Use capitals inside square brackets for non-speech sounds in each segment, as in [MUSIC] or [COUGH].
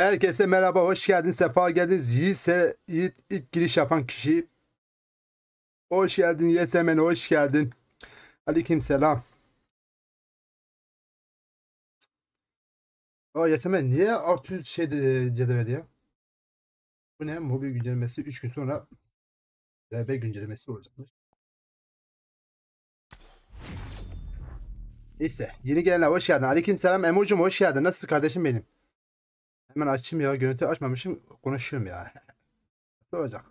Herkese merhaba, hoş geldin, sefa geldiniz. Yiğitse Yiğit ilk giriş yapan kişi. Hoş geldin Yetemen, hoş geldin. Aleyküm selam. O Yetemen niye 600 şey de- cedvel ya? Bu ne? Mobil güncellemesi 3 gün sonra RB güncellemesi olacakmış. Neyse, yeni gelenler hoş geldin. Aleyküm selam Emo'cum hoş geldin. Nasılsın kardeşim benim? Hemen açayım ya. Görüntü açmamışım. Konuşuyorum ya. [LAUGHS] Nasıl olacak?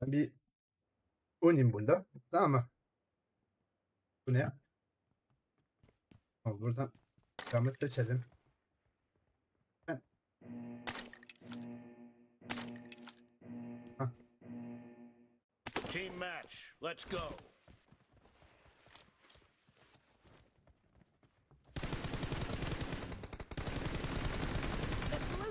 Ben bir oynayayım bunda. Tamam mı? Bu ne? Buradan camı seçelim. Team match. Let's go.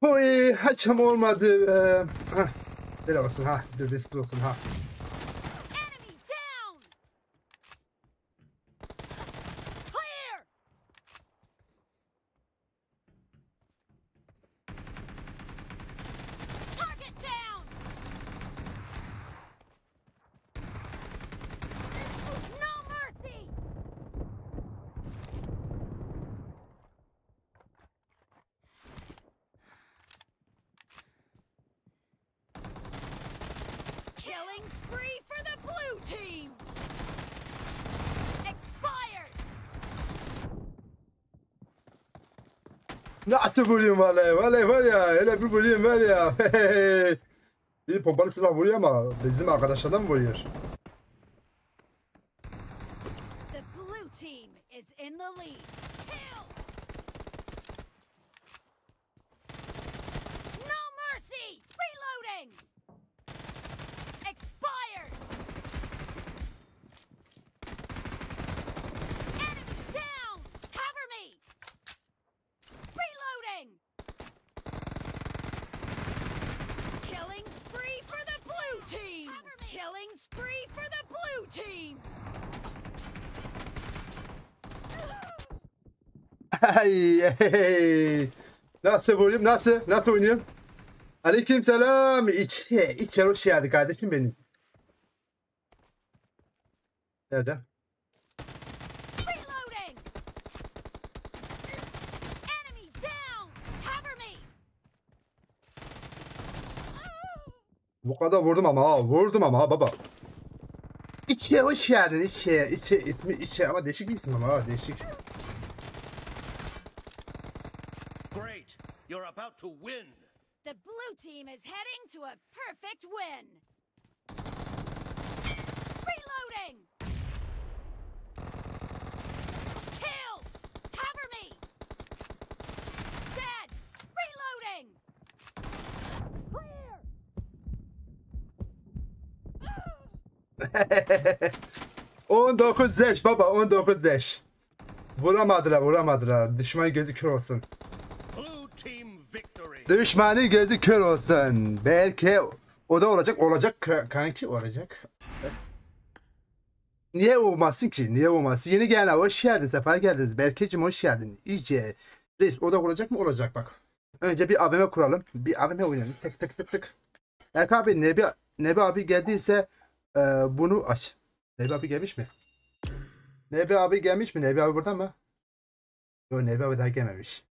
Oy, haçam olmadı. be. Hah. Böyle olsun ha. Dur bir olsun ha. Nasıl vuruyorum vallahi? Vallahi var ya. Hele bir vuruyorum var ya. [LAUGHS] bir pompalı silah vuruyor ama bizim arkadaşlardan vuruyor. Ay, hey. Nasıl vuruyorum? Nasıl? Nasıl oynuyorum? Aleyküm selam. İçe, içe hoş geldin kardeşim benim. Nerede? Bu kadar vurdum ama ha. Vurdum ama ha baba. İçe hoş geldin. İçe, içe ismi içe ama değişik bir isim ama ha değişik. To win. The blue team is heading to a perfect win! Reloading! Killed! Cover me! Dead! Reloading! Clear! [LAUGHS] 19 deş baba 19 deş. Vuramadılar vuramadılar. Düşman gözü kör olsun. Düşmanı gözü kör olsun. Belki o da olacak olacak ka- kanki olacak. Niye olmasın ki? Niye olmasın? Yeni gelenler hoş geldin. Sefer geldiniz. Berkeciğim hoş geldin. İyice. Reis o da olacak mı? Olacak bak. Önce bir AVM kuralım. Bir AVM oynayalım. Tık tık tık tık. Erkan abi Nebi, Nebi abi geldiyse e, bunu aç. Nebi abi gelmiş mi? Nebi abi gelmiş mi? Nebi abi burada mı? Yok Nebi abi daha gelmemiş.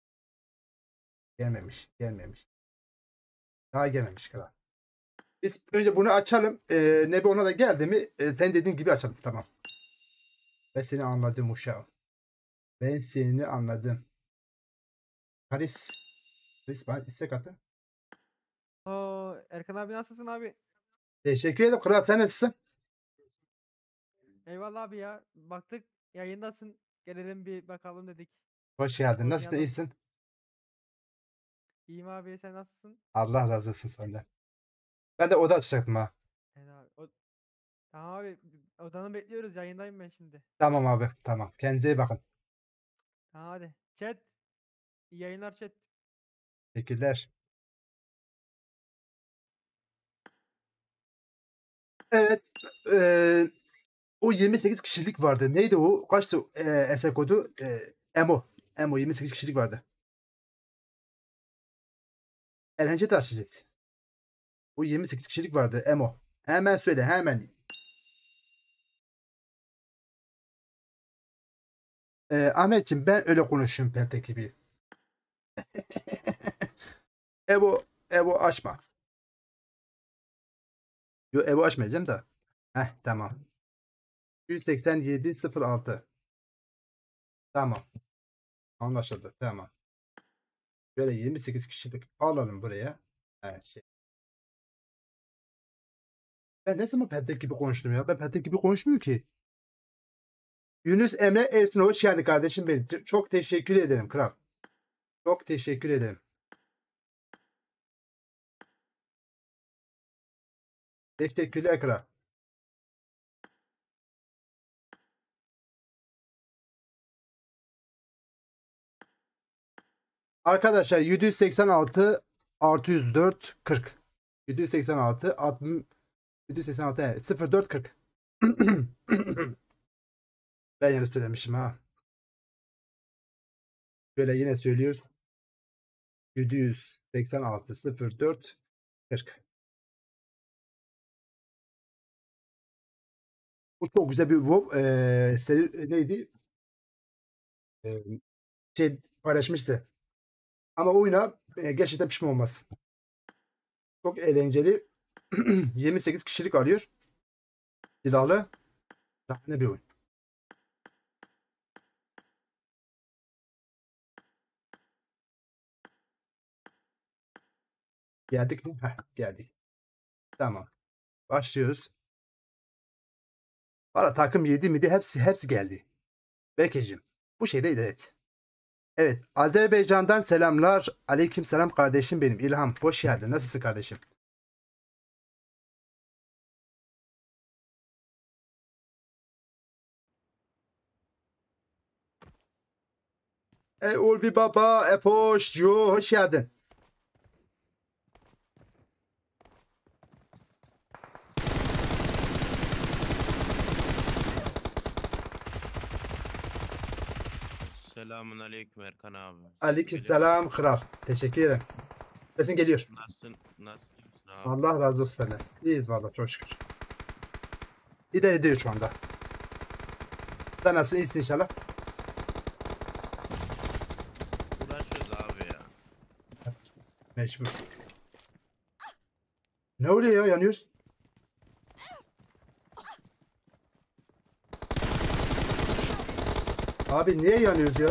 Gelmemiş. Gelmemiş. Daha gelmemiş kral. Biz önce bunu açalım. Ee, Nebi ona da geldi mi? e, sen dediğin gibi açalım. Tamam. Ben seni anladım uşağım. Ben seni anladım. Paris. Reis bana istek atın. Oo, Erkan abi nasılsın abi? Teşekkür ederim. Kral sen nasılsın? Eyvallah abi ya. Baktık yayındasın. Gelelim bir bakalım dedik. Hoş geldin. Nasılsın? İyisin? İyiyim abi sen nasılsın? Allah razı olsun senden. Ben de oda açacaktım ha. Evet abi. O... Tamam abi. Odanı bekliyoruz. Yayındayım ben şimdi. Tamam abi. Tamam. Kendinize iyi bakın. Tamam hadi. Chat. İyi yayınlar chat. Teşekkürler. Evet. eee, o 28 kişilik vardı. Neydi o? Kaçtı eee eser kodu? Eee, Emo. Emo 28 kişilik vardı. Eğlence de açacağız. O 28 kişilik vardı. Emo. Hemen söyle. Hemen. Eee Ahmetciğim ben öyle konuşuyorum Peltek gibi. [LAUGHS] Evo, Evo açma. Yo Evo açmayacağım da. Heh tamam. 187.06 Tamam. Anlaşıldı. Tamam. Böyle 28 kişilik alalım buraya. Evet, şey. Ben ne zaman Petek gibi konuştum ya? Ben Petek gibi konuşmuyor ki. Yunus Emre Ersin hoş geldin kardeşim benim. Çok teşekkür ederim kral. Çok teşekkür ederim. Teşekkürler kral. Arkadaşlar 786 artı 104 40. 786 60 786 evet, 04 40. [CLEARS THROAT] ben yine söylemişim ha. Böyle yine söylüyoruz. 786 04 40. Bu çok güzel bir WoW eee seri neydi? Eee, şey paylaşmıştı. Ama oyuna eee, gerçekten pişman olmaz. Çok eğlenceli. [CLEARS THROAT] 28 kişilik alıyor. Silahlı. Şahane bir oyun. Geldik mi? Heh, geldik. Tamam. Başlıyoruz. Valla takım 7 miydi? Hepsi hepsi geldi. Berkeciğim. Bu şeyde idare et. Evet. Azerbaycan'dan selamlar. Aleyküm selam kardeşim benim. İlham. Hoş geldin. Nasılsın kardeşim? Ey Ulvi Baba, Efoş, Yo, hoş geldin. Selamun aleyküm Erkan abi. Aleyküm selam kral. Teşekkür ederim. Sesin geliyor. Nasılsın? Nasılsın abi? Allah razı olsun senden. İyiyiz valla çok şükür. İdare ediyor şu anda. Sen nasılsın? İyisin inşallah. Uğraşıyoruz abi ya. Mecbur. Ne oluyor ya? Yanıyoruz. Abi niye yanıyoruz ya?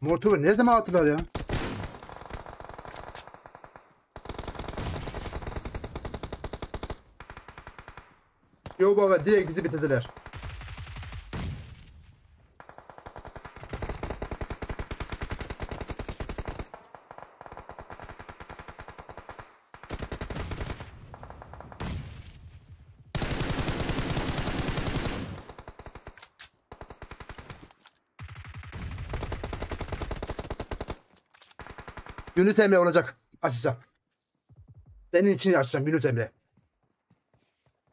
Motoru ne zaman attılar ya? Yo baba direkt bizi bitirdiler. Yunus Emre olacak. Açacağım. Senin için açacağım Yunus Emre.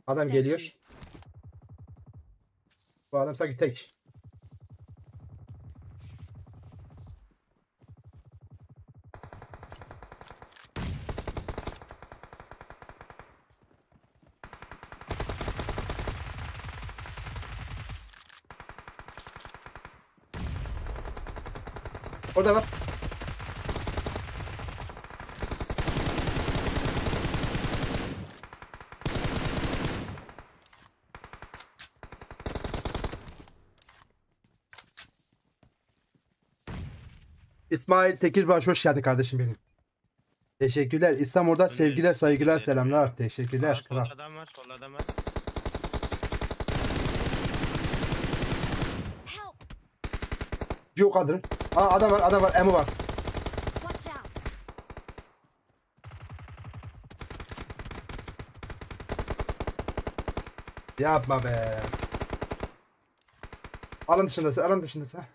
Adam geliyor. Bu adam sanki tek. Orada var. İsmail Tekirbaş hoş geldin kardeşim benim. Teşekkürler. İslam orada sevgiler, saygılar, selamlar. Teşekkürler. Aa, kral. solda adam var solda adam var. Yok kadın. Aa adam var, adam var, emo var. Yapma be. Alın dışındasın, alın dışındasın. ha.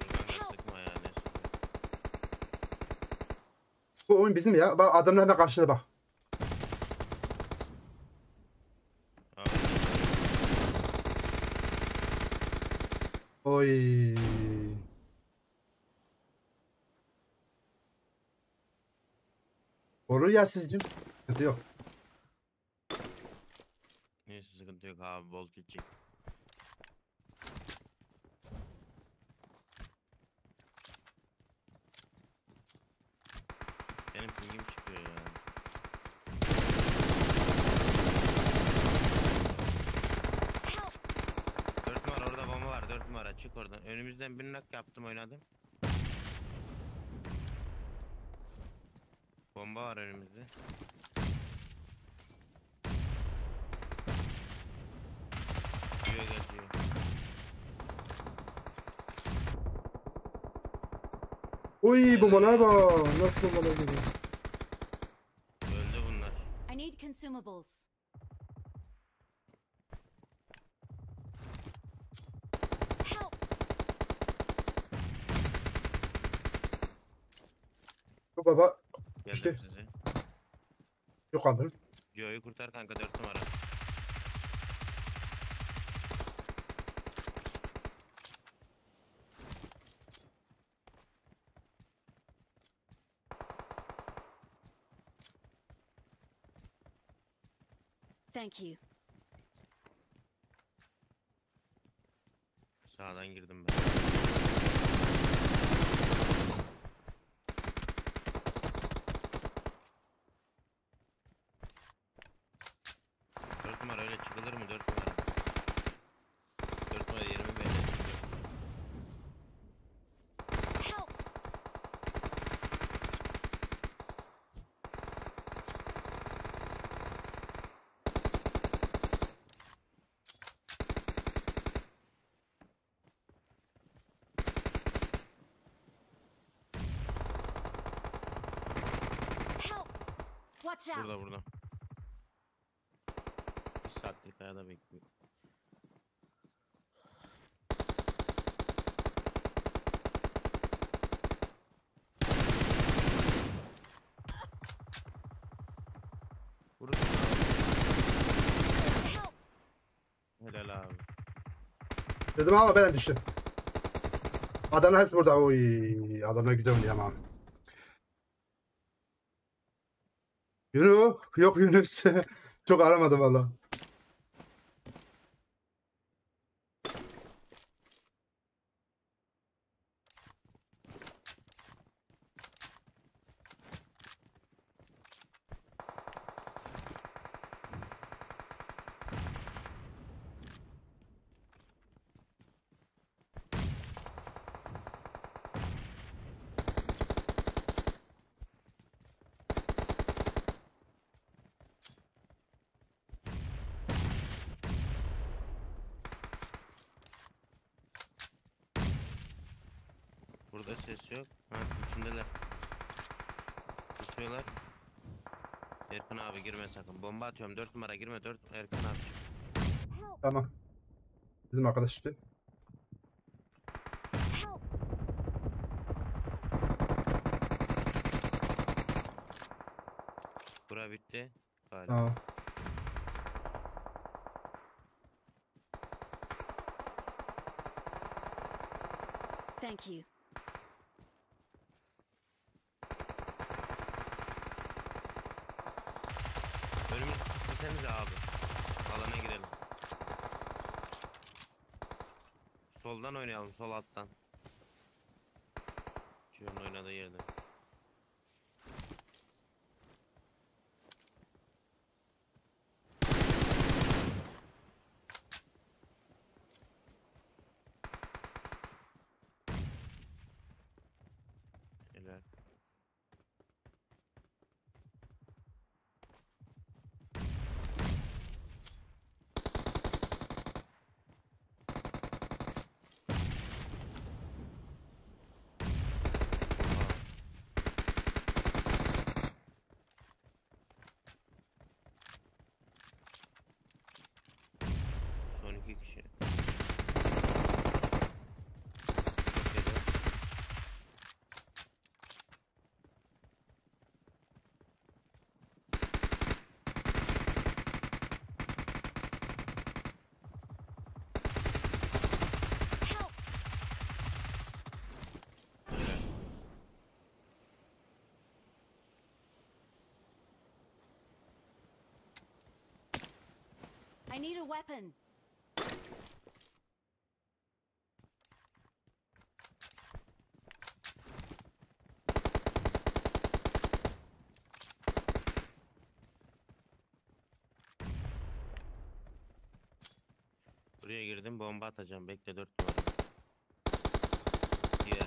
Buradan da sıkma yani. Oyun bizim ya. Bak adamın hemen karşıda bak. Oy. Olur ya sizcim. Sıkıntı yok. Neyse sıkıntı yok abi bol küçük. Benim pingim çıkıyor ya. Help! Dört numara orada bomba var dört numara çık oradan. Önümüzden bir nak yaptım oynadım. Bomba önümüzde. Diyor geziyor. Oy bombalar bak. Nasıl geliyor. Öldü Yok kadın. Joe'yu kurtar kanka dört numara. Thank you. Watch out! Burada burada. Bir saattir kayada bekliyor. Help! Helal abi. Dedim ama ben düştüm. Adamlar hepsi burada. Oy. Adamlar güzel oynuyor ama. Yunus. Yok Yunus. [LAUGHS] Çok aramadım valla. Burada ses yok. Ha içindeler. Kusuyorlar. Erkan abi girme atıyorum. 4 numara girme. 4 Erkan abi. Tamam. Bizim arkadaş işte. Help! Bura bitti. Galiba. Tamam. Thank you. Önümüz istesenize abi. Alana girelim. Soldan oynayalım. Sol alttan. Şunun oynadığı yerde. I need a weapon. Buraya girdim bomba atacağım. Bekle 4 numara. Diğer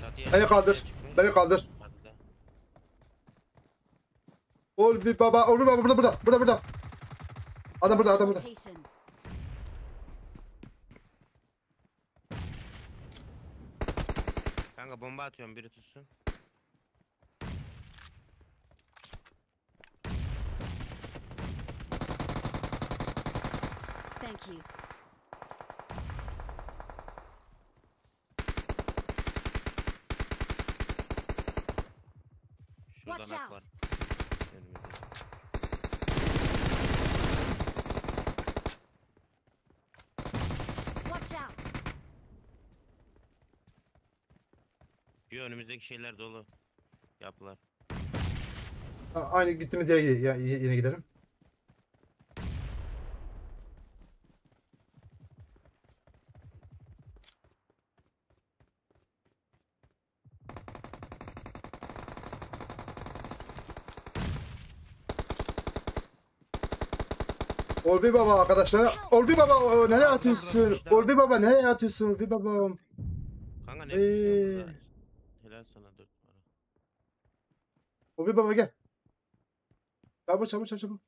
çatıya Beni kaldır. Beni kaldır. Bir baba. Bir baba burada burada. Burada burada. Adam burada adam burada. Kanka bomba atıyorum biri tutsun. Thank you. Şuradan Watch at out. var. Önümüzde. Watch out! Yo önümüzdeki şeyler dolu. Yapılar. Ha, Aynı gittiğimiz yere y- yine gidelim. Olbi baba arkadaşlar. Olbi baba o, nereye atıyorsun? Olbi baba nereye atıyorsun? Olbi babam. Kanka ne Ee. ee... burada? Helal sana 4 numara. Olbi baba gel. Çabuk çabuk çabuk çabuk.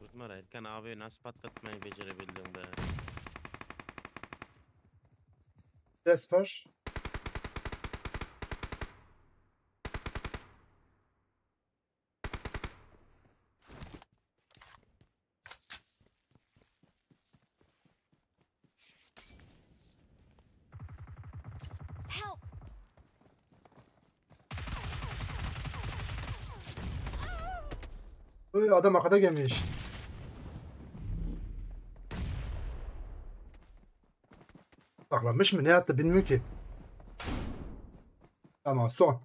4 numara Erkan abi nasıl patlatmayı becerebildin be. Desper. Help! Öyle adam arkada gelmiş. Saklanmış mı? Ne yaptı bilmiyorum ki. Tamam son.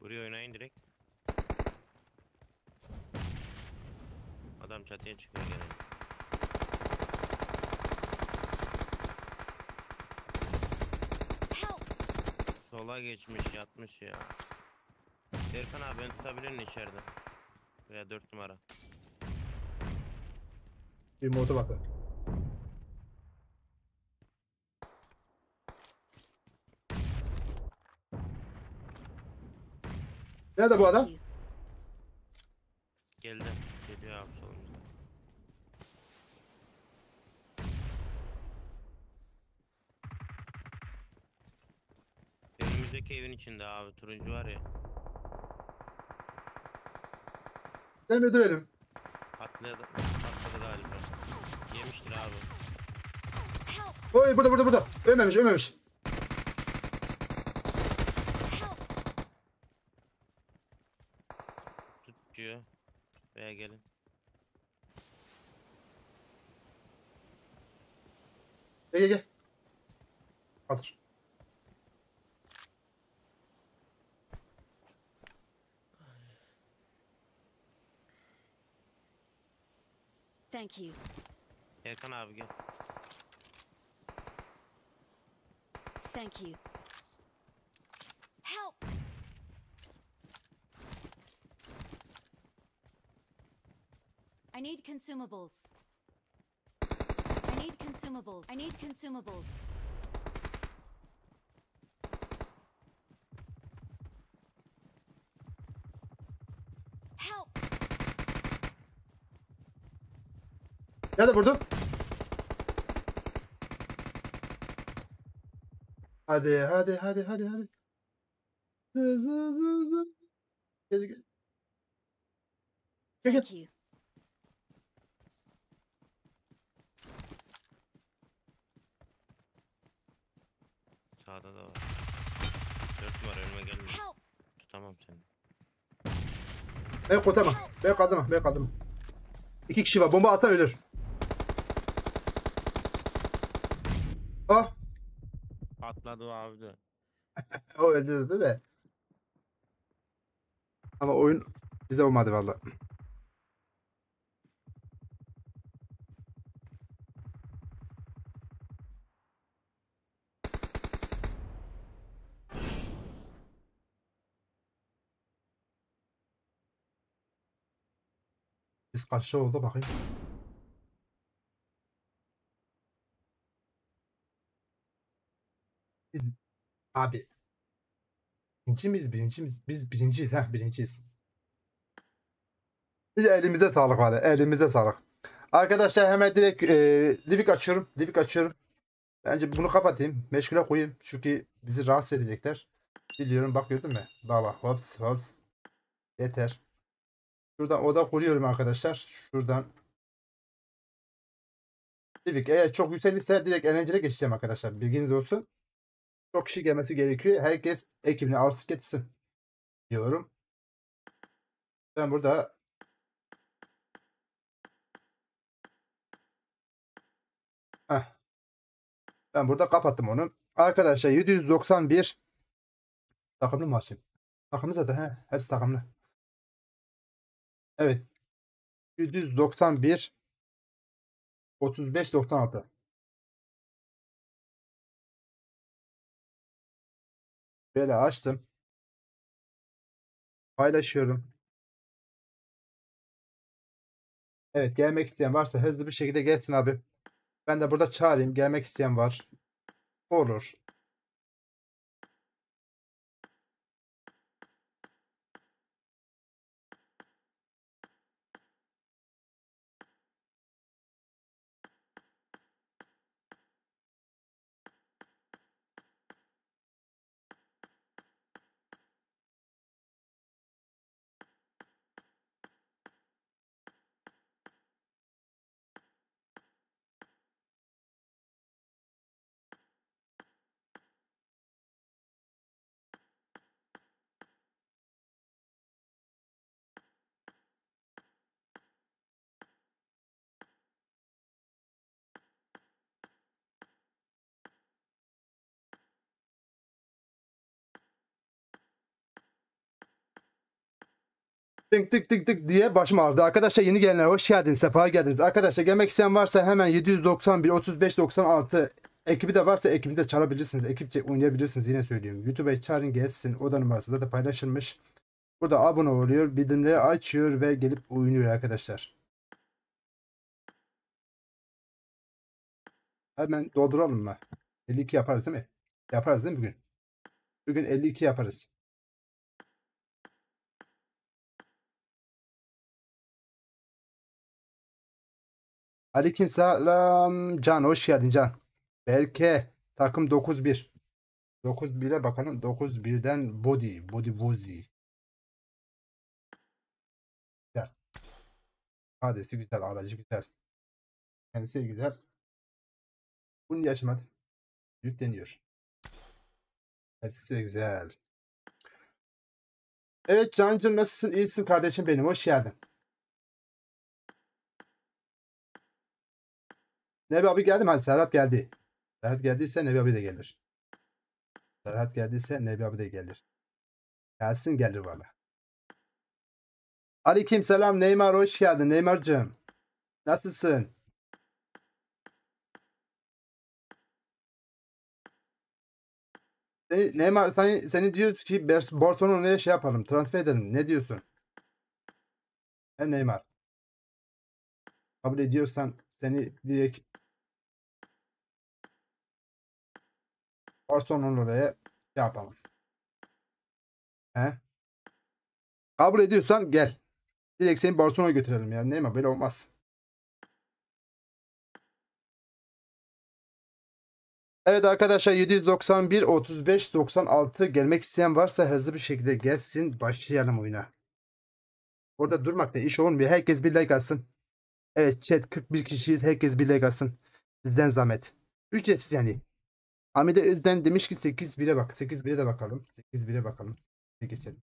Buraya oynayın direkt. Adam çatıya çıkıyor gene. Help! Sola geçmiş yatmış ya. Erkan abi beni tutabilir misin içeride? Veya 4 numara. Bir modu vardı. Nerede bu adam? Geldi. Geliyor abi solumuzda. Önümüzdeki evin içinde abi turuncu var ya. Seni öldürelim. Patladı, patladı galiba. Yemiştir abi. Oy burada burada burada. Ölmemiş ölmemiş. Thank you. Erkan abi gel. Thank you. Help! I need consumables. I need consumables. I need consumables. Nerede vurdum? Hadi hadi hadi hadi hadi. Gel gel. Gel gel. Sağda da var. 4 numara önüme. Help! Tutamam seni. Ben kurtarmam. Ben kaldım. Ben kaldım. İki kişi var. Bomba atsa ölür. Abi de. O öldü dedi de. Ama oyun bize olmadı valla. Biz karşı oldu bakayım. Abi birinci miyiz birinci miyiz? Biz birinciyiz ha birinciyiz. Biz elimize sağlık ya, elimize sağlık. Arkadaşlar hemen direkt e, Livik açıyorum. Livik açıyorum. Bence bunu kapatayım. Meşgule koyayım. Çünkü bizi rahatsız edecekler. Biliyorum bak gördün mü? Bak hops hops. Yeter. Şuradan oda kuruyorum arkadaşlar. Şuradan. Livik eğer çok yükselirse direkt eğlenceli geçeceğim arkadaşlar. Bilginiz olsun. Çok kişi gelmesi gerekiyor. Herkes ekibini alsın getirsin. Diyorum. Ben burada Heh. Ben burada kapattım onu. Arkadaşlar 791 takımlı mı açayım? Takımlı zaten he. Hepsi takımlı. Evet. 791 35 96 Böyle açtım. Paylaşıyorum. Evet gelmek isteyen varsa hızlı bir şekilde gelsin abi. Ben de burada çağırayım. Gelmek isteyen var. Olur. Tık tık tık tık diye başım ağrıdı. Arkadaşlar yeni gelenler hoş geldiniz. Sefa geldiniz. Arkadaşlar gelmek isteyen varsa hemen 791 35 96 ekibi de varsa ekibinde çağırabilirsiniz. Ekipçe oynayabilirsiniz yine söylüyorum. YouTube'a çağırın gelsin. Oda numarası da paylaşılmış. Burada abone oluyor, bildirimleri açıyor ve gelip oynuyor arkadaşlar. Hemen dolduralım mı? 52 yaparız değil mi? Yaparız değil mi bugün? Bugün 52 yaparız. Aleykümselam Can hoş geldin Can. Berke takım 9-1. 9-1'e bakalım. 9-1'den Body. Body Bozy. Güzel. Adresi güzel. Aracı güzel. Kendisi güzel. Bunu niye açmadı? Yükleniyor. Hepsi de güzel. Evet Can'cım nasılsın? İyisin kardeşim benim. Hoş geldin. Nebi abi geldi mi? Hadi Serhat geldi. Serhat geldiyse Nebi abi de gelir. Serhat geldiyse Nebi abi de gelir. Gelsin gelir valla. Aleyküm selam Neymar hoş geldin Neymar'cığım. Nasılsın? Seni, Neymar seni, seni diyoruz ki Barcelona'ya şey yapalım transfer edelim. Ne diyorsun? He Neymar. Kabul ediyorsan seni direkt Barcelona oraya şey yapalım. He? Kabul ediyorsan gel. Direkt seni Barcelona'ya götürelim yani. Neymar böyle olmaz. Evet arkadaşlar 791 35 96 gelmek isteyen varsa hızlı bir şekilde gelsin başlayalım oyuna. Orada durmakta iş olmuyor. Herkes bir like atsın. Evet chat 41 kişiyiz. Herkes bir like atsın. Sizden zahmet. Ücretsiz yani. Hamide Özden demiş ki 8 1'e bak. 8 1'e de bakalım. 8 1'e bakalım. Bir geçelim.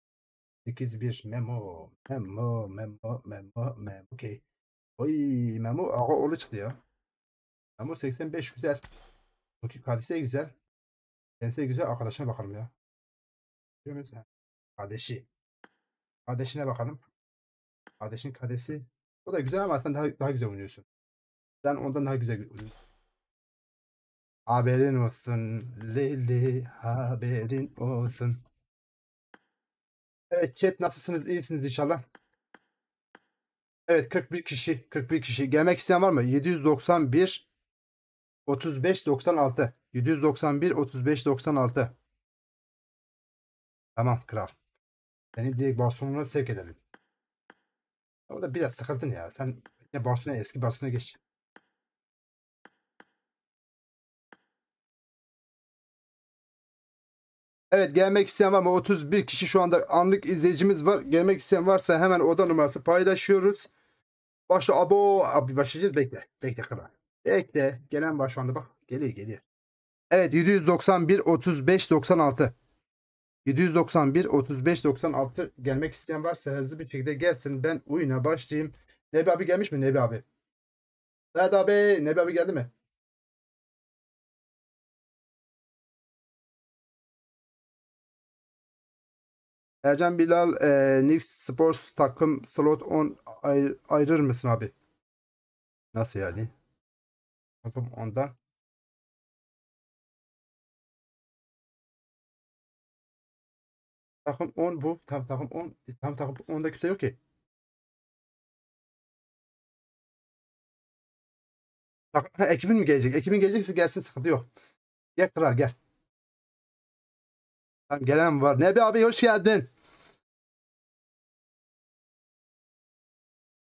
8-1 Memo. Memo. Memo. Memo. Memo. Okey. Oy Memo. Ağa oğlu çıktı ya. Memo 85 güzel. Okey Kadise güzel. Kendisi güzel. Arkadaşına bakalım ya. Kardeşi. Kardeşine bakalım. Kardeşin kadesi. O da güzel ama sen daha, daha güzel oynuyorsun. Sen ondan daha güzel oynuyorsun. Haberin olsun Leli haberin olsun. Evet chat nasılsınız? İyisiniz inşallah. Evet 41 kişi 41 kişi. Gelmek isteyen var mı? 791 35 96 791 35 96 Tamam kral. Seni direkt Barcelona'ya sevk edelim. O da biraz sıkıntın ya. Sen yine Barcelona eski Barcelona'ya geç. Evet gelmek isteyen var mı? 31 kişi şu anda anlık izleyicimiz var. Gelmek isteyen varsa hemen oda numarası paylaşıyoruz. Başla abo abi başlayacağız bekle. Bekle kral. Bekle. Gelen var şu anda bak. Geliyor geliyor. Evet 791 35 96. 791 35 96 gelmek isteyen varsa hızlı bir şekilde gelsin. Ben oyuna başlayayım. Nebi abi gelmiş mi Nebi abi? Nerede abi? Nebi abi geldi mi? Ercan Bilal e, Nif Sports takım slot 10 ayr- ayırır mısın abi? Nasıl yani? Takım ondan. Takım 10 bu. Tam takım 10. Tam takım 10'da kimse yok ki. Tak ha, ekibin mi gelecek? Ekibin gelecekse gelsin sıkıntı yok. Gel kral gel. Gelen var. Nebi abi hoş geldin.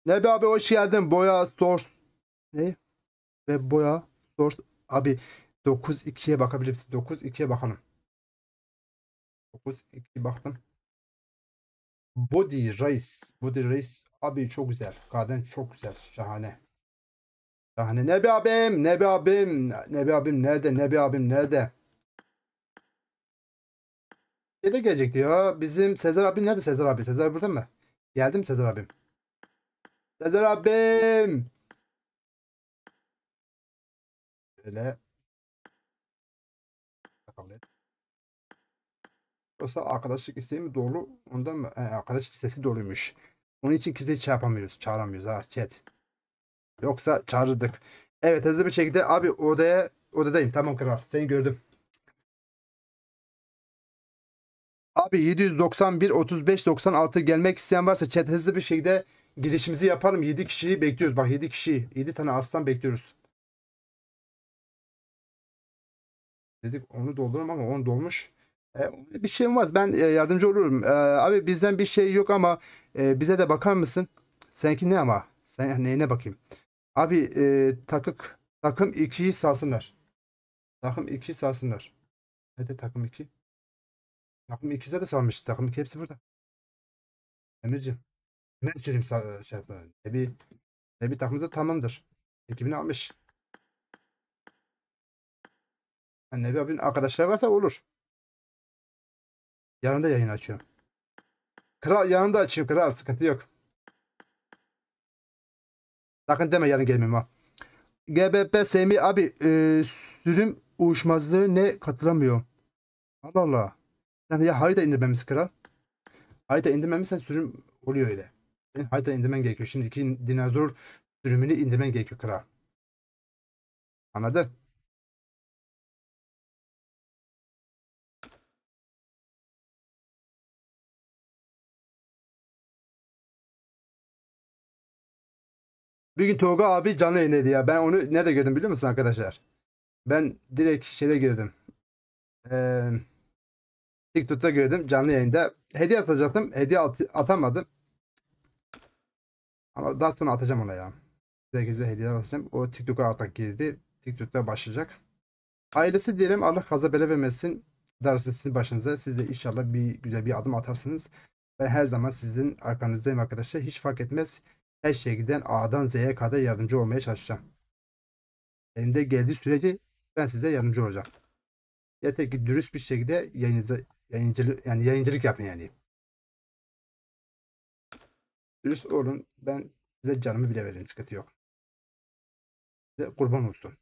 Nebi abi hoş geldin. Boya source. Ne? Ve boya source. Abi 9-2'ye bakabilir misin? 9-2'ye bakalım. 9 2 baktım. Body Race. Body Race. Abi çok güzel. Kaden çok güzel. Şahane. Şahane. Nebi abim. Nebi abim. Nebi abim nerede? Nebi abim nerede? Ne de gelecekti ya. Bizim Sezer abi nerede Sezer abi? Sezer burada mı? Geldim Sezer abim. Sezer abim. Böyle. Yoksa arkadaşlık isteği mi dolu? Ondan mı? He, arkadaşlık sesi doluymuş. Onun için kimseyi şey yapamıyoruz. Çağıramıyoruz ha chat. Yoksa çağırırdık. Evet hızlı bir şekilde abi odaya odadayım. Tamam kral. Seni gördüm. Abi 791 35 96 gelmek isteyen varsa chat hızlı bir şekilde girişimizi yapalım. 7 kişiyi bekliyoruz. Bak 7 kişi. 7 tane aslan bekliyoruz. Dedik onu doldurum ama 10 dolmuş. E, bir şey olmaz. Ben e, yardımcı olurum. E, abi bizden bir şey yok ama e, bize de bakar mısın? Seninki ne ama? Sen neyine bakayım? Abi e, takık takım 2'yi salsınlar. Takım 2'yi salsınlar. Nerede takım 2? Takım 2'de de salmış. Takım 2 hepsi burada. Emirciğim. Ne söyleyeyim sa- şey yapalım. Ne bir ne bir takımda tamamdır. Ekibini almış. Ha, Nebi abinin arkadaşları varsa olur. Yanında yayın açıyorum. Kral yanında açayım kral sıkıntı yok. Sakın deme yarın gelmeyeyim ha. GBP Semih abi e, sürüm uyuşmazlığı ne katılamıyor. Allah Allah. Sen ya harita indirmemiz kral. Harita indirmemizsen sürüm oluyor öyle. Senin harita indirmen gerekiyor. Şimdiki dinozor sürümünü indirmen gerekiyor kral. Anladın? Bir gün Tolga abi canlı yayındaydı ya. Ben onu nerede gördüm biliyor musun arkadaşlar? Ben direkt şeyde girdim. Ee, TikTok'ta gördüm canlı yayında. Hediye atacaktım. Hediye at- atamadım. Ama daha sonra atacağım ona ya. Herkese hediye atacağım. O TikTok'a artık girdi. TikTok'ta başlayacak. Ailesi diyelim Allah kaza bela vermesin. Darısı sizin başınıza. Siz de inşallah bir güzel bir adım atarsınız. Ben her zaman sizin arkanızdayım arkadaşlar. Hiç fark etmez. Her şekilde A'dan Z'ye kadar yardımcı olmaya çalışacağım. Elimde geldiği sürece ben size yardımcı olacağım. Yeter ki dürüst bir şekilde yayınınıza yayıncılık yani yayıncılık yapın yani. Dürüst olun. Ben size canımı bile veririm. Sıkıntı yok. Size kurban olsun.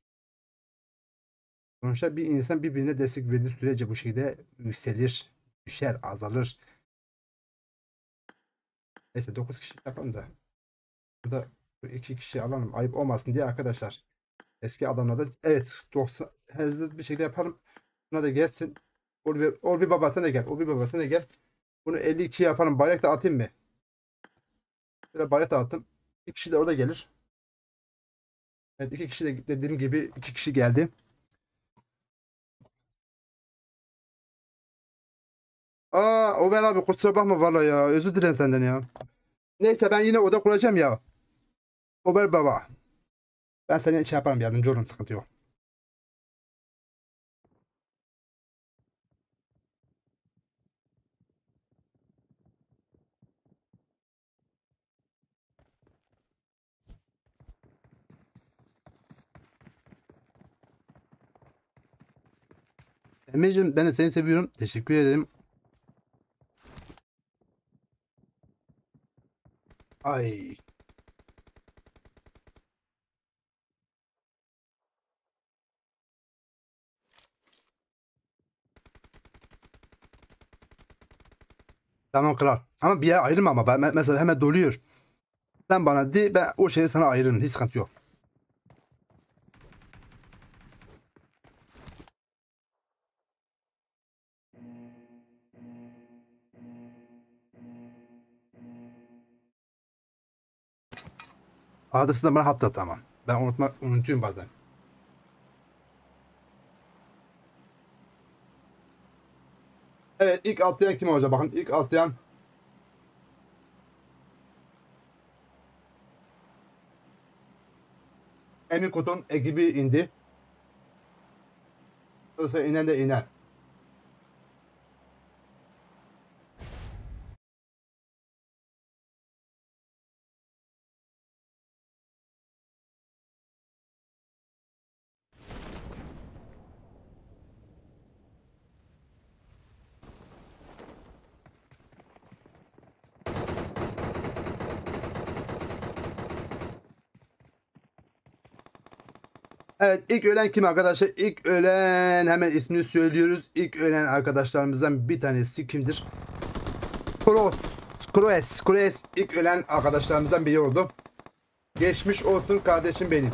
Sonuçta bir insan birbirine destek verdiği sürece bu şekilde yükselir, düşer, azalır. Neyse 9 kişi yapalım da. Burada bu iki kişi alalım. Ayıp olmasın diye arkadaşlar. Eski adamlarda evet 90 hızlı bir şekilde yapalım. Buna da gelsin. Orbi, Orbi babasına gel. Orbi babasına gel. Bunu 52 yapalım. Bayrak da atayım mı? Şöyle bayrak da attım. İki kişi de orada gelir. Evet iki kişi de dediğim gibi iki kişi geldi. Aa Ömer abi kusura bakma valla ya. Özür dilerim senden ya. Neyse ben yine oda kuracağım ya. Ömer baba. Ben seni şey yaparım yardımcı olurum sıkıntı yok. Emre'cim ben de seni seviyorum. Teşekkür ederim. Ay. Tamam kral. Ama bir yer ayrılma ama. Ben, mesela hemen doluyor. Sen bana de ben o şeyi sana ayırırım. Hiç sıkıntı yok. Adresini bana hatırlat ama. Ben unutma, unutuyorum bazen. Evet ilk atlayan kim olacak? Bakın ilk atlayan Emin Kut'un ekibi indi. Dolayısıyla inen de iner. Evet ilk ölen kim arkadaşlar? İlk ölen hemen ismini söylüyoruz. İlk ölen arkadaşlarımızdan bir tanesi kimdir? Kro Kroes. Kroes ilk ölen arkadaşlarımızdan biri oldu. Geçmiş olsun kardeşim benim.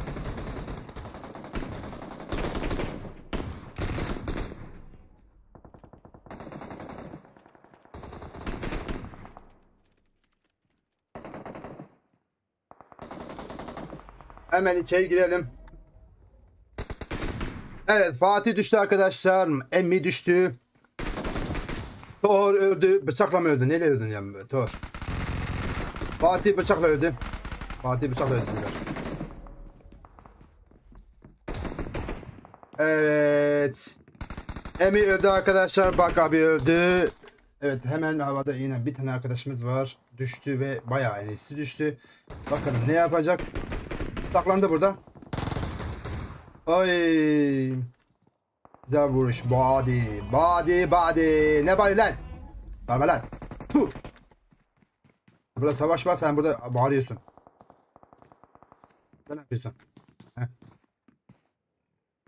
Hemen içeri girelim. Evet Fatih düştü arkadaşlar. Emmi düştü. Thor öldü. Bıçakla mı öldü? Neyle öldün ya? Thor. Fatih bıçakla öldü. Fatih bıçakla öldü. Evet. Emi öldü arkadaşlar. Bak abi öldü. Evet hemen havada yine bir tane arkadaşımız var. Düştü ve bayağı en iyisi düştü. Bakalım ne yapacak. Saklandı burada. Ay. Güzel vuruş. Body. Body body. Ne body lan? Bağırma lan. Puh. Burada savaş var sen burada bağırıyorsun. Ne yapıyorsun?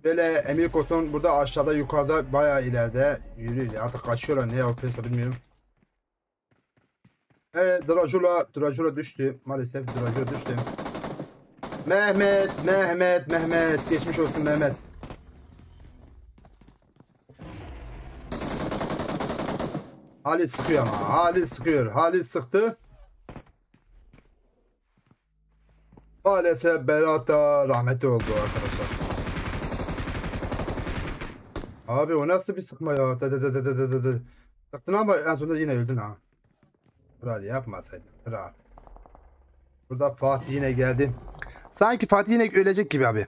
Böyle Emir Koton burada aşağıda yukarıda bayağı ileride yürüyor. Artık kaçıyorlar ne yapıyorsa bilmiyorum. Evet Dracula, Dracula düştü. Maalesef Dracula düştü. Mehmet, Mehmet, Mehmet. Geçmiş olsun Mehmet. Halit sıkıyor ama. Halit sıkıyor. Halit sıktı. Maalesef Berat da rahmetli oldu arkadaşlar. Abi o nasıl bir sıkma ya? Dı dı dı dı dı dı. Sıktın ama en sonunda yine öldün ha. Kral yapmasaydın. Kral. Burada Fatih yine geldi. Sanki Fatih yine ölecek gibi abi.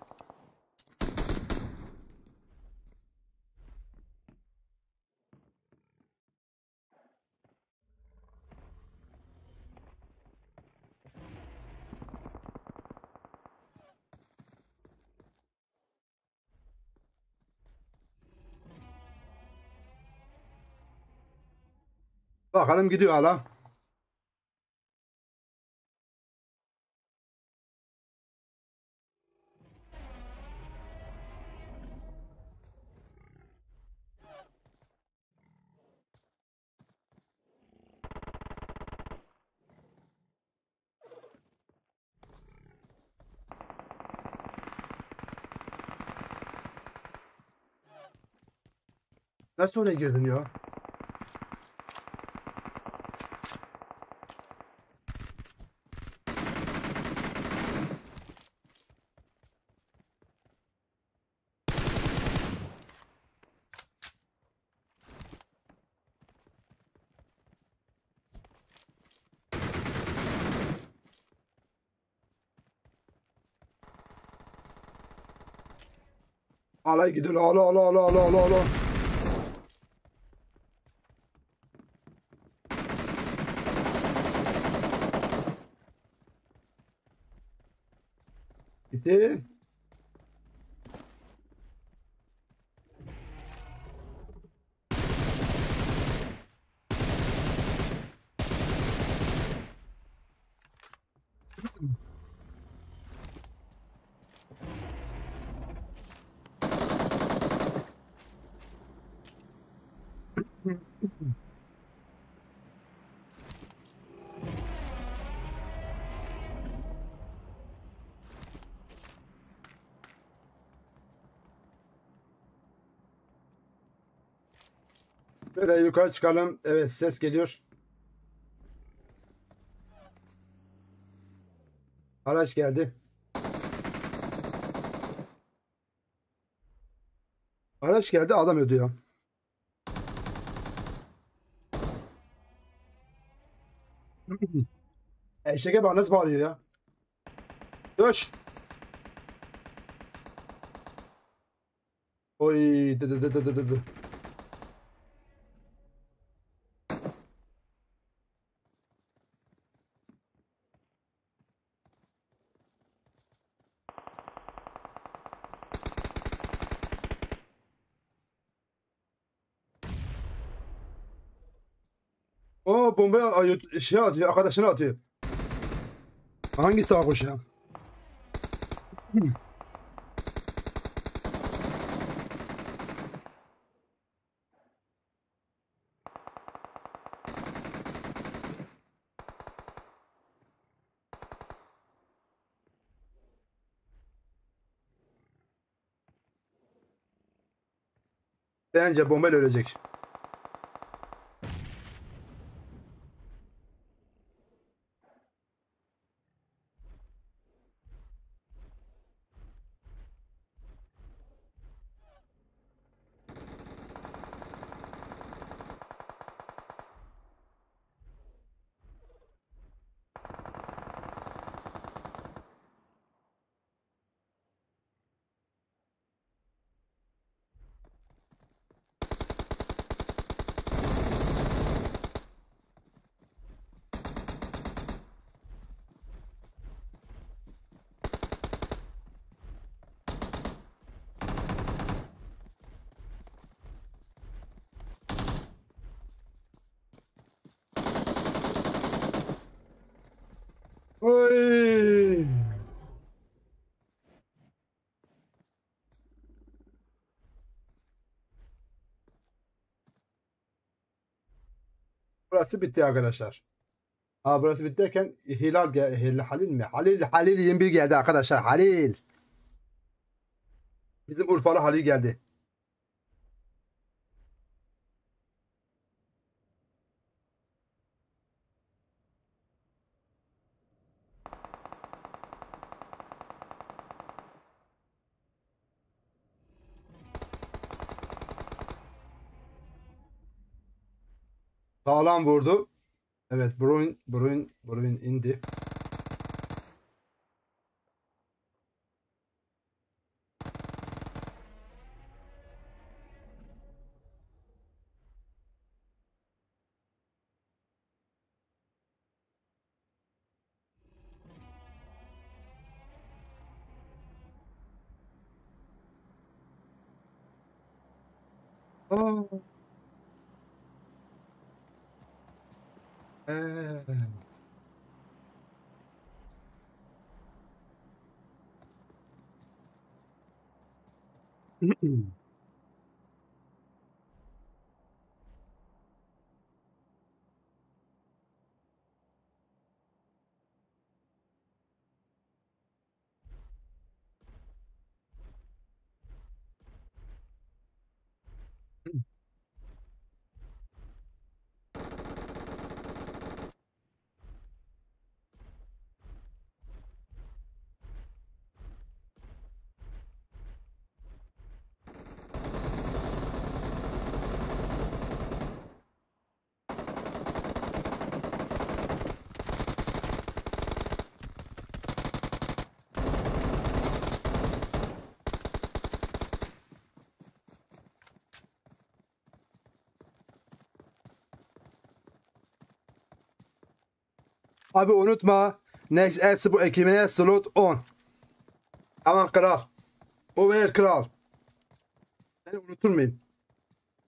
Bakalım gidiyor hala. Nasıl oraya girdin ya? Alay gidiyor. Ala ala ala ala ala ala. Böyle yukarı çıkalım. Evet ses geliyor. Araç geldi. Araç geldi adam ödüyor. [LAUGHS] Eşeğe bak nasıl bağırıyor ya. Döş. Oy dı dı dı dı dı dı bombayı atıyor, şey atıyor, arkadaşına atıyor. Hangi sağ koş ya? Bence bombayla ölecek. Oy. Burası bitti arkadaşlar. Ha burası bitti derken Hilal Hilal Halil mi? Halil Halil 21 geldi arkadaşlar. Halil. Bizim Urfalı Halil geldi. Sağlam vurdu. Evet Bruin Bruin Bruin indi. Uh. Mm-mm. Abi unutma. Next S bu ekibine slot 10. Aman kral. Over kral. Seni unutur muyum?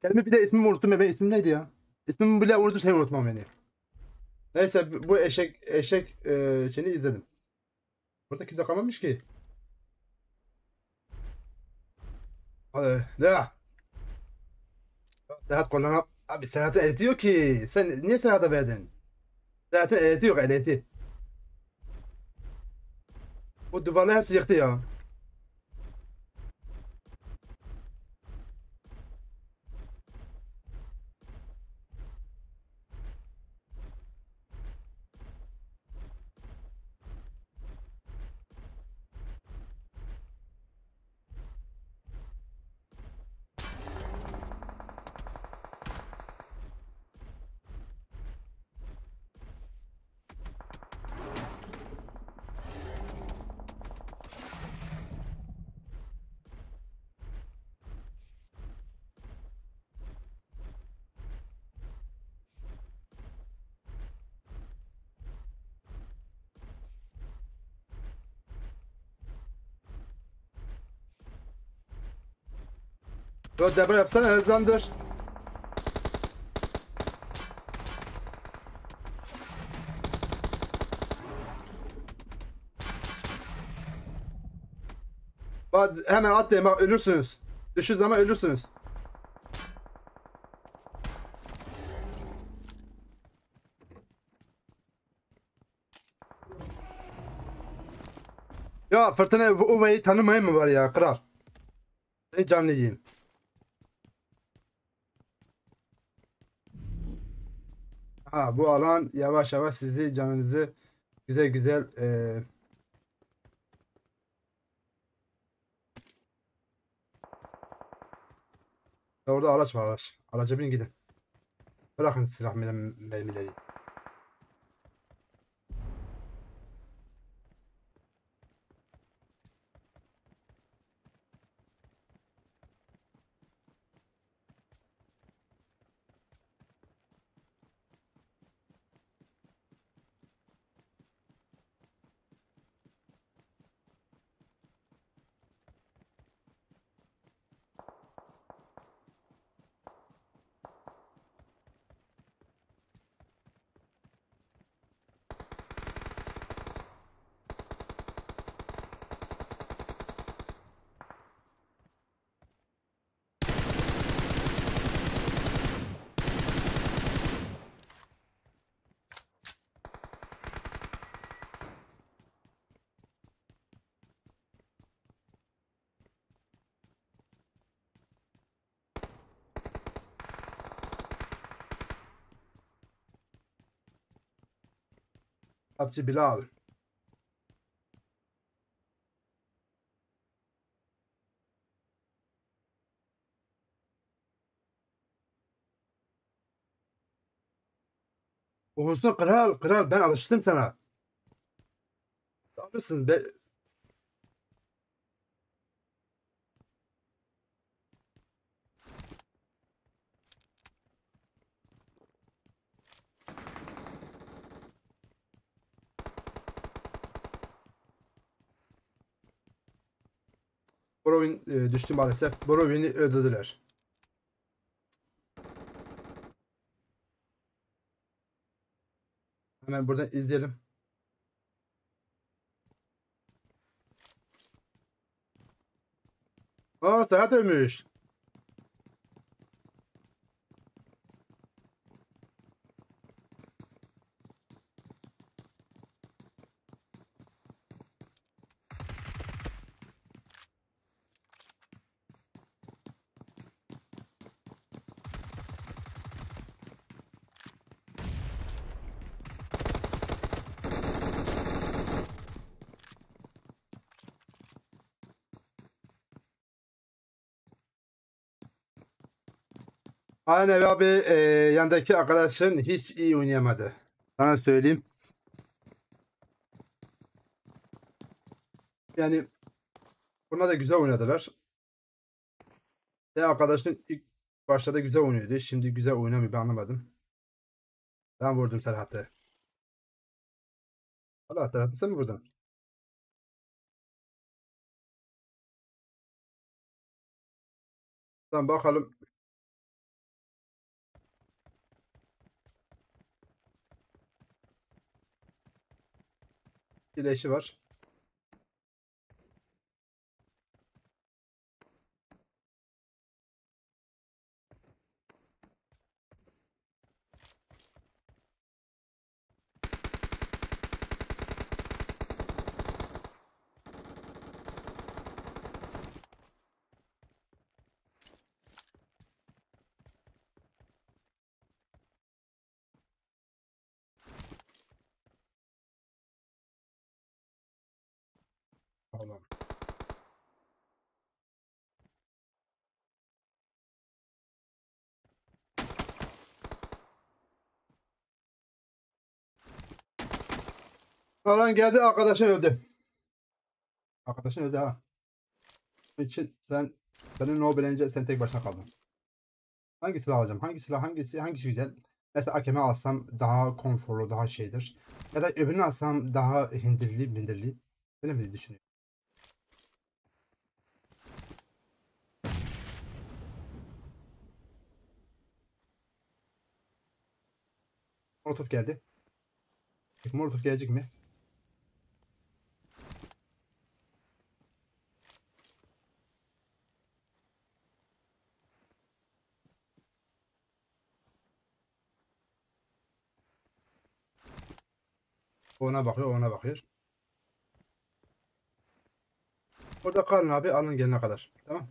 Kendimi bile ismimi unuttum ya. Ben ismim neydi ya? İsmimi bile unuttum seni unutmam beni. Neyse bu- eşek eşek e, şeyini izledim. Burada kimse kalmamış ki. Ne? Serhat kullanam. Abi Serhat'ın yok ki. Sen niye Serhat'a verdin? Serhat'ın ehliyeti yok ehliyeti. Bu duvarlar hepsi yıktı Yo Debra yapsana hızlandır. Bak hemen atlayın bak ölürsünüz. Düşün zaman ölürsünüz. Ya fırtına bu Uva'yı tanımayın mı var ya kral? Ben canlı yiyeyim. Ha bu alan yavaş yavaş sizi canınızı güzel güzel eee Orada araç var araç. Araca bin gidin. Bırakın silah mermi- mermileri. Hapçı Bilal. Olsun kral kral ben alıştım sana. Alırsın be. Borovin e, düştü maalesef. Borovin'i öldürdüler. Hemen buradan izleyelim. Aa Serhat ölmüş. Aynen abi e, yandaki arkadaşın hiç iyi oynayamadı. Sana söyleyeyim. Yani buna da güzel oynadılar. Ve arkadaşın ilk başta da güzel oynuyordu. Şimdi güzel oynamıyor ben anlamadım. Ben vurdum Serhat'ı. Allah tarafı sen mi buradan? Tamam bakalım. Bileşi var. Tamam. Falan geldi arkadaşın öldü. Arkadaşın öldü ha. İçin sen senin Nobel'ince sen tek başına kaldın. Hangi silah alacağım? Hangi silah hangisi hangisi güzel? Mesela AKM alsam daha konforlu, daha şeydir. Ya da öbürünü alsam daha hindirli, bindirli. Öyle mi düşünüyorsun? Molotov geldi. Molotov gelecek mi? Ona bakıyor, ona bakıyor. Orada kalın abi, alın gelene kadar. Tamam.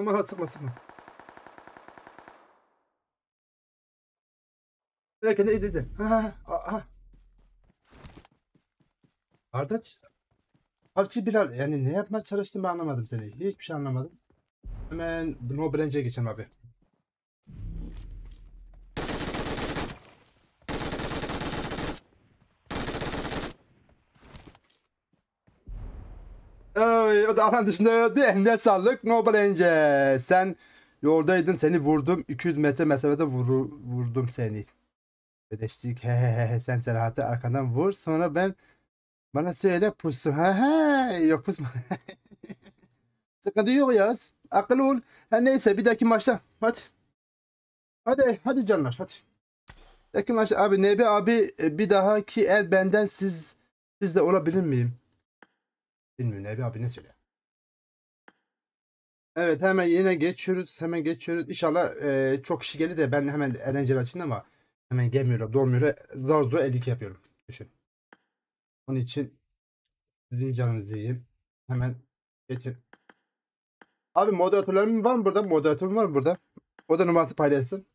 Sıkma, sıkma, sıkma. Belki de izledi. Ha, ha, ha. Arda Avcı Bilal yani ne yapmaya çalıştın ben anlamadım seni. Hiçbir şey anlamadım. Hemen No Branch'e geçelim abi. Ay, o da alan dışında. Eline sağlık No Branch'e. Sen yoldaydın seni vurdum. 200 metre mesafede vuru, vurdum seni. Ödeştik. He he he. Sen Serhat'ı arkandan vur. Sonra ben bana söyle pusu. He he. Yok pusma. [LAUGHS] Sıkıntı yok yaz. Akıl ol. Ha, neyse bir dahaki maçta. Hadi. Hadi hadi canlar hadi. Bir dahaki maçta abi Nebi abi e, bir dahaki el benden siz siz de olabilir miyim? Bilmiyorum Nebi abi ne söylüyor? Evet hemen yine geçiyoruz. Hemen geçiyoruz. İnşallah e, çok kişi gelir de ben hemen eğlenceli açayım ama hemen gelmiyor. Dolmuyor. Zor zor 52 yapıyorum. Düşün. Onun için sizin canınızı yiyeyim. Hemen geçin. Abi moderatörlerim var mı burada? Moderatörüm var mı burada? O da numarası paylaşsın.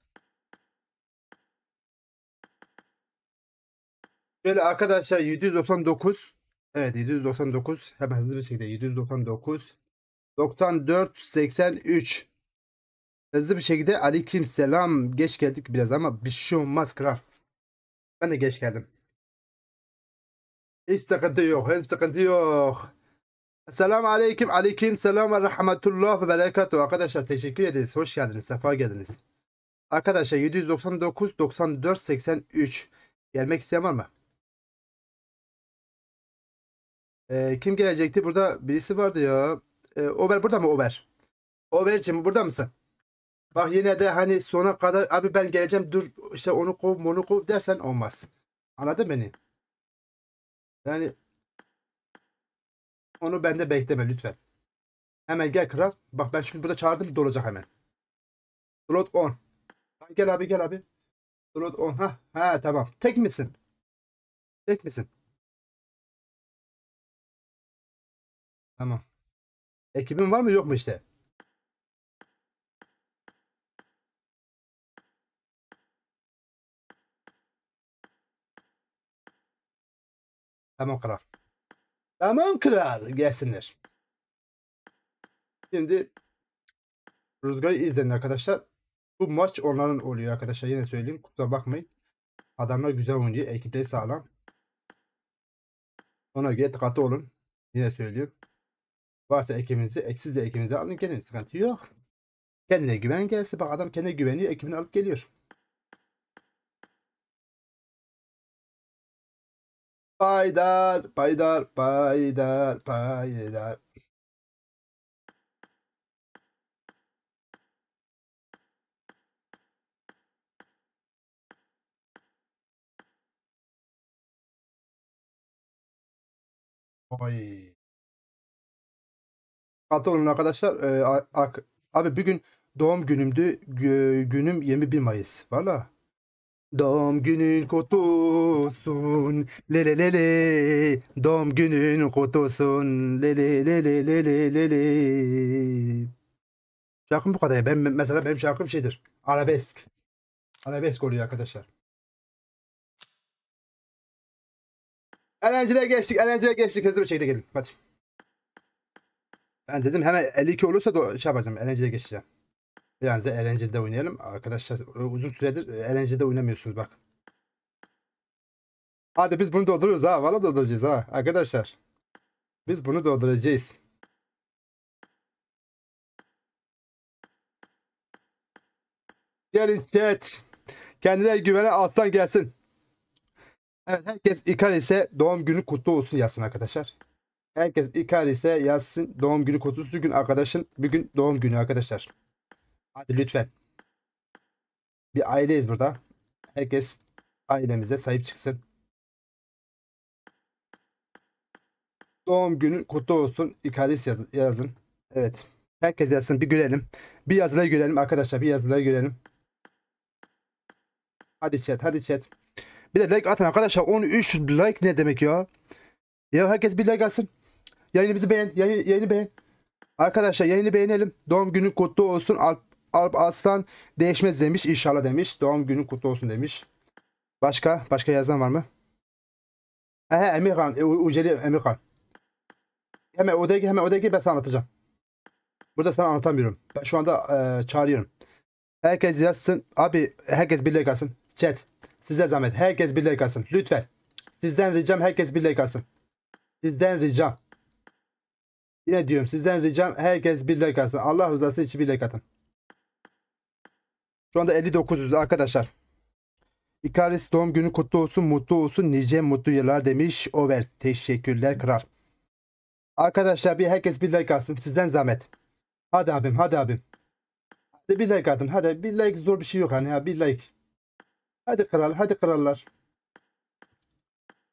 Şöyle arkadaşlar 799 Evet 799 hemen hızlı bir şekilde 799 94 83 Hızlı bir şekilde aleyküm selam. Geç geldik biraz ama bir şey olmaz kral. Ben de geç geldim. Hiç sıkıntı yok. Hiç sıkıntı yok. Selamun aleyküm. Aleyküm selam ve rahmetullah ve berekatuhu. Arkadaşlar teşekkür ederiz. Hoş geldiniz. Sefa geldiniz. Arkadaşlar 799 94 83 gelmek isteyen var mı? Ee, kim gelecekti? Burada birisi vardı ya. Ee, Ober burada mı Ober? Ober'cim burada mısın? Bak yine de hani sona kadar abi ben geleceğim dur işte onu kov onu kov dersen olmaz. Anladın beni? Yani onu bende bekleme lütfen. Hemen gel kral. Bak ben şimdi burada çağırdım dolacak hemen. Slot 10. Gel abi gel abi. Slot 10. Ha ha tamam. Tek misin? Tek misin? Tamam. Ekibin var mı yok mu işte? Tamam kral. Tamam kral. Gelsinler. Şimdi Rüzgar'ı izleyin arkadaşlar. Bu maç onların oluyor arkadaşlar. Yine söyleyeyim. Kusura bakmayın. Adamlar güzel oynuyor. Ekipleri sağlam. Ona göre dikkatli olun. Yine söylüyorum. Varsa ekibinizi, eksiz de ekibinizi alın gelin. Sıkıntı yok. Kendine güven gelsin. Bak adam kendine güveniyor. Ekibini alıp geliyor. Paydar, paydar, paydar, paydar. Oy. Dikkatli olun arkadaşlar. Ee, abi bugün doğum günümdü. Gü- günüm 21 Mayıs. Valla. Doğum günün kutlu olsun. Le le le le. Doğum günün kutlu olsun. Le le le le le le le le. Şarkım bu kadar. Ben mesela benim şarkım şeydir. Arabesk. Arabesk oluyor arkadaşlar. Eğlenceye geçtik. Eğlenceye geçtik. Hızlı bir şekilde gelin. Hadi. Ben dedim hemen 52 olursa da şey yapacağım. Eğlenceye geçeceğim. Biraz da eğlencede oynayalım. Arkadaşlar e, uzun süredir e, eğlencede oynamıyorsunuz bak. Hadi biz bunu dolduruyoruz ha. Valla dolduracağız ha. Arkadaşlar. Biz bunu dolduracağız. Gelin chat. Kendine güvene alttan gelsin. Evet herkes İkar ise doğum günü kutlu olsun yazsın arkadaşlar. Herkes İkar ise yazsın doğum günü kutlu olsun. Bugün arkadaşın bugün doğum günü arkadaşlar. Hadi lütfen. Bir aileyiz burada. Herkes ailemize sahip çıksın. Doğum günü kutlu olsun. İkaris yaz- yazın. Evet. Herkes yazsın. Bir görelim. Bir yazıları görelim arkadaşlar. Bir yazıları görelim. Hadi chat. Hadi chat. Bir de like atın arkadaşlar. 13 like ne demek ya? Ya herkes bir like atsın. Yayınımızı beğen. Yayın, yayını beğen. Arkadaşlar yayını beğenelim. Doğum günü kutlu olsun. Alp, Alp Aslan değişmez demiş. İnşallah demiş. Doğum günü kutlu olsun demiş. Başka? Başka yazan var mı? He Emirhan. E, Uceli Emirhan. Hemen odaya. Hemen odaya gir. Ben sana anlatacağım. Burada sana anlatamıyorum. Ben şu anda e, çağırıyorum. Herkes yazsın. Abi herkes bir like atsın. Chat. Size zahmet. Herkes bir like atsın. Lütfen. Sizden ricam herkes bir like atsın. Sizden ricam. Yine diyorum sizden ricam herkes bir like atsın. Allah rızası için bir like atın. Şu anda 59'uz arkadaşlar. İkaris doğum günü kutlu olsun, mutlu olsun, nice mutlu yıllar demiş. Over. Teşekkürler kral. Arkadaşlar bir herkes bir like atsın. Sizden zahmet. Hadi abim, hadi abim. Hadi bir like atın. Hadi bir like zor bir şey yok hani ya bir like. Hadi kral, hadi krallar.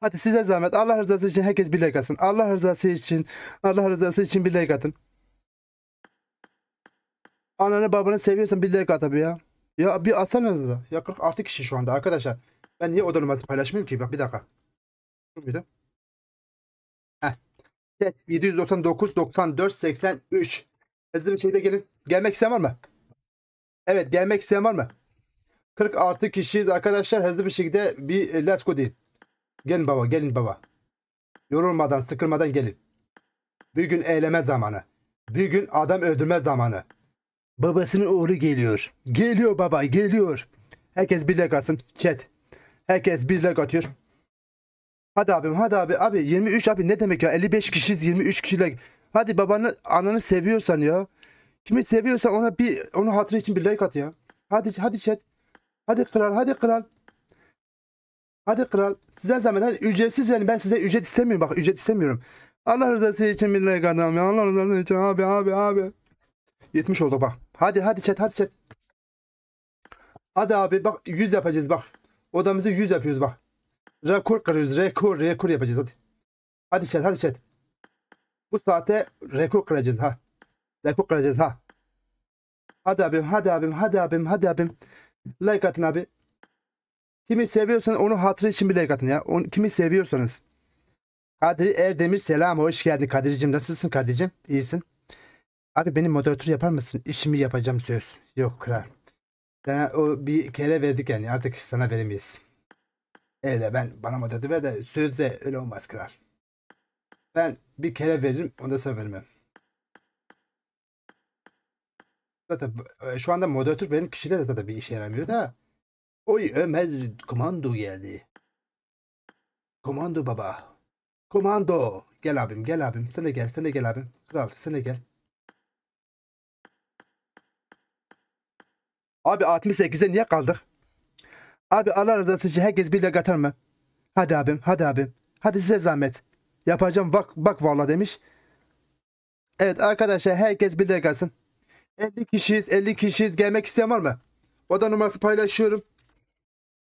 Hadi size zahmet. Allah rızası için herkes bir like atsın. Allah rızası için, Allah rızası için bir like atın. Ananı babanı seviyorsan bir like at abi ya. Ya bir atsana da. Ya 46 kişi şu anda arkadaşlar. Ben niye oda numarası paylaşmıyorum ki? Bak bir dakika. Dur bir de. Heh. Chat 799 94 83. Hızlı bir şekilde gelin. Gelmek isteyen var mı? Evet gelmek isteyen var mı? 46 kişiyiz arkadaşlar. Hızlı bir şekilde bir let's go deyin. Gelin baba gelin baba. Yorulmadan sıkılmadan gelin. Bir gün eyleme zamanı. Bir gün adam öldürme zamanı. Babasının oğlu geliyor. Geliyor baba geliyor. Herkes bir like atsın. Chat. Herkes bir like atıyor. Hadi abim hadi abi. Abi 23 abi ne demek ya? 55 kişiyiz 23 kişiyle. Hadi babanı ananı seviyorsan ya. Kimi seviyorsan ona bir onun hatırı için bir like at ya. Hadi hadi chat. Hadi kral hadi kral. Hadi kral. Sizden zahmet ücretsiz yani ben size ücret istemiyorum bak ücret istemiyorum. Allah rızası için bir like adam ya. Allah rızası için abi abi abi. 70 oldu bak. Hadi hadi chat hadi chat. Hadi abi bak 100 yapacağız bak. Odamızı 100 yapıyoruz bak. Rekor kırıyoruz. Rekor rekor yapacağız hadi. Hadi chat hadi chat. Bu saate rekor kıracağız ha. Rekor kıracağız ha. Hadi abim hadi abim hadi abim hadi abim. Like atın abi. Kimi seviyorsanız onu hatırı için bir like atın ya. Onu, kimi seviyorsanız. Kadir Erdemir selam hoş geldin Kadir'cim. Nasılsın Kadir'cim? İyisin. Abi benim moderatör yapar mısın? İşimi yapacağım söz. Yok kral. Sana o bir kere verdik yani artık sana veremeyiz. Öyle ben bana moderatör ver de sözde öyle olmaz kral. Ben bir kere veririm ondan sonra vermem. Zaten e, şu anda moderatör benim kişiyle de zaten bir işe yaramıyor da. Oy Ömer komando geldi. Komando baba. Komando. Gel abim gel abim. Sen de gel sen de gel abim. Kral sen de gel. Abi 68'e niye kaldık? Abi Allah razı herkes bir leg atar mı? Hadi abim hadi abim. Hadi size zahmet. Yapacağım bak bak valla demiş. Evet arkadaşlar herkes bir atsın. 50 kişiyiz 50 kişiyiz gelmek isteyen var mı? Oda numarası paylaşıyorum.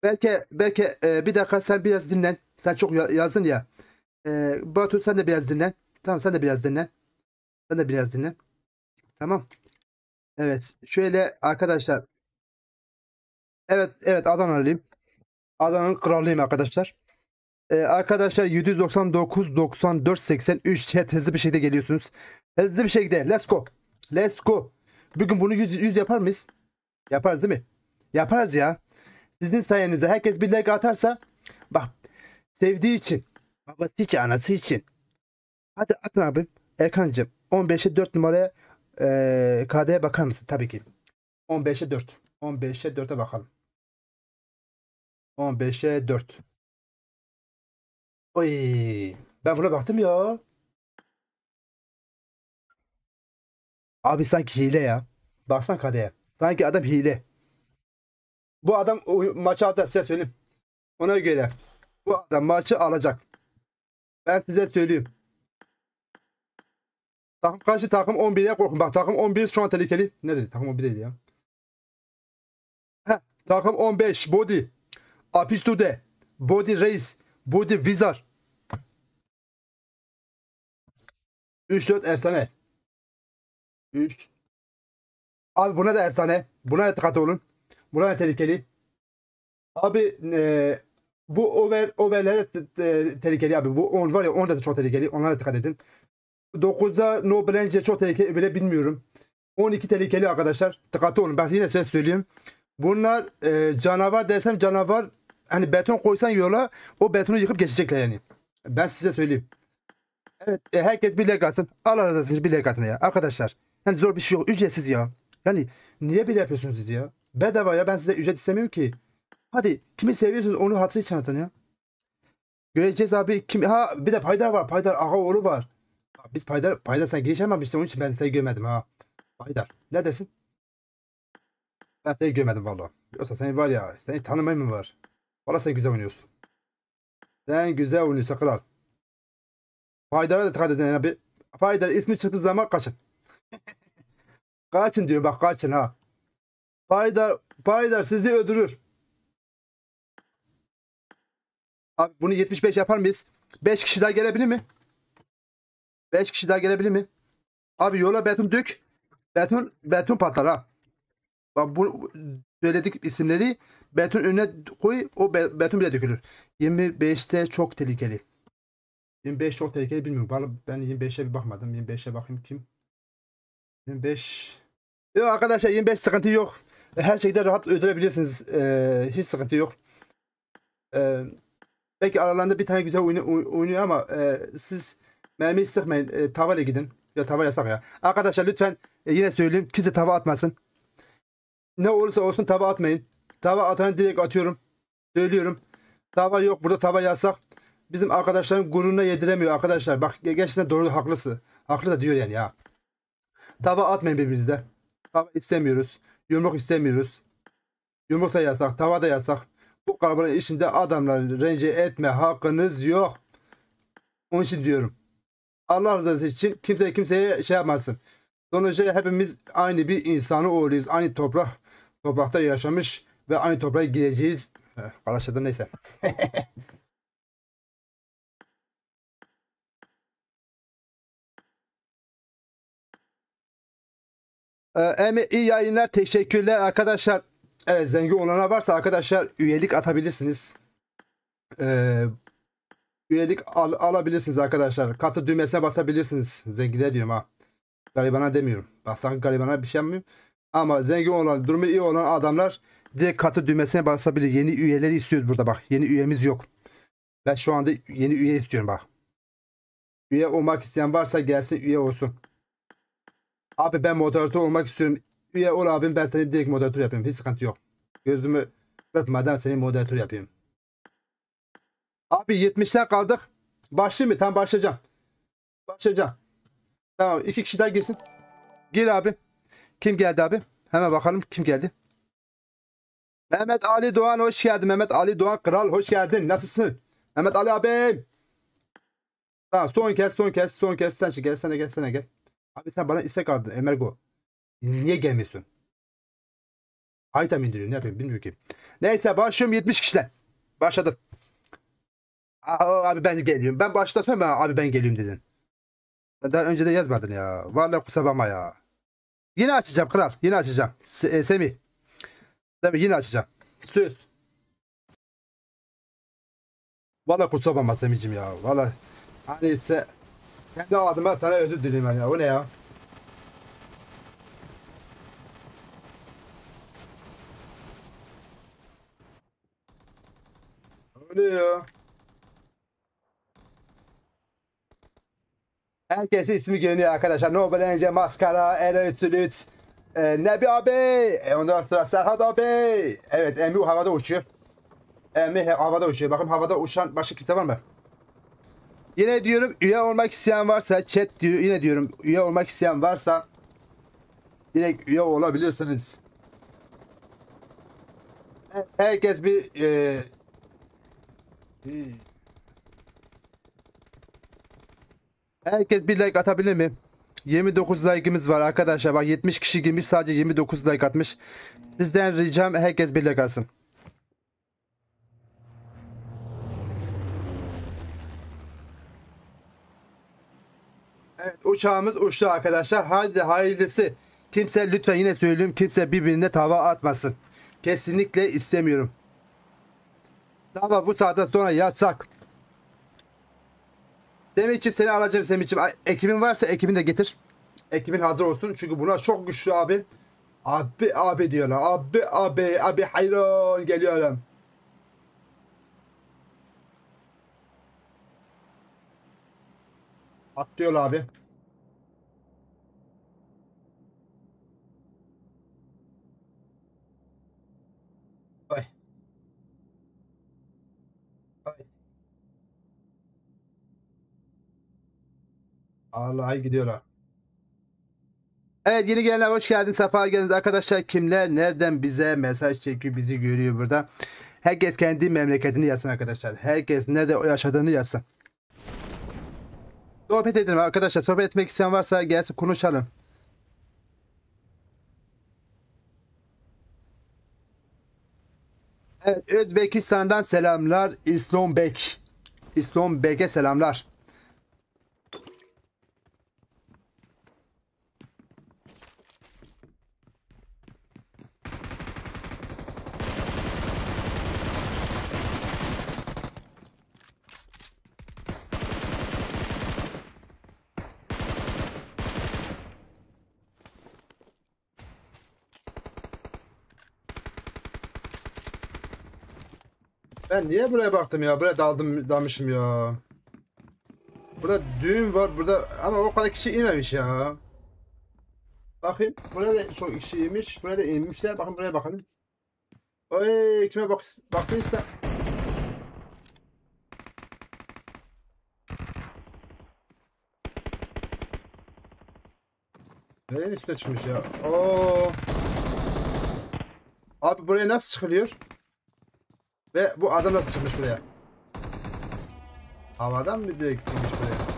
Belki belki e, bir dakika sen biraz dinlen. Sen çok ya- yazdın ya. E, Batu sen de biraz dinlen. Tamam sen de biraz dinlen. Sen de biraz dinlen. Tamam. Evet. Şöyle arkadaşlar. Evet evet Adanalıyım. Adana'nın kralıyım arkadaşlar. E, arkadaşlar 799 94 83 chat hızlı bir şekilde geliyorsunuz. Hızlı bir şekilde. Let's go. Let's go. Bugün bunu 100, 100 yapar mıyız? Yaparız değil mi? Yaparız ya. Sizin sayenizde herkes bir like atarsa bak sevdiği için babası için anası için hadi atın abim Erkancığım 15'e 4 numaraya eee KD'ye bakar mısın? Tabii ki. 15'e 4. 15'e 4'e bakalım. 15'e 4. Oy ben buna baktım ya. Abi sanki hile ya. Baksan KD'ye. Sanki adam hile. Bu adam maçı alacak size söyleyeyim. Ona göre. Bu adam maçı alacak. Ben size söyleyeyim. Takım karşı takım 11'e korkun. Bak takım 11 şu an tehlikeli. Ne dedi? Takım 11 değil ya. Heh, takım 15 body. Apistude. Body Reis. Body Vizar. 3-4 efsane. 3 Abi buna da efsane. Buna da dikkat olun. Buna da tehlikeli. Abi e, bu over overlere t- t- tehlikeli abi. Bu 10 var ya 10 da çok tehlikeli. Onlara dikkat edin. 9'da no bence çok tehlikeli bile bilmiyorum. 12 tehlikeli arkadaşlar. Dikkatli olun. Ben yine size söyleyeyim. Bunlar e, canavar desem canavar hani beton koysan yola o betonu yıkıp geçecekler yani. Ben size söyleyeyim. Evet e, herkes bir leg atsın. Allah razı olsun bir leg atın ya. Arkadaşlar yani zor bir şey yok. Ücretsiz ya. Yani niye böyle yapıyorsunuz siz ya? Bedava ya ben size ücret istemiyorum ki. Hadi kimi seviyorsunuz onu hatırı için atın ya. Göreceğiz abi. Kim ha bir de Paydar var. Paydar ağa oğlu var. Biz Paydar Paydar sen giriş yapmamıştın onun için ben seni görmedim ha. Paydar neredesin? Ben seni görmedim valla. Yoksa seni var ya seni tanımay mı var? Valla sen güzel oynuyorsun. Sen güzel oynuyorsun kral. Paydar'a da dikkat abi. Paydar ismi çıktığı zaman kaçın. [LAUGHS] kaçın diyor bak kaçın ha. Paydar, Paydar sizi öldürür. Abi bunu 75 yapar mıyız? 5 kişi daha gelebilir mi? 5 kişi daha gelebilir mi? Abi yola beton dök. Beton beton patlar ha. Bak bu söyledik isimleri beton önüne koy o be- beton bile dökülür. 25'te çok tehlikeli. 25 çok tehlikeli bilmiyorum. Ben 25'e bir bakmadım. 25'e bakayım kim? 25 Yok arkadaşlar 25 sıkıntı yok. Her şekilde rahat öldürebilirsiniz. Ee, hiç sıkıntı yok. Ee, belki aralarında bir tane güzel oynuyor ama e, siz mermiyi sıkmayın. E, tavayla gidin. Ya tava yasak ya. Arkadaşlar lütfen e, yine söyleyeyim. Kimse tava atmasın. Ne olursa olsun tava atmayın. Tava atanı direkt atıyorum. Söylüyorum. Tava yok. Burada tava yasak. Bizim arkadaşların gururuna yediremiyor arkadaşlar. Bak ge- gerçekten doğru haklısı. Haklı da diyor yani ya. Tava atmayın birbirinize. Tava istemiyoruz. Yumruk istemiyoruz. Yumruk da yasak. Tava da yasak. Bu kalabalığın içinde adamları rencide etme hakkınız yok. Onun için diyorum. Allah rızası için kimse kimseye şey yapmasın. Sonuçta hepimiz aynı bir insanı oğluyuz. Aynı toprak toprakta yaşamış ve aynı toprağa gireceğiz. Kalaşadım neyse. [LAUGHS] Ee, iyi yayınlar. Teşekkürler arkadaşlar. Evet zengin olana varsa arkadaşlar üyelik atabilirsiniz. Ee, üyelik al- alabilirsiniz arkadaşlar. Katı düğmesine basabilirsiniz. Zengine diyorum ha. Garibana demiyorum. Bak sakın garibana bir şey yapmayayım. Ama zengin olan, durumu iyi olan adamlar direkt katı düğmesine basabilir. Yeni üyeleri istiyoruz burada bak. Yeni üyemiz yok. Ben şu anda yeni üye istiyorum bak. Üye olmak isteyen varsa gelsin üye olsun. Abi ben moderatör olmak istiyorum. Üye ol abim ben seni direkt moderatör yapayım. Hiç sıkıntı yok. Gözümü madem seni moderatör yapayım. Abi 70'ten kaldık. Başlayayım mı? Tamam başlayacağım. Başlayacağım. Tamam iki kişi daha girsin. Gir abi. Kim geldi abi? Hemen bakalım kim geldi. Mehmet Ali Doğan hoş geldin. Mehmet Ali Doğan kral hoş geldin. Nasılsın? Mehmet Ali abim. Tamam son kez son kez son kez sen gel de gel de gel. Abi sen bana istek aldın Emergo. Niye gelmiyorsun? Harita mı indiriyor ne yapayım bilmiyorum ki. Neyse başlıyorum 70 kişiden. Başladım. Aa, abi ben geliyorum. Ben başta söyleme abi ben geliyorum dedin. Daha önce de yazmadın ya. Vallahi kusura bakma ya. Yine açacağım kral. Yine açacağım. Se e, Semih. Semih yine açacağım. Söz. Vallahi kusura bakma Semih'cim ya. Vallahi hani ise kendi adıma sana özür dileyim ben ya. O ne ya? Öyle ya. Herkesin ismi görünüyor arkadaşlar. Nobel Ence, Maskara, Eren Sülüt, e, Nebi abi, e, ondan sonra Serhat abi. Evet, Emi havada uçuyor. He- havada uçuyor. Bakın havada uçan başka kimse var mı? Yine diyorum üye olmak isteyen varsa chat diyor yine diyorum üye olmak isteyen varsa direkt üye olabilirsiniz. Her- Herkes bir e, Herkes bir like atabilir mi? 29 like'ımız var arkadaşlar. Bak 70 kişi girmiş sadece 29 like atmış. Sizden ricam herkes bir like atsın. Evet uçağımız uçtu arkadaşlar. Hadi hayırlısı. Kimse lütfen yine söylüyorum kimse birbirine tava atmasın. Kesinlikle istemiyorum. Tava bu saatten sonra yasak. Semih'ciğim seni alacağım Semih'ciğim. Ekibin varsa ekibini de getir. Ekibin hazır olsun. Çünkü buna çok güçlü abi. Abi abi diyorlar. Abi abi abi hayran geliyorum. Atlıyor abi. Ay. Ay. Allah'a gidiyorlar. Evet yeni gelenler hoş geldin. Sefa geldiniz arkadaşlar. Kimler nereden bize mesaj çekiyor bizi görüyor burada. Herkes kendi memleketini yazsın arkadaşlar. Herkes nerede yaşadığını yazsın. Sohbet edelim arkadaşlar. Sohbet etmek isteyen varsa gelsin konuşalım. Evet Özbekistan'dan selamlar. İslam Bek. Selamlar. Ben niye buraya baktım ya? Buraya daldım dalmışım ya. Burada düğün var burada ama o kadar kişi inmemiş ya. Bakayım. Buraya da çok kişi inmiş. Buraya da inmişler. Bakın buraya bakalım. Oy kime bak baktıysa. Nerenin üstüne çıkmış ya? Oo. Abi buraya nasıl çıkılıyor? Ve bu adam nasıl çıkmış buraya? Havadan mı direkt çıkmış buraya?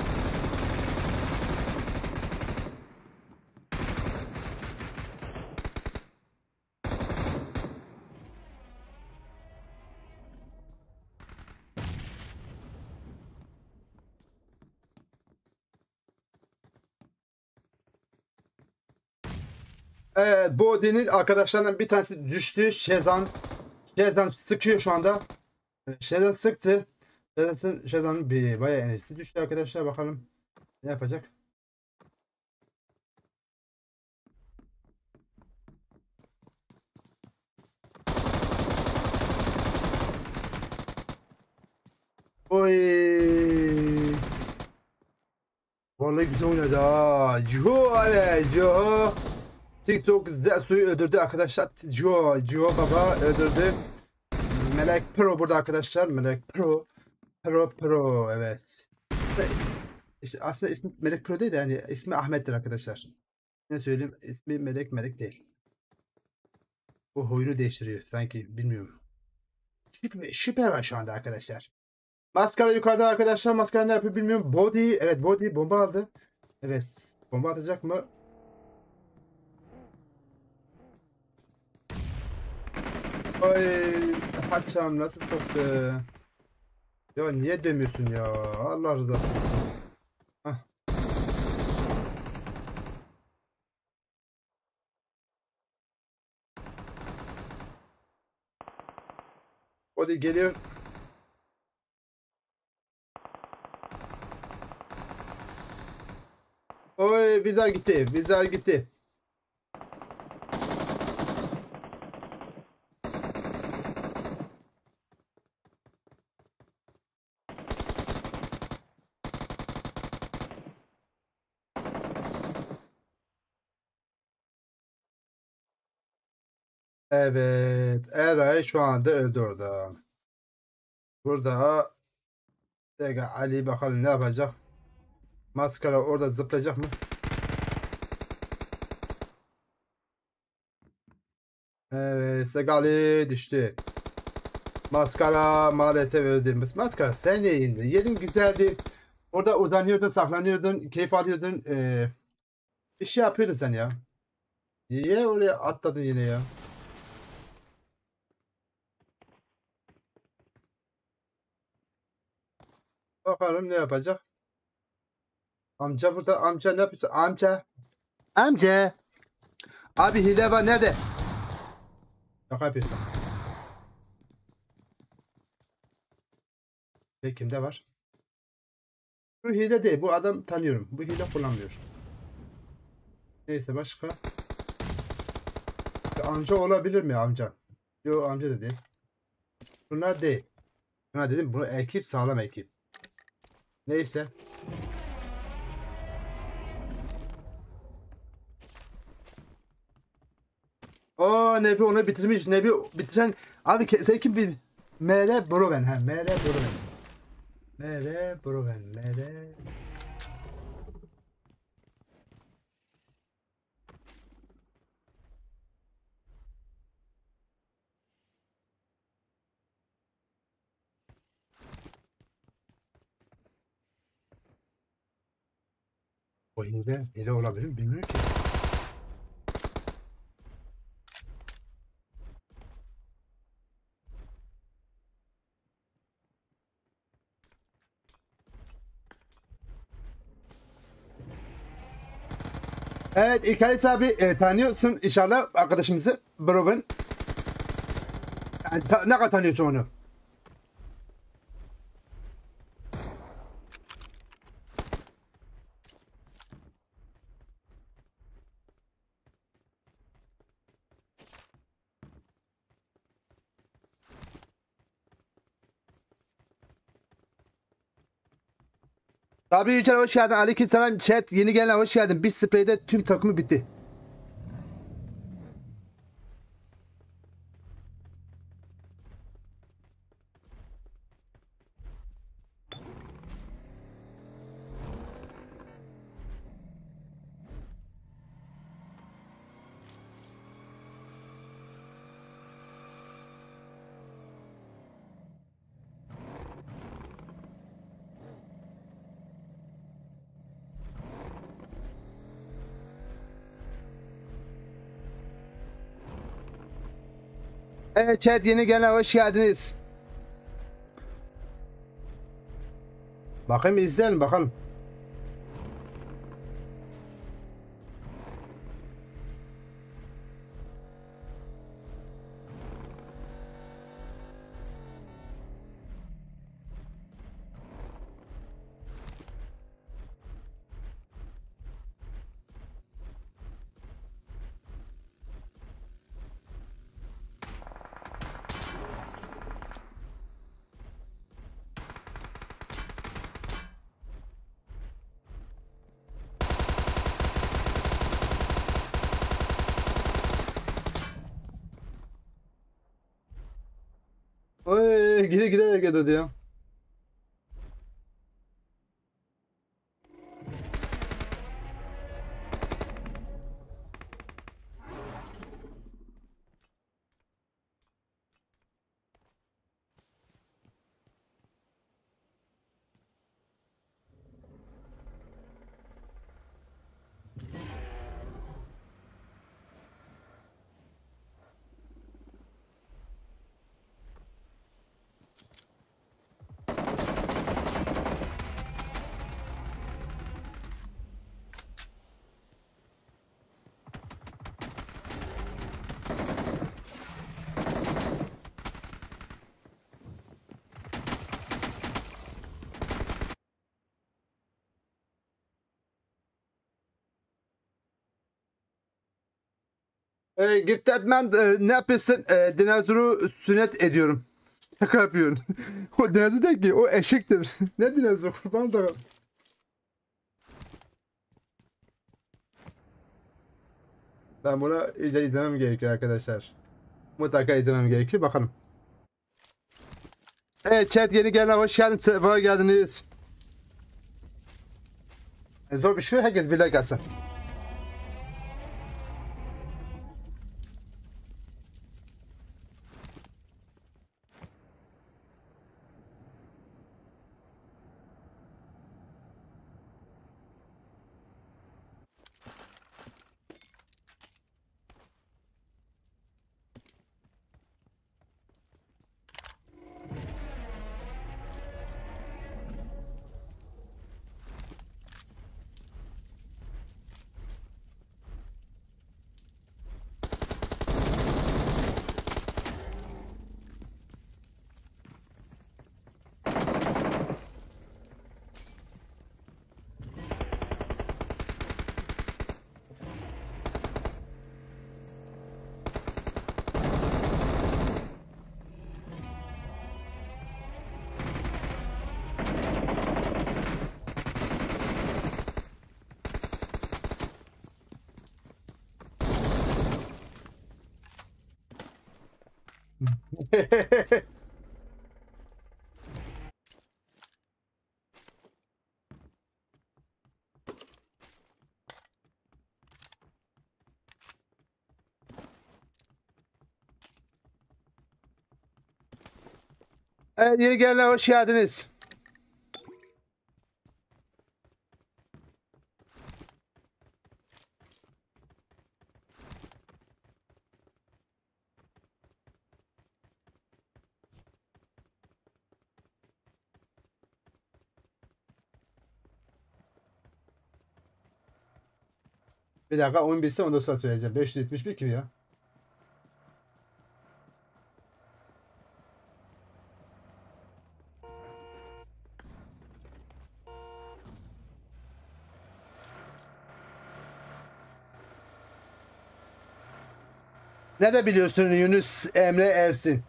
Evet, Bodin'in arkadaşlarından bir tanesi düştü. Şezan Şezan sıkıyor şu anda. Şezan sıktı. Şezan, Şezan'ın bir bayağı enesi düştü arkadaşlar. Bakalım ne yapacak. Oy. Vallahi güzel oynadı ha. Ciho ale Ciho. TikTok suyu öldürdü arkadaşlar. Ciho, Ciho baba öldürdü. Melek Pro burada arkadaşlar. Melek Pro. Pro Pro evet. Ve işte aslında ismi Melek Pro değil de yani ismi Ahmet'tir arkadaşlar. Ne söyleyeyim ismi Melek Melek değil. O oyunu değiştiriyor sanki bilmiyorum. Şüphe, şüphe var şu anda arkadaşlar. Maskara yukarıda arkadaşlar. Maskara ne yapıyor bilmiyorum. Body evet body bomba aldı. Evet bomba atacak mı? Oy haçam nasıl soktu? Ya niye demiyorsun ya? Allah için. Hah. Body geliyor. Oy vizar gitti. Vizar gitti. Evet. Eray şu anda öldü orada. Burada Sega Ali bakalım ne yapacak. Maskara orada zıplayacak mı? Evet Sega Ali düştü. Maskara maalesef öldü. Maskara sen de indin. Yerin güzeldi. Orada uzanıyordun, saklanıyordun, keyif alıyordun. Ee, bir şey yapıyordun sen ya. Niye oraya atladın yine ya? Bakalım ne yapacak. Amca burada amca ne yapıyorsun? Amca. Amca. Abi hile var nerede? Şaka yapıyorsun. Ne kimde var? Bu hile değil. Bu adam tanıyorum. Bu hile kullanmıyor. Neyse başka. Amca olabilir mi amca? Yok amca da değil. Bunlar değil. Ha dedim bu ekip sağlam ekip. Neyse. Aa Nebi onu bitirmiş. Nebi bitiren abi sen kim bir MR Broven ha MR Broven. MR Broven MR O hile, hile olabilir mi bilmiyorum ki. Evet İlkalis abi e, tanıyorsun inşallah arkadaşımızı Broven. Yani, ta- ne kadar tanıyorsun onu? Sabri Yücel hoş geldin. Aleykümselam chat. Yeni gelen hoş geldin. Bir spreyde tüm takımı bitti. Evet chat yeni gelen hoş geldiniz. Bakayım izleyelim bakalım. together there. E, Giftetmen e, ne yapıyorsun? E, dinozoru sünnet ediyorum. Şaka yapıyorsun. [LAUGHS] o dinozor değil ki o eşektir. [LAUGHS] ne dinozor kurban da. Ben bunu iyice izlemem gerekiyor arkadaşlar. Mutlaka izlemem gerekiyor. Bakalım. Evet chat yeni gelen hoş geldiniz. Sefa geldiniz. E, Zor bir şey. Herkes bir like gelsin. Evet yeni gelenler hoş geldiniz. Bir dakika oyun bitse ondan sonra söyleyeceğim. 571 kim ya? Ne de biliyorsun Yunus Emre Ersin?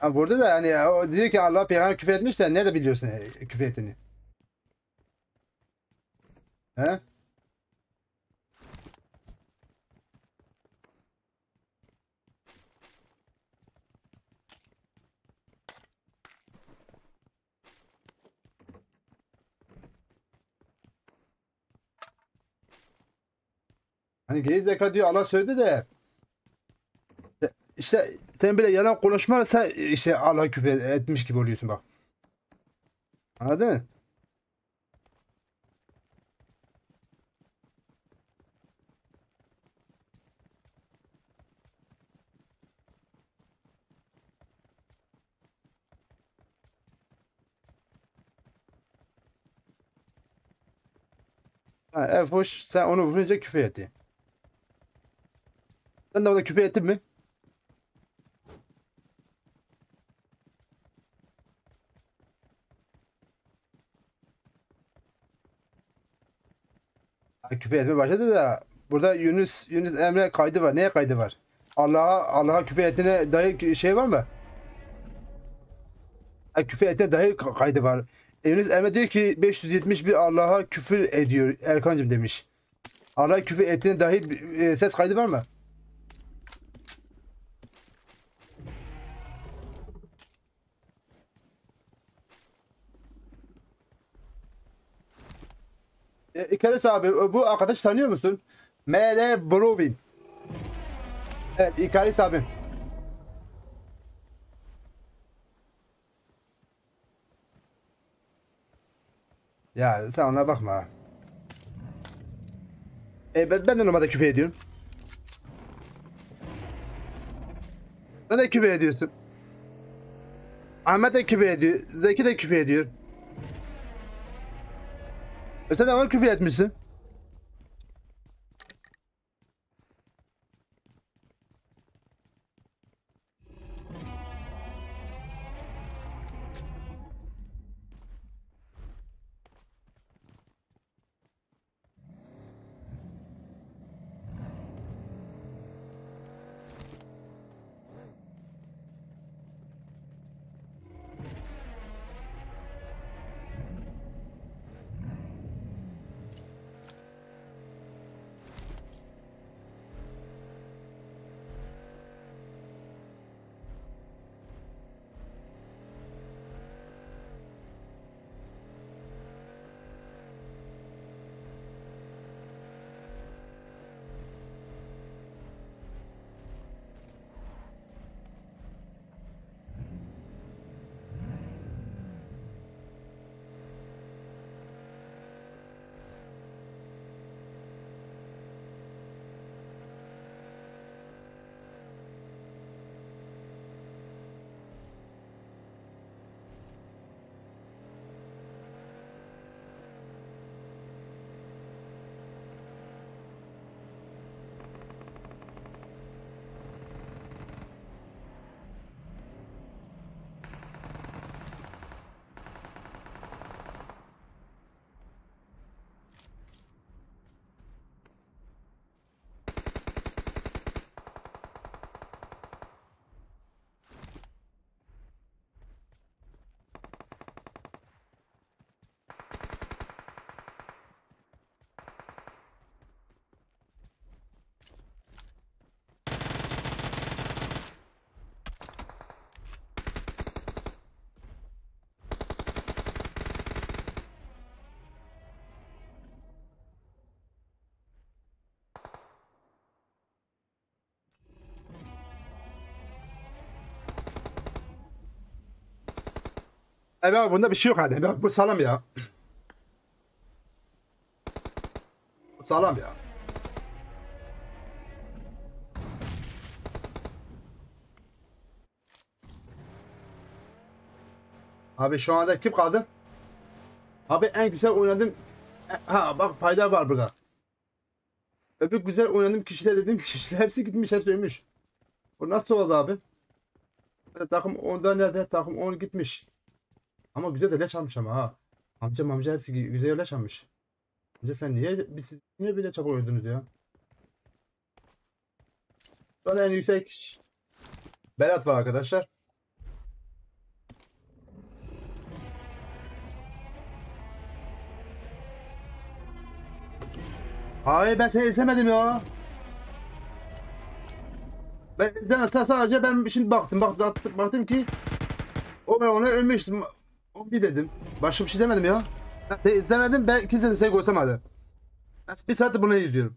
Ha burada da hani o diyor ki Allah peygamber küfür etmiş de nerede biliyorsun e, küfür ettiğini? He? Hani geri zeka diyor Allah söyledi de işte sen bile yalan konuşmazsa işte Allah küfür etmiş gibi oluyorsun bak. Anladın mı? Ha, hoş sen onu vurunca küfür etti. Sen de ona küfür ettin mi? Küfür etmeye başladı da burada Yunus Yunus Emre kaydı var. Neye kaydı var? Allah'a Allah'a küfür ettiğine dair şey var mı? Ha, küfür ettiğine dair ka- kaydı var. E, Yunus Emre diyor ki 571 Allah'a küfür ediyor Erkancım demiş. Allah'a küfür ettiğine dair e, ses kaydı var mı? İkaris abi e, bu arkadaş tanıyor musun? ML Brovin. Evet İkaris abi. Ya sen ona bakma. E, ben, ben de normalde küfür ediyorum. Sen de küfür ediyorsun. Ahmet de küfür ediyor. Zeki de küfür ediyor. E sen de ona küfür etmişsin. Abi bunda bir şey yok hani. Bak bu salam ya. Salam ya. Abi şu anda kim kaldı? Abi en güzel oynadım. Ha bak payda var burada. Öbür güzel oynadığım kişiler dediğim [LAUGHS] kişiler hepsi gitmiş hepsi ölmüş. Bu nasıl oldu abi? Takım 10'da nerede? Takım 10 gitmiş. Ama güzel de leş almış ama ha. Amca amca hepsi gü- güzel leş almış. Amca sen niye biz niye bile çabuk öldünüz ya? Sonra en yüksek Berat var arkadaşlar. Hayır ben seni izlemedim ya. Ben izlemedim sadece ben şimdi baktım bak baktım, ki o ben ona ölmüş. O bir dedim. Başka bir şey demedim ya. Ben seni izlemedim ben kimse de seni göstermedi. Ben bir saattir bunu izliyorum.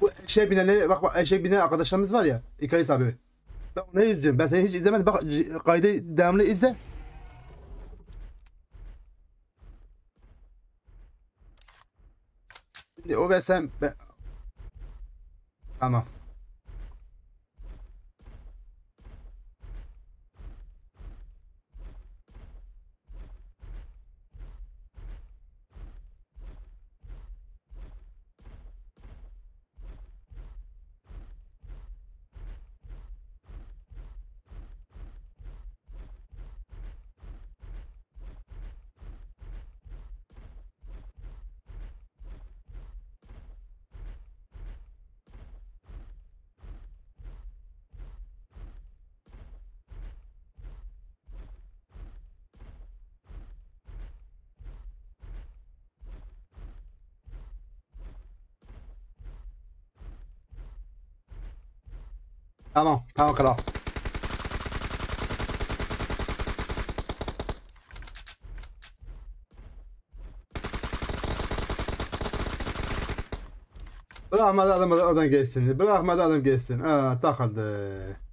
Bu şey binenleri bak bak şey binen arkadaşlarımız var ya. İkaris abi. Ben onu izliyorum. Ben seni hiç izlemedim. Bak kaydı devamlı izle. Şimdi o ve sen ben... Tamam. Tamam, tamam kral. Bırakmadı adam oradan geçsin. Bırakmadı adam geçsin. Aa, takıldı.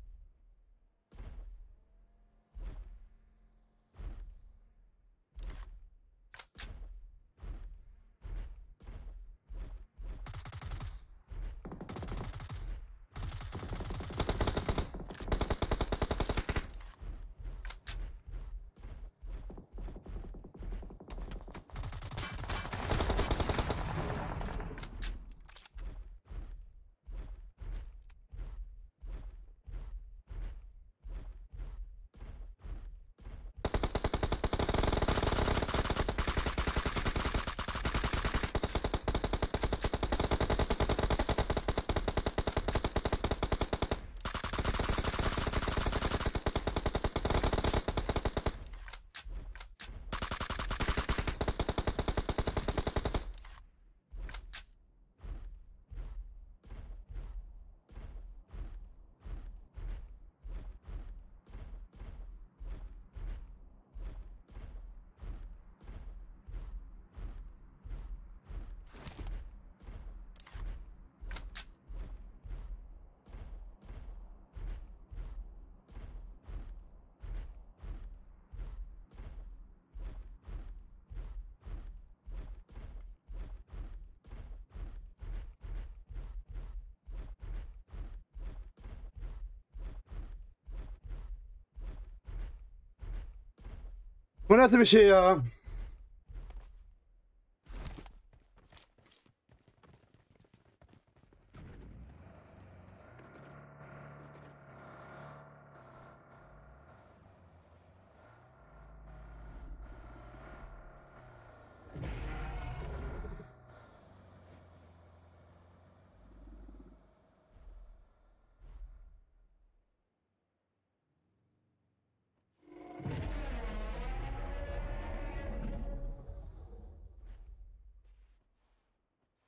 Bu nasıl bir şey ya?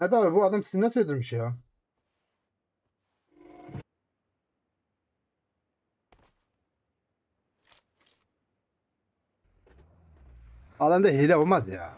Hadi abi bu adam sizi nasıl öldürmüş ya? Adamda hile olmaz ya.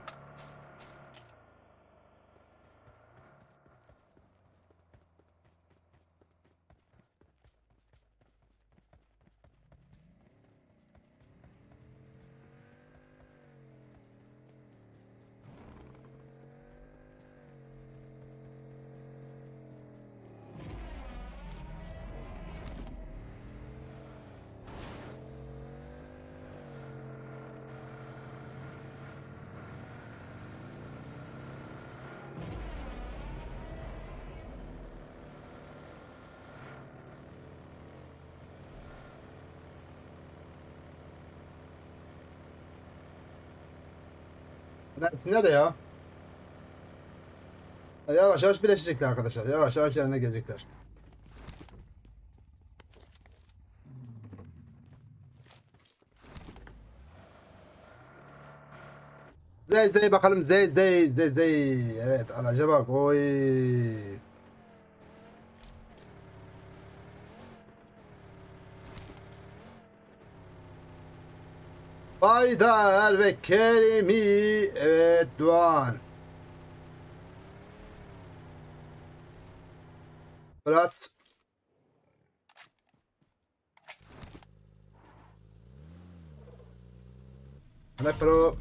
Hepsi nerede ya? Ya Yavaş yavaş birleşecekler arkadaşlar. Yavaş yavaş yerine gelecekler. Zey zey bakalım zey zey zey zey. Evet araca bak oy. Baydar ve Kerimi evet Doğan. Fırat. Ne pro?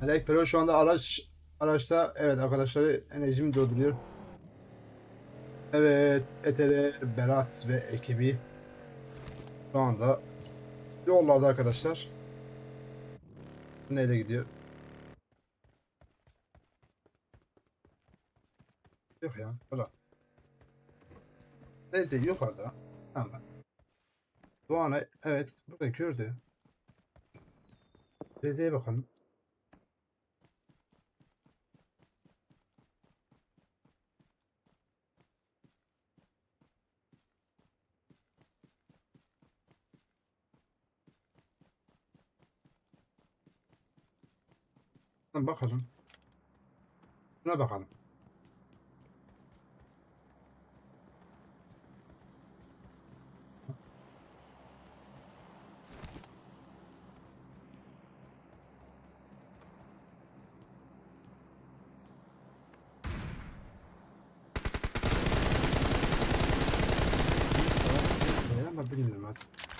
Melek Pro şu anda araç araçta evet arkadaşları enerjimi dolduruyor. Evet Etere, Berat ve ekibi şu anda yollarda arkadaşlar. Neyle gidiyor? Yok ya. Falan. Neyse yukarıda. Tamam. Doğan'a evet burada gördü. Teyzeye bakalım. Bakalım. Buna bakalım. ama bilmiyorum artık.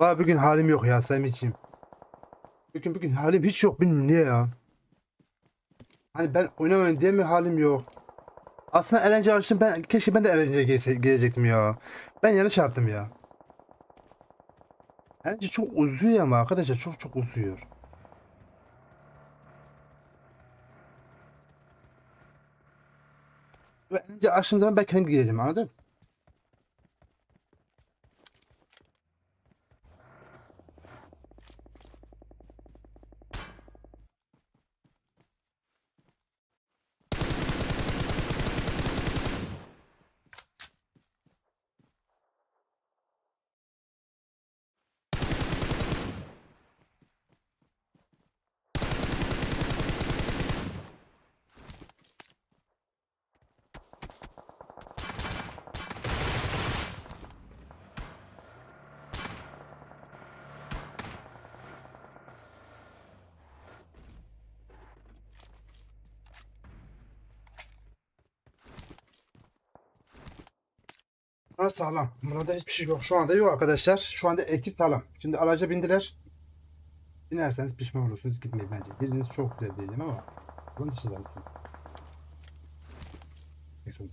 Valla bugün halim yok ya Semih'ciğim. Bugün bugün halim hiç yok bilmiyorum niye ya. Hani ben oynamayayım diye mi halim yok. Aslında eğlence alıştım ben keşke ben de eğlenceye gelecektim ya. Ben yanlış yaptım ya. Eğlence çok uzuyor ama arkadaşlar çok çok uzuyor. Ve eğlence açtığım zaman ben kendim gireceğim anladın? mı? Bunlar sağlam. Burada hiçbir şey yok. Şu anda yok arkadaşlar. Şu anda ekip sağlam. Şimdi araca bindiler. Binerseniz pişman olursunuz. Gitmeyin bence. Biriniz çok güzel diyeceğim ama bunun dışında mısın? Neyse, oldu.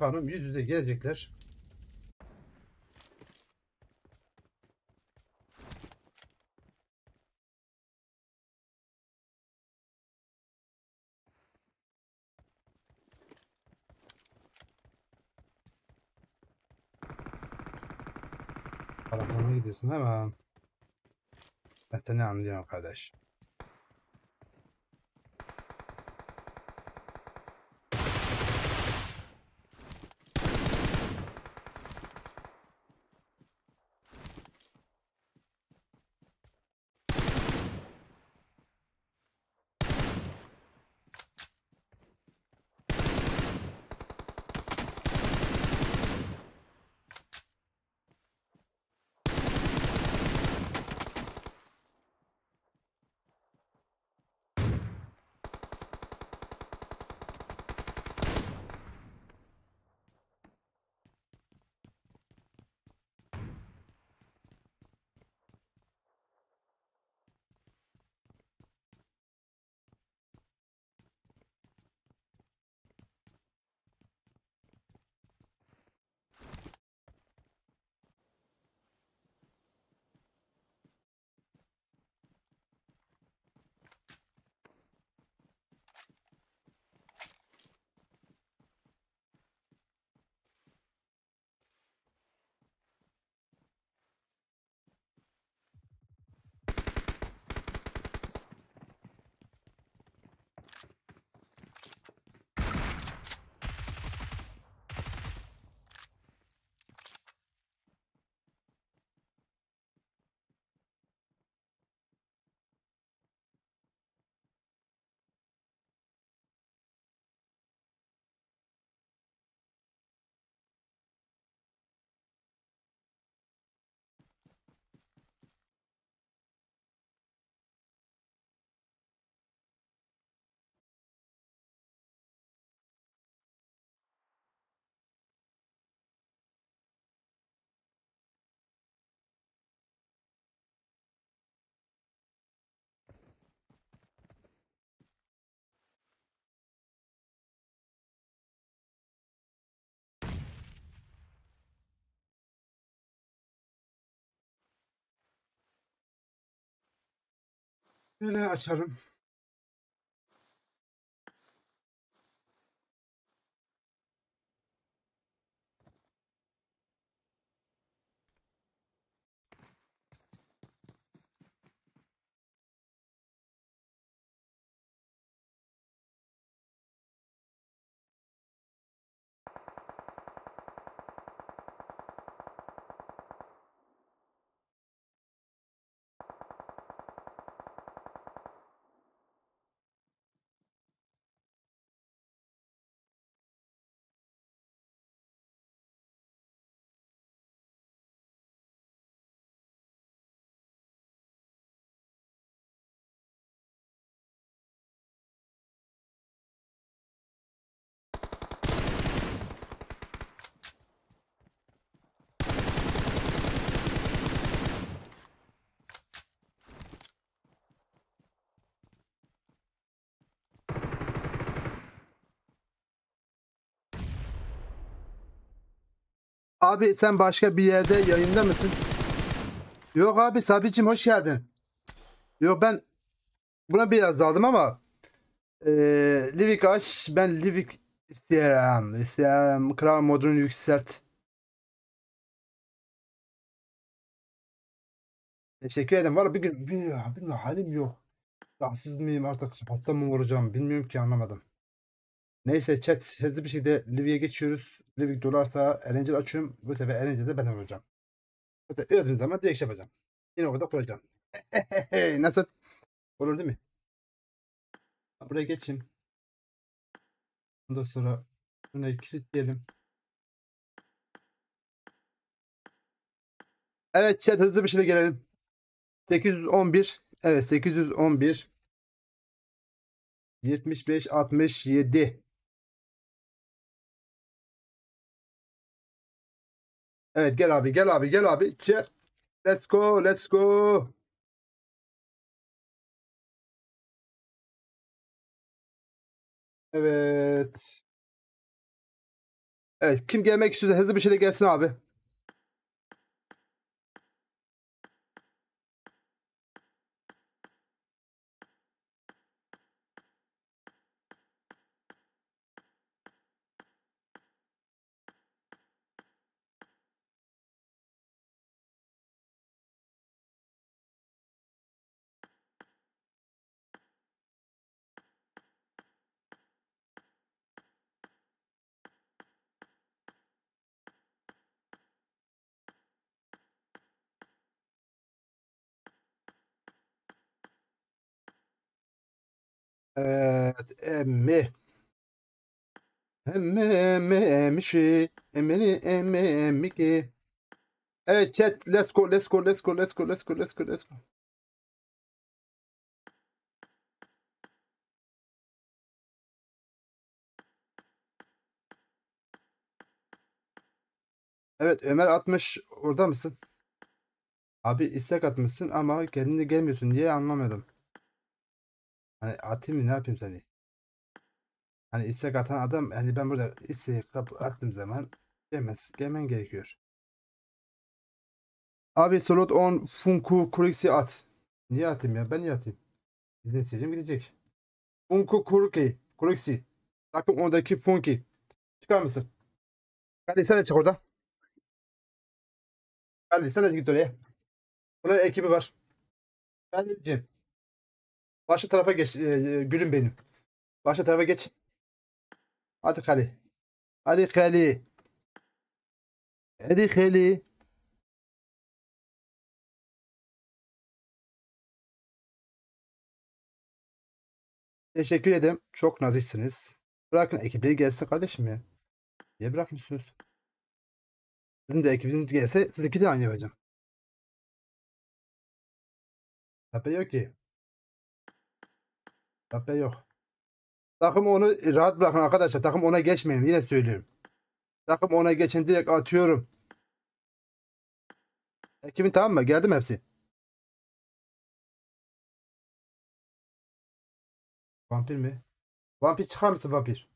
Bakalım yüz yüze gelecekler. Arabana gidiyorsun ama ben seni anlıyorum kardeş. Böyle açalım. Abi sen başka bir yerde yayında mısın? Yok abi Sabri'cim hoş geldin. Yok ben buna biraz daldım ama eee Livik aç ben Livik isterim. İsterim. Kral modunu yükselt. Teşekkür ederim. Valla bir gün bir, bir halim yok. Rahatsız mıyım artık hasta mı olacağım bilmiyorum ki anlamadım. Neyse chat hızlı bir şekilde Livik'e geçiyoruz. Livik dolarsa Erencil açıyorum. Bu sefer Erencil'de ben olacağım. Zaten aradığım zaman direkt şey yapacağım. Yine orada kuracağım. [LAUGHS] Nasıl? Olur değil mi? Buraya geçeyim. Ondan sonra şunu kilitleyelim. Evet chat hızlı bir şekilde gelelim. 811 evet 811 75 67 Evet gel abi gel abi gel abi. Let's go let's go. Evet. Evet kim gelmek istiyorsa hızlı bir şekilde gelsin abi. Evet emmi. Emmi emmi emmişi. Emmini emmi emmiki. Evet chat let's go let's go let's go let's go let's go let's go let's go. Evet Ömer atmış orada mısın? Abi istek atmışsın ama kendine gelmiyorsun diye anlamadım. Hani atayım mı ne yapayım seni? Hani istek atan adam hani ben burada isteği attığım zaman gelmez. Gelmen gerekiyor. Abi slot 10 Funku Kurix'i at. Niye atayım ya? Ben niye atayım? İzin sileyim gidecek. Funku Kurix'i. Kurix'i. Takım ondaki Funky. Çıkar mısın? Hadi sen de çık orada. Hadi sen de git oraya. Bunların ekibi var. Halil'ciğim. Başka tarafa geç. e, e, gülüm benim. Başka tarafa geç. Hadi Kali. Hadi Kali. Hadi Kali. Teşekkür ederim. Çok naziksiniz. Bırakın ekipleri gelsin kardeşim ya. Niye bırakmıyorsunuz? Sizin de ekibiniz gelse sizinki de aynı yapacağım. Yok ki. Tabii yok. Takım onu rahat bırakın arkadaşlar. Takım ona geçmeyin. Yine söylüyorum. Takım ona geçin direkt atıyorum. Ekibin tamam mı? Geldi mi hepsi? Vampir mi? Vampir çıkar mısın vampir?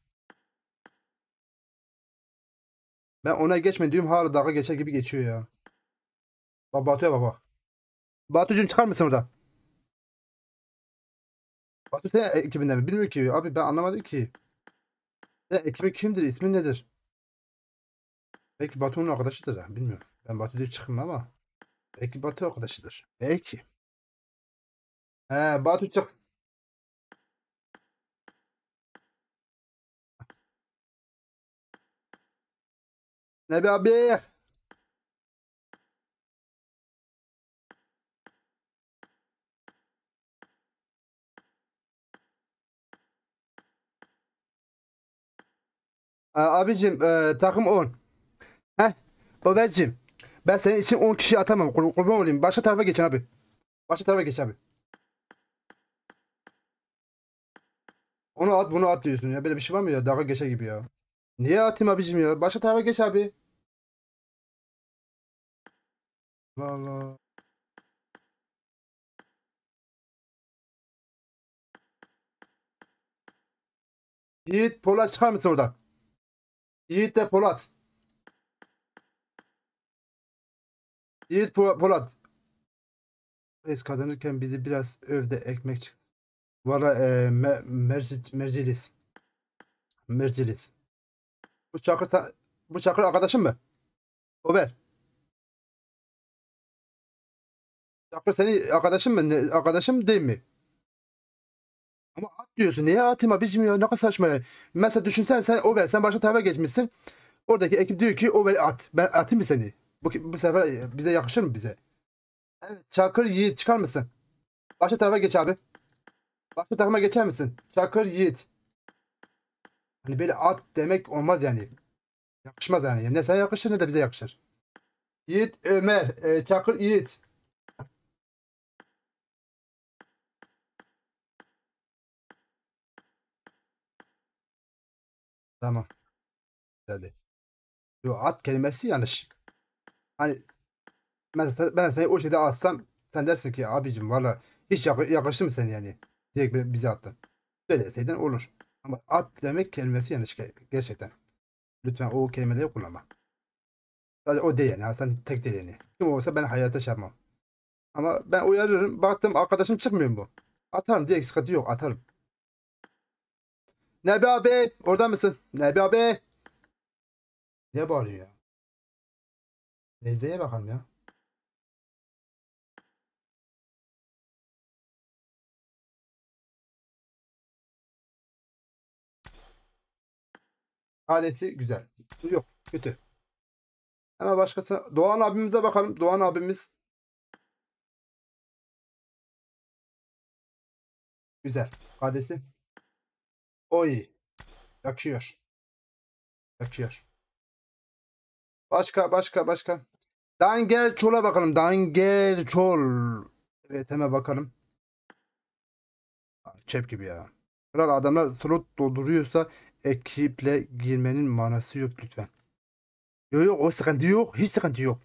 Ben ona geçme diyorum hala dalga geçer gibi geçiyor ya. Bak Batu'ya bak bak. Çıkar mısın oradan? Batu sen ekibinden mi? Bilmiyorum ki. Abi ben anlamadım ki. Sen ekibi kimdir? İsmin nedir? Belki Batu'nun arkadaşıdır ha. Bilmiyorum. Ben Batu diye çıkmam ama. Belki Batu arkadaşıdır. Belki. He Batu çık. Nebi abi. Abicim e, takım 10. Heh. Ömerciğim. Ben senin için 10 kişi atamam. Kur kurban olayım. Başka tarafa geç abi. Başka tarafa geç abi. Onu at bunu at diyorsun ya. Böyle bir şey var mı ya? Dalga geçe gibi ya. Niye atayım abicim ya? Başka tarafa geç abi. Allah. Yiğit Polat çıkar mısın oradan? Yiğit de Polat. Yiğit Po- Polat. Reis kazanırken bizi biraz övde ekmek çıktı. Valla e, me, merci, mercilis. Mercilis. Bu çakır bu çakır arkadaşın mı? Ömer. Çakır senin arkadaşın mı? Arkadaşım değil mi? Diyorsun. Niye atayım abicim ya? Ne kadar saçma ya. Mesela düşünsen sen Ömer sen başka tarafa geçmişsin. Oradaki ekip diyor ki Ömer at. Ben atayım mı seni? Bu, bu sefer bize yakışır mı bize? Evet. Çakır Yiğit çıkar mısın? Başka tarafa geç abi. Başka takıma geçer misin? Çakır Yiğit. Hani böyle at demek olmaz yani. Yakışmaz yani. Ne sana yakışır ne de bize yakışır. Yiğit Ömer. e, Çakır Yiğit. Tamam. Hadi. Yo, at kelimesi yanlış. Hani mesela ben seni o şeyde atsam sen dersin ki abicim valla hiç yak yakıştı mı sen yani? Direkt bi- bize attın. Söyleseydin olur. Ama at demek kelimesi yanlış ge- gerçekten. Lütfen o kelimeleri kullanma. Sadece o değil yani. Sen tek değil yani. Kim olsa ben hayatta şey yapmam. Ama ben uyarırım. Baktım arkadaşım çıkmıyor mu? Atarım diye sıkıntı yok. Atarım. Nebi abi orada mısın? Nebi abi. Ne bağırıyor ya? Teyzeye bakalım ya. Ailesi güzel. Yok kötü. Hemen başkası. Doğan abimize bakalım. Doğan abimiz. Güzel. Adesi. Oy. Yakıyor. Yakıyor. Başka başka başka. Danger Çol'a bakalım. Danger Çol. Evet hemen bakalım. Çep gibi ya. Kral adamlar slot dolduruyorsa ekiple girmenin manası yok lütfen. Yok yok o sıkıntı yok. Hiç sıkıntı yok.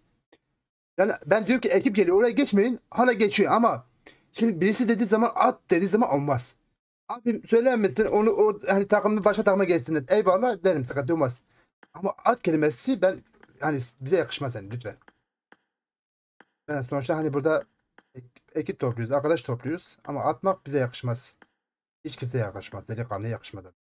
Yani ben diyorum ki ekip geliyor oraya geçmeyin. Hala geçiyor ama şimdi birisi dediği zaman at dediği zaman olmaz. Abim söylemesin onu o hani takımda başka takıma geçsin. Eyvallah derim sıkıntı olmaz. Ama at kelimesi ben yani bize yakışmaz yani lütfen. Ben sonuçta hani burada ek- ekip topluyoruz, arkadaş topluyoruz ama atmak bize yakışmaz. Hiç kimseye yakışmaz. Delikanlıya yakışmadı.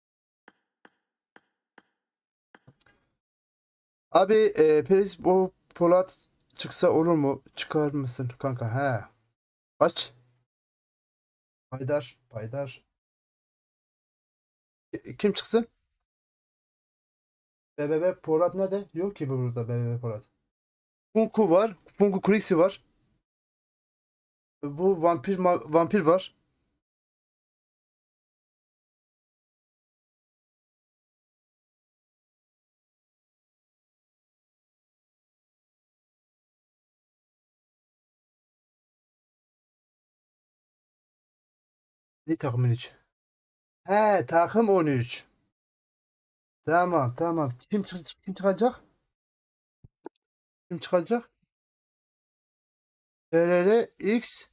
Abi e, Peris bu Polat çıksa olur mu? Çıkar mısın kanka? He. Kaç? Paydar. Paydar. Ki- Kim çıksın? BBB Polat nerede? Yok ki burada BBB Polat. Funku var. Funku Kulisi var. Bu vampir vampir var. Ne takımın içi? He takım 13. Tamam tamam. Kim, çık kim çıkacak? Kim çıkacak? TRR X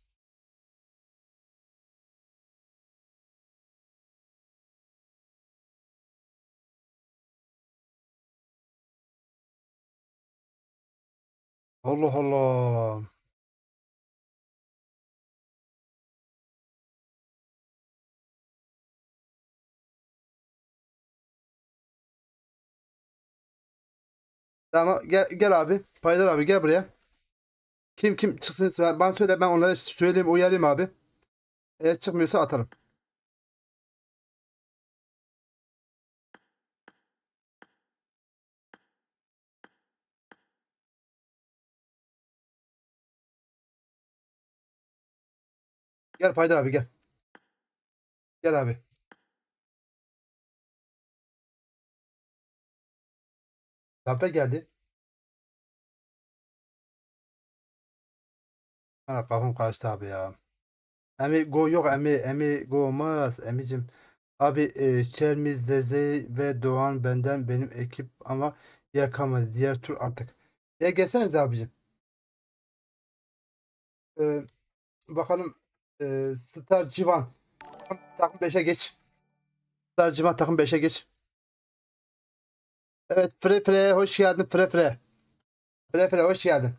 Allah Allah. Tamam gel gel abi. Paydar abi gel buraya. Kim kim çıksın bana söyle ben onlara söyleyeyim uyarayım abi. Eğer çıkmıyorsa atarım. Gel Paydar abi gel. Gel abi. Zafer geldi. Ha, kafam karıştı abi ya. Emi go yok Emi Emi go olmaz Emicim. Abi e, Çermiz, Zeze ve Doğan benden benim ekip ama yer kalmadı. Diğer tur artık. Ya gelsenize abicim. E, bakalım e, Star Civan. Takım 5'e geç. Star Civan takım 5'e geç. Evet Fre hoş geldin. Fre Fre hoş geldin.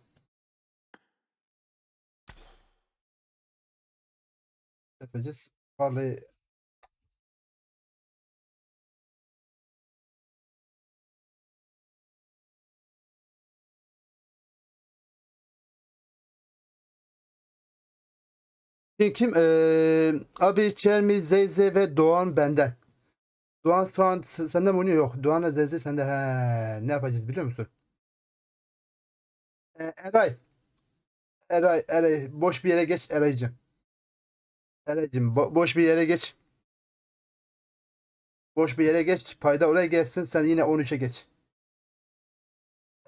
yapacağız. Vallahi Kim kim? Ee, abi Çermi, Zeyze ve Doğan benden. Doğan şu an sende mi oynuyor? Yok. Doğan'la Zeyze sende. He, ne yapacağız biliyor musun? Ee, Eray. Eray, Eray. Boş bir yere geç Eray'cığım. Eray'cığım bo- boş bir yere geç. Boş bir yere geç. Payda oraya gelsin. Sen yine 13'e geç.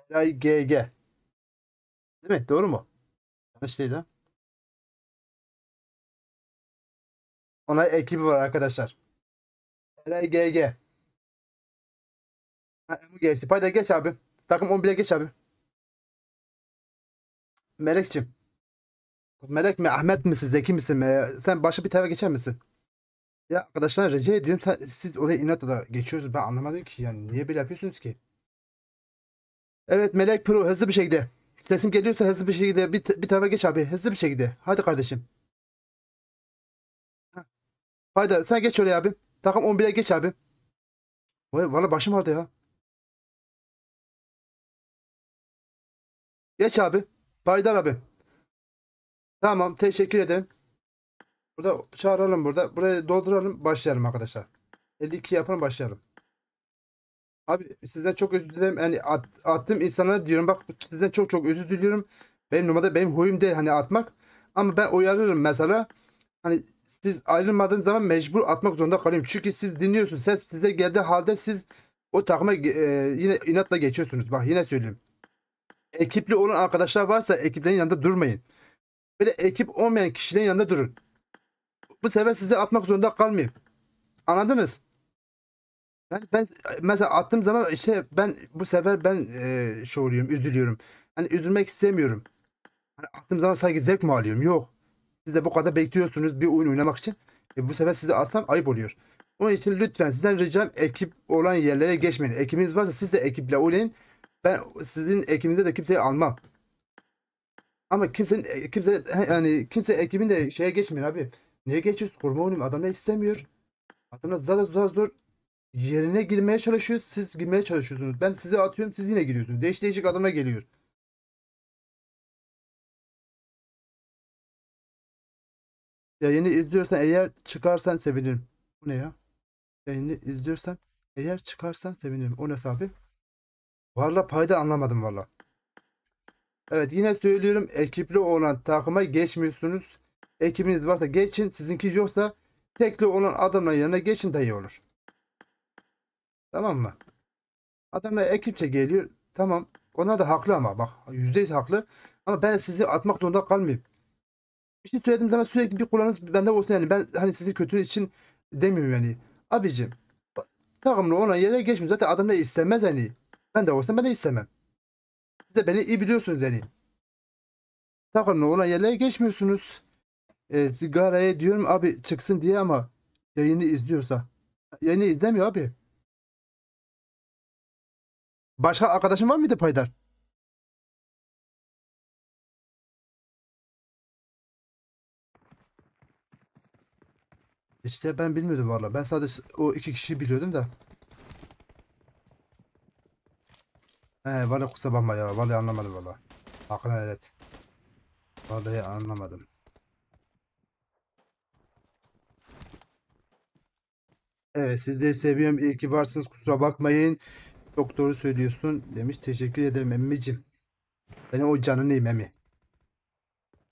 Eray GG. Değil mi? Doğru mu? Yanlış değil ha? Ona ekibi var arkadaşlar. Eray GG. Ha, Emu geçti. Payda geç abi. Takım 11'e geç abi. Melekçim. Melek mi? Ahmet misin? Zeki misin? Ee, Sen başka bir tarafa geçer misin? Ya arkadaşlar rica ediyorum sen, siz oraya inatla geçiyorsunuz. Ben anlamadım ki yani. Niye böyle yapıyorsunuz ki? Evet Melek Pro hızlı bir şekilde. Sesim geliyorsa hızlı bir şekilde bir, bir tarafa geç abi. Hızlı bir şekilde. Hadi kardeşim. Heh. Haydi sen geç oraya abi. Takım 11'e geç abi. Vay valla başım vardı ya. Geç abi. Paydar abi. Tamam teşekkür ederim. Burada çağıralım burada. Buraya dolduralım başlayalım arkadaşlar. 52 yapalım başlayalım. Abi sizden çok özür dilerim. Yani at, attığım insanlara diyorum bak sizden çok çok özür diliyorum. Benim normalde benim huyum değil hani atmak. Ama ben uyarırım mesela. Hani siz ayrılmadığınız zaman mecbur atmak zorunda kalıyorum. Çünkü siz dinliyorsunuz. Ses size geldiği halde siz o takıma e, yine inatla geçiyorsunuz. Bak yine söyleyeyim. Ekipli olan arkadaşlar varsa ekiplerin yanında durmayın. Böyle ekip olmayan kişilerin yanında durun. Bu sefer size atmak zorunda kalmayayım. Anladınız? Ben, ben mesela attığım zaman işte ben bu sefer ben e, şey oluyorum, üzülüyorum. Hani üzülmek istemiyorum. Hani attığım zaman sanki zevk mi alıyorum? Yok. Siz de bu kadar bekliyorsunuz bir oyun oynamak için. E, bu sefer size atsam ayıp oluyor. Onun için lütfen sizden ricam ekip olan yerlere geçmeyin. Ekibiniz varsa siz de ekiple oynayın. Ben sizin ekibinizde de kimseyi almam. Ama kimsenin kimse yani kimse ekibin de şeye geçmiyor abi. Niye geçiyorsun? Kurma oynayayım. Adamlar istemiyor. Adamlar zaten zor zor yerine girmeye çalışıyor. Siz girmeye çalışıyorsunuz. Ben size atıyorum. Siz yine giriyorsunuz. Değişik değişik adamlar geliyor. Yayını izliyorsan eğer çıkarsan sevinirim. Bu ne ya? Yayını izliyorsan eğer çıkarsan sevinirim. O nasıl abi? Valla payda anlamadım valla. Evet yine söylüyorum ekipli olan takıma geçmiyorsunuz. Ekibiniz varsa geçin. Sizinki yoksa tekli olan adamla yanına geçin de iyi olur. Tamam mı? Adamlar ekipçe geliyor. Tamam. Ona da haklı ama bak yüzde yüz haklı. Ama ben sizi atmak zorunda kalmayayım. Bir şey söylediğim zaman sürekli bir kulağınız bende olsun yani. Ben hani sizin kötü için demiyorum yani. Abicim bak, takımlı olan yere geçmiyor. Zaten adam da istemez yani. Ben de olsam ben de istemem. Siz de beni iyi biliyorsunuz yani. Takımlı olan yerlere geçmiyorsunuz. E, sigaraya diyorum abi çıksın diye ama yayını izliyorsa. Yayını izlemiyor abi. Başka arkadaşın var mıydı Paydar? İşte ben bilmiyordum valla. Ben sadece o iki kişiyi biliyordum da. He valla kusura bakma ya. Vallahi anlamadım valla. Hakkını helal et. Vallahi anlamadım. Evet sizleri seviyorum. İyi ki varsınız. Kusura bakmayın. Çok doğru söylüyorsun demiş. Teşekkür ederim emmicim. Beni o canını yiyeyim emmi.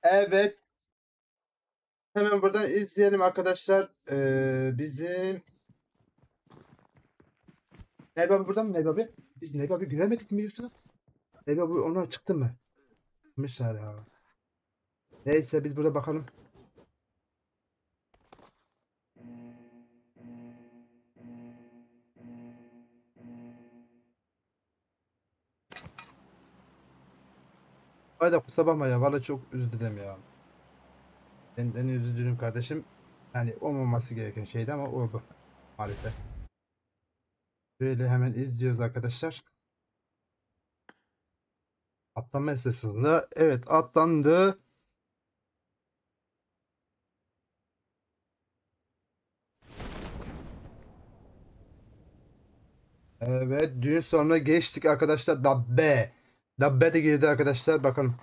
Evet. Hemen buradan izleyelim arkadaşlar. Ee, bizim Neybe burada mı Neybe abi? Biz Neybe abi göremedik mi Yusuf? Neybe abi onlar çıktı mı? Çıkmışlar ya. Neyse biz burada bakalım. Hayda kusura bakma ya. Valla çok özür dilerim ya. Benden özür dilerim kardeşim. Yani olmaması gereken şeydi ama oldu. Maalesef. Böyle hemen izliyoruz arkadaşlar. Atlanma esnasında. Evet atlandı. Evet düğün sonuna geçtik arkadaşlar. Dabbe. Dabbe de girdi arkadaşlar. Bakalım.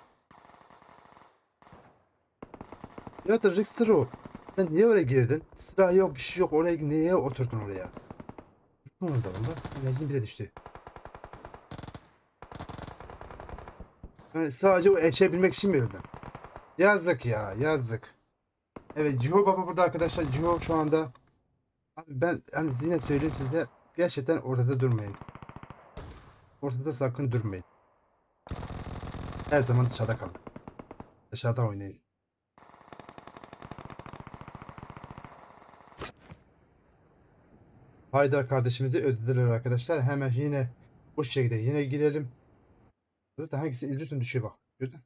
Ya da Rick Stro. Sen niye oraya girdin? Sıra yok bir şey yok. Oraya niye oturdun oraya? Ne oldu onda? Enerjim bile düştü. Yani sadece o eşebilmek için mi öldün? Yazdık ya yazdık. Evet Ciho Baba burada arkadaşlar. Ciho şu anda Abi ben hani yine söyleyeyim size gerçekten ortada durmayın. Ortada sakın durmayın. Her zaman dışarıda kalın. Dışarıda oynayın. Haydar kardeşimizi ödediler arkadaşlar. Hemen yine bu şekilde yine girelim. Zaten hangisini izliyorsun düşüyor bak. Gördün?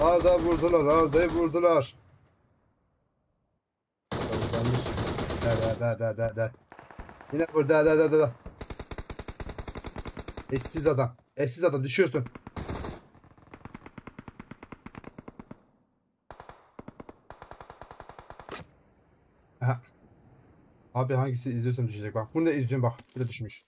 Arda vurdular, Arda'yı vurdular. Da da da da da. Yine burada da da da da. Eşsiz adam. Eşsiz adam düşüyorsun. Abi hangisi izliyorsan düşecek bak. Bunu da izliyorum bak. Bu da düşmüş.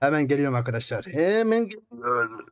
Hemen geliyorum arkadaşlar. Hemen geliyorum.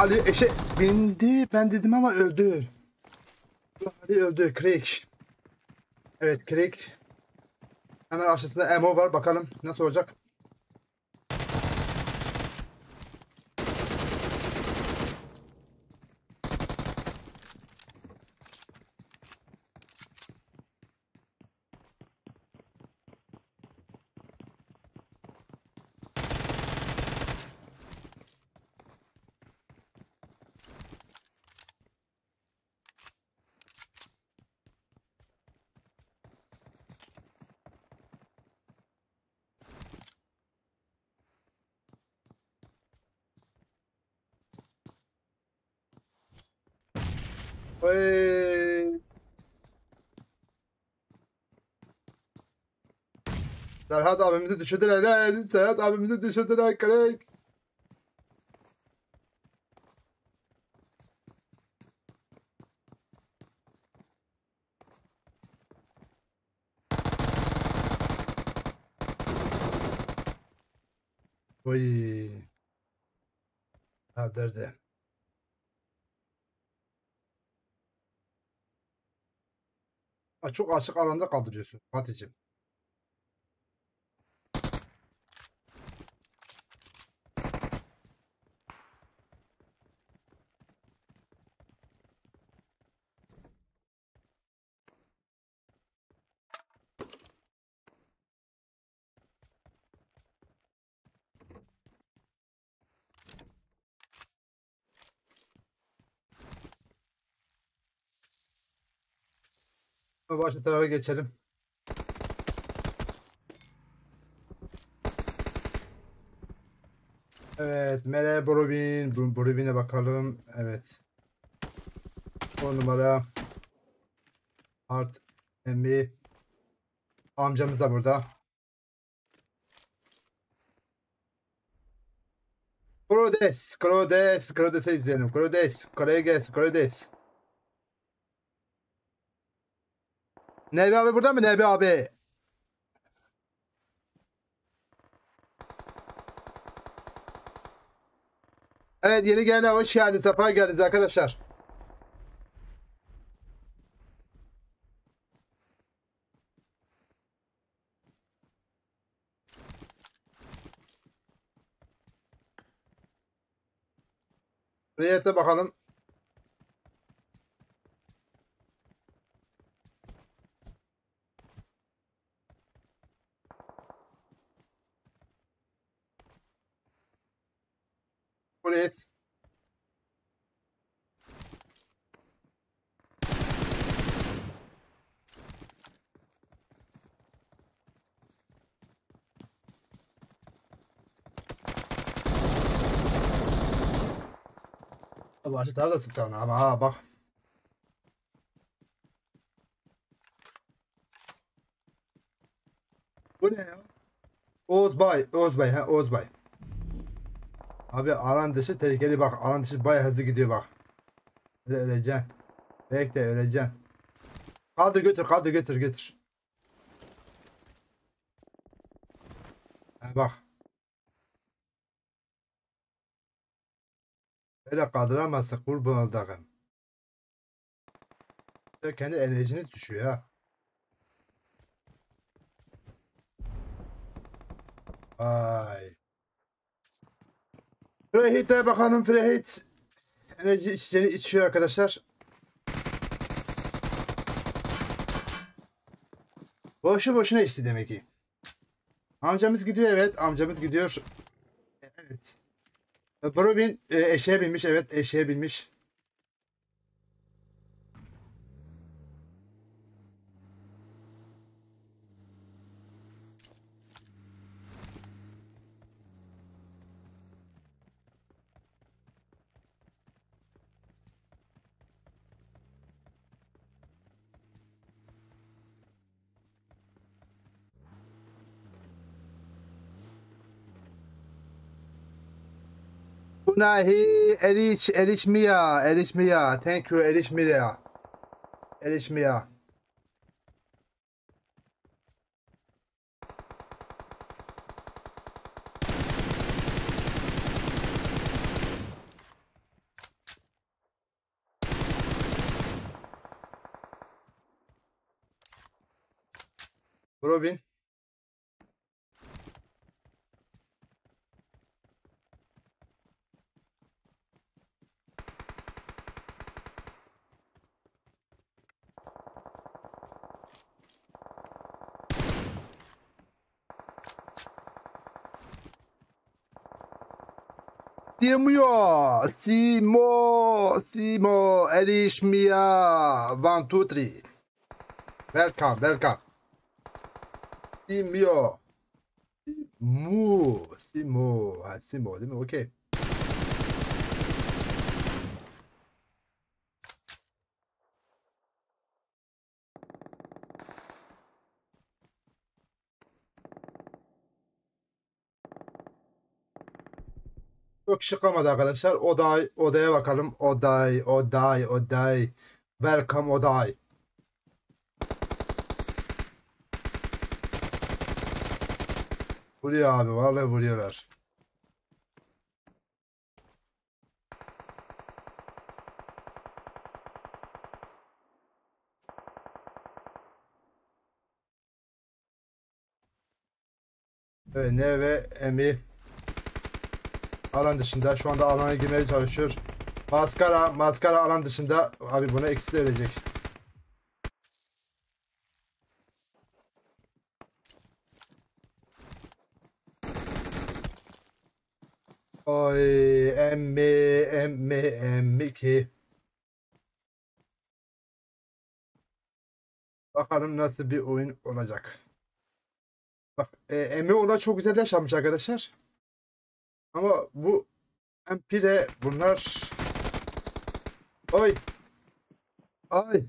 Ali eşe bindi. Ben dedim ama öldü. Ali öldü. Craig. Evet Craig. Hemen aşağısında Emo var. Bakalım nasıl olacak. Oy. Serhat abimizi düşürdüler lan. Serhat abimizi düşürdüler. Craig. Oy. Ha derdi. Ha, çok açık alanda kaldırıyorsun Fatih'ciğim. Başka tarafa geçelim. Evet, Mele Borovin. Bu- Borovin'e bakalım. Evet. 10 numara. Art Emmi. Amcamız da burada. Krodes, Krodes, Krodes'i izleyelim. Krodes, Krodes, Krodes. Nebi abi burada mı Nebi abi? Evet yeni gelenler hoş geldiniz. Sefa geldiniz arkadaşlar. Riyete bakalım. Polis. Başı daha da sıktı ama ha bak. Bu ne ya? Oğuz Bay, Oğuz Bay, ha Oğuz Bay. Abi alan dışı tehlikeli bak. Alan dışı bayağı hızlı gidiyor bak. Öyle öleceksin. Bekle öleceksin. Kaldır götür kaldır götür götür. Ha, bak. Öyle kaldıramazsın kurban olduğum. Kendi enerjiniz düşüyor ha. Vay. Frehit'e bakalım Frehit. Enerji içeceğini içiyor arkadaşlar. Boşu boşuna içti demek ki. Amcamız gidiyor evet. Amcamız gidiyor. Evet. Brovin e, eşeğe binmiş. Evet eşeğe binmiş. Unahi Eriç Eriç Mia Eriç Mia. Thank you Eriç Mia. Eriç Mia Brovin. Simo, Simo, Simo, erişmiyor. One, two, three. Welcome, welcome. Simio. Mu. Simo. Ha, Simo Çok kişi kalmadı arkadaşlar. Oday, odaya bakalım. Oday, oday, oday. Welcome oday. Vuruyor abi. Vallahi vuruyorlar. Evet, ne ve Emi alan dışında şu anda alana girmeye çalışıyor. Maskara, maskara alan dışında abi buna eksi de verecek. Oy emmi emmi emmi ki. Bakalım nasıl bir oyun olacak. Bak e, emmi ona çok güzel yaşamış arkadaşlar. Ama bu Empire bunlar Oy Ay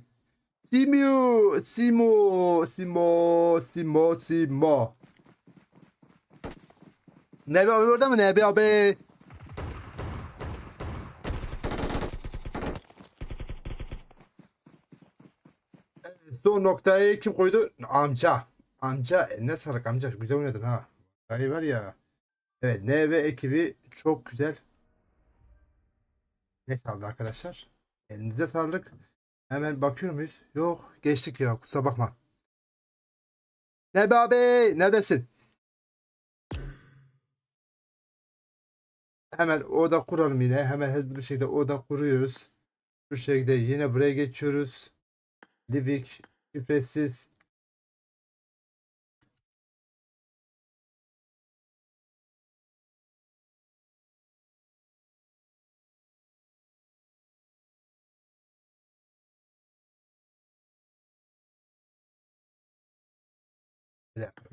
Simu Simo Simo Simo Simo Nebi abi orada mı Nebi abi? Son noktayı kim koydu? Amca. Amca ne sağlık amca. Güzel oynadın ha. Ay var ya. Evet NV ekibi çok güzel. Ne kaldı arkadaşlar? Elinize sağlık. Hemen bakıyor muyuz? Yok geçtik ya kusura bakma. Nebi abi neredesin? Hemen oda kuralım yine. Hemen hızlı bir şekilde oda kuruyoruz. Bu şekilde yine buraya geçiyoruz. Livik şifresiz. Bir dakika.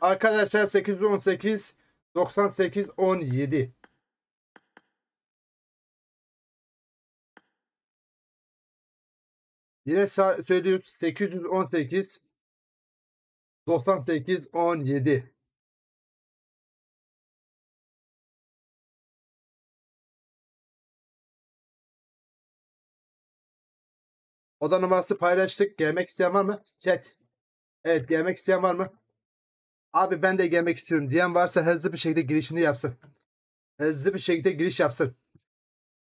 Arkadaşlar 818 98 17 Yine söylüyoruz 818 98 17 Oda numarası paylaştık. Gelmek isteyen var mı? Chat. Evet gelmek isteyen var mı? Abi ben de gelmek istiyorum diyen varsa hızlı bir şekilde girişini yapsın. Hızlı bir şekilde giriş yapsın.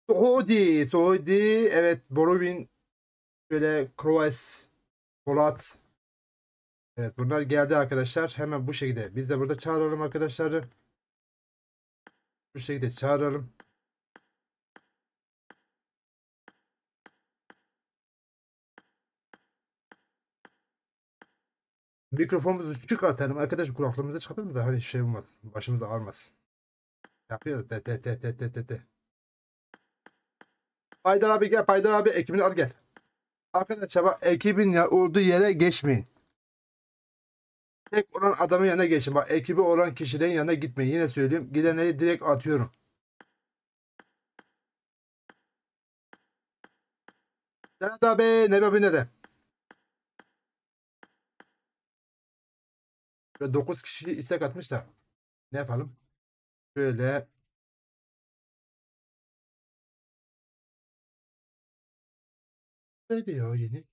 Suudi, Suudi, evet Borovin, böyle Kroes, Polat. Evet bunlar geldi arkadaşlar. Hemen bu şekilde. Biz de burada çağıralım arkadaşları. Bu şekilde çağıralım. Mikrofonumuzu çıkartalım. Arkadaş kulaklığımızı çıkartalım da hani şey olmaz. Başımız ağrımasın. Yapıyoruz. De de de de de de de. Paydar abi gel. Paydar abi ekibini al gel. Arkadaşlar bak ekibin ya olduğu yere geçmeyin. Tek olan adamın yanına geçin. Bak ekibi olan kişilerin yanına gitmeyin. Yine söyleyeyim. Gidenleri direkt atıyorum. Serhat abi ne abi ne de. Şöyle 9 kişi istek atmış da. Ne yapalım? Şöyle. Neydi ya yeni?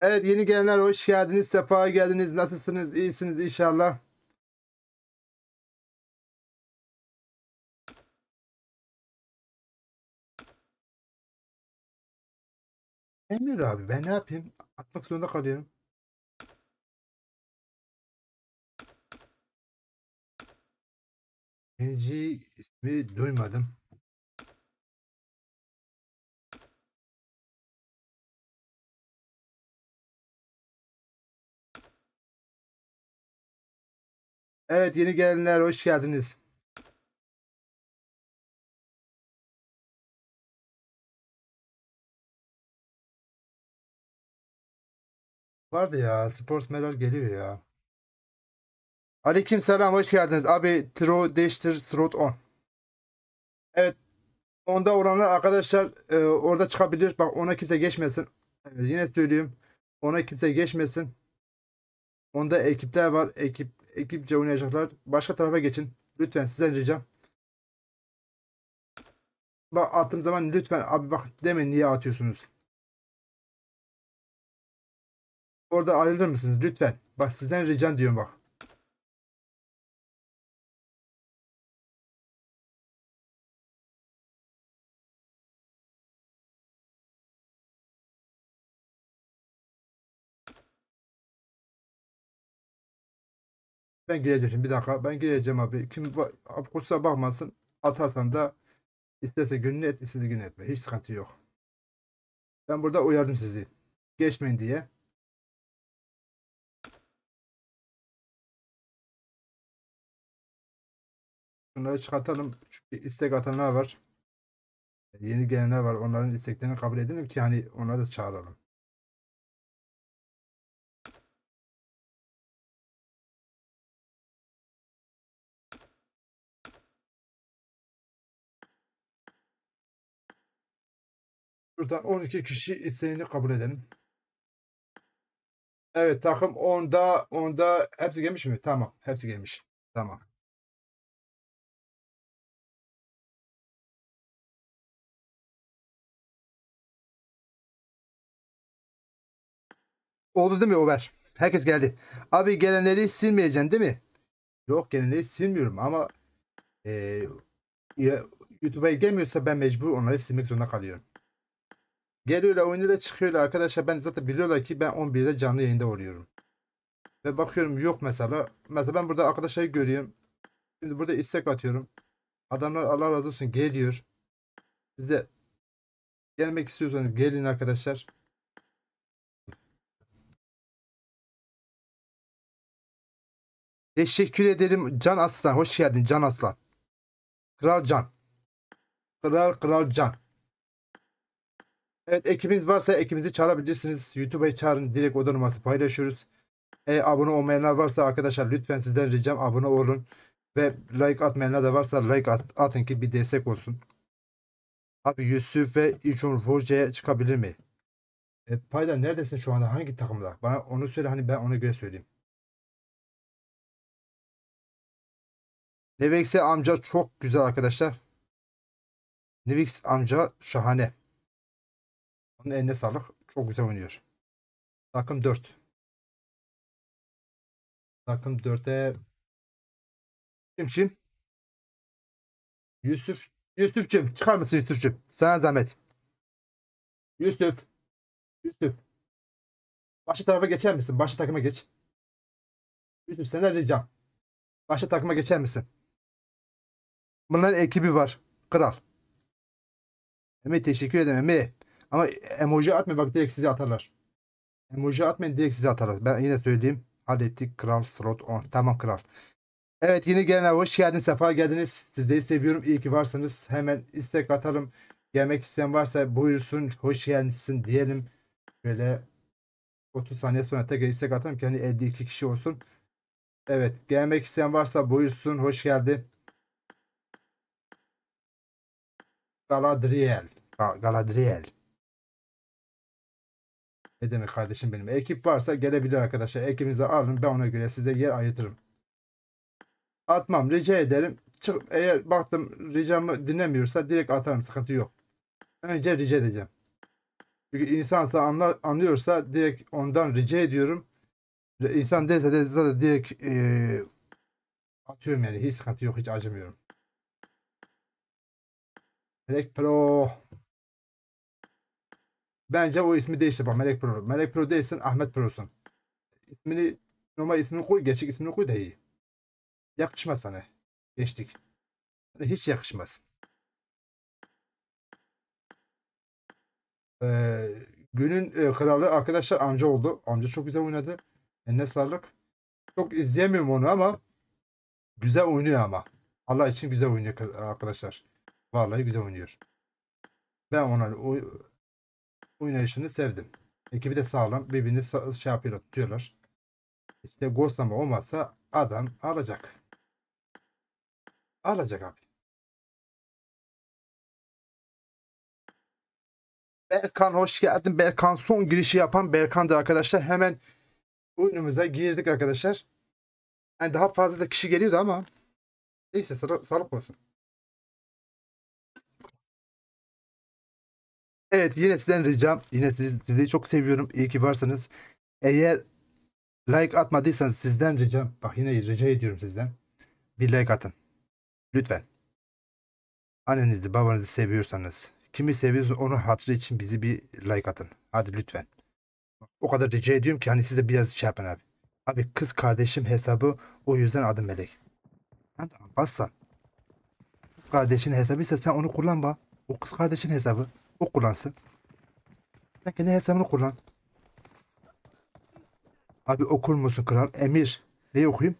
Evet yeni gelenler hoş geldiniz. Sefa geldiniz. Nasılsınız? İyisiniz inşallah. Emir abi ben ne yapayım? Atmak zorunda kalıyorum. Birinci ismi duymadım. Evet yeni gelenler hoş geldiniz. Vardı ya. Sports Medal geliyor ya. Aleyküm selam hoş geldiniz. Abi tro değiştir slot 10. Evet. Onda olanlar arkadaşlar e, orada çıkabilir. Bak ona kimse geçmesin. Evet, yine söyleyeyim. Ona kimse geçmesin. Onda ekipler var. Ekip ekipçe oynayacaklar. Başka tarafa geçin. Lütfen sizden ricam. Bak attığım zaman lütfen abi bak demeyin niye atıyorsunuz. Orada ayrılır mısınız lütfen? Bak sizden ricam diyorum bak. Ben gireceğim bir dakika. Ben gireceğim abi. Kim abi kusura bakmasın. Atarsam da isterse gününü et, istediği gün etme. Hiç sıkıntı yok. Ben burada uyardım sizi. Geçmeyin diye. Bunları çıkartalım. Çünkü istek atanlar var. Yeni gelenler var. Onların isteklerini kabul edelim ki hani onları da çağıralım. Buradan 12 kişi isteğini kabul edelim. Evet takım 10'da 10'da hepsi gelmiş mi? Tamam. Hepsi gelmiş. Tamam. Oldu değil mi Over? Herkes geldi. Abi gelenleri silmeyeceksin değil mi? Yok gelenleri silmiyorum ama ya- YouTube'a gelmiyorsa ben mecbur onları silmek zorunda kalıyorum. Geliyorlar oynuyorlar çıkıyorlar arkadaşlar ben zaten biliyorlar ki ben 11'de canlı yayında oluyorum. Ve bakıyorum yok mesela. Mesela ben burada arkadaşları görüyorum. Şimdi burada istek atıyorum. Adamlar Allah razı olsun geliyor. Siz de gelmek istiyorsanız gelin arkadaşlar. Teşekkür ederim Can Aslan. Hoş geldin Can Aslan. Kral Can. Kral Kral Can. Evet ekibiniz varsa ekibinizi çağırabilirsiniz. YouTube'a çağırın. Direkt oda numarası paylaşıyoruz. E, abone olmayanlar varsa arkadaşlar lütfen sizden ricam abone olun. Ve like atmayanlar da varsa like at, atın ki bir destek olsun. Abi Yusuf ve İlçon Force'ye çıkabilir mi? E, Payda neredesin şu anda? Hangi takımda? Bana onu söyle hani ben ona göre söyleyeyim. Nevex'e amca çok güzel arkadaşlar. Nevix amca şahane. Onun eline sağlık. Çok güzel oynuyor. Takım 4. Takım 4'e kim kim? Yusuf. Yusuf'cum çıkar mısın Yusuf'cum? Sana zahmet. Yusuf. Yusuf. Başka tarafa geçer misin? Başka takıma geç. Yusuf senden ricam. Başka takıma geçer misin? Bunların ekibi var. Kral. Emi teşekkür ederim Emi. Ama emoji atmayın bak direkt sizi atarlar. Emoji atmayın direkt sizi atarlar. Ben yine söyleyeyim. Hallettik kral slot 10. Tamam kral. Evet yeni gelenler hoş geldiniz. Sefa geldiniz. Sizleri seviyorum. İyi ki varsınız. Hemen istek atalım. Gelmek isteyen varsa buyursun. Hoş gelmişsin diyelim. Böyle 30 saniye sonra tekrar istek atalım ki hani 52 kişi olsun. Evet gelmek isteyen varsa buyursun. Hoş geldi. Galadriel. Ga- Galadriel. Ne demek kardeşim benim? Ekip varsa gelebilir arkadaşlar. Ekibinizi alın. Ben ona göre size yer ayırtırım. Atmam. Rica ederim. Çık, eğer baktım ricamı dinlemiyorsa direkt atarım. Sıkıntı yok. Önce rica edeceğim. Çünkü insan anlar, anlıyorsa direkt ondan rica ediyorum. İnsan değilse de zaten direkt eee, atıyorum yani hiç sıkıntı yok hiç acımıyorum. Melek Pro. Bence o ismi değiştir bak Melek Pro. Melek Pro değilsin Ahmet Pro'sun. İsmini normal ismini koy gerçek ismini koy da iyi. Yakışmaz sana. Geçtik. Hiç yakışmaz. Ee, günün e, kralı arkadaşlar amca oldu. Amca çok güzel oynadı. Eline sağlık. Çok izleyemiyorum onu ama güzel oynuyor ama. Allah için güzel oynuyor arkadaşlar. Vallahi güzel oynuyor. Ben ona oy, oynayışını sevdim. Ekibi de sağlam. Birbirini şey yapıyorlar, tutuyorlar. İşte Ghost'lama olmazsa adam alacak. Alacak abi. Berkan hoş geldin. Berkan son girişi yapan Berkan'dı arkadaşlar. Hemen oyunumuza girdik arkadaşlar. Yani daha fazla da kişi geliyordu ama neyse sağ- sağlık olsun. Evet yine sizden ricam yine sizi, sizi çok seviyorum. İyi ki varsınız. Eğer like atmadıysanız sizden ricam bak yine rica ediyorum sizden. Bir like atın. Lütfen. Annenizi babanızı seviyorsanız kimi seviyorsanız onun hatırı için bizi bir like atın. Hadi lütfen. O kadar rica ediyorum ki hani siz de biraz şey yapın abi. Abi kız kardeşim hesabı o yüzden adım Melek. Hadi kardeşin hesabıysa sen onu kullan bak. O kız kardeşin hesabı. O kullansın. Sen kendi hesabını kullan. Abi okur musun kral? Emir. Neyi okuyayım?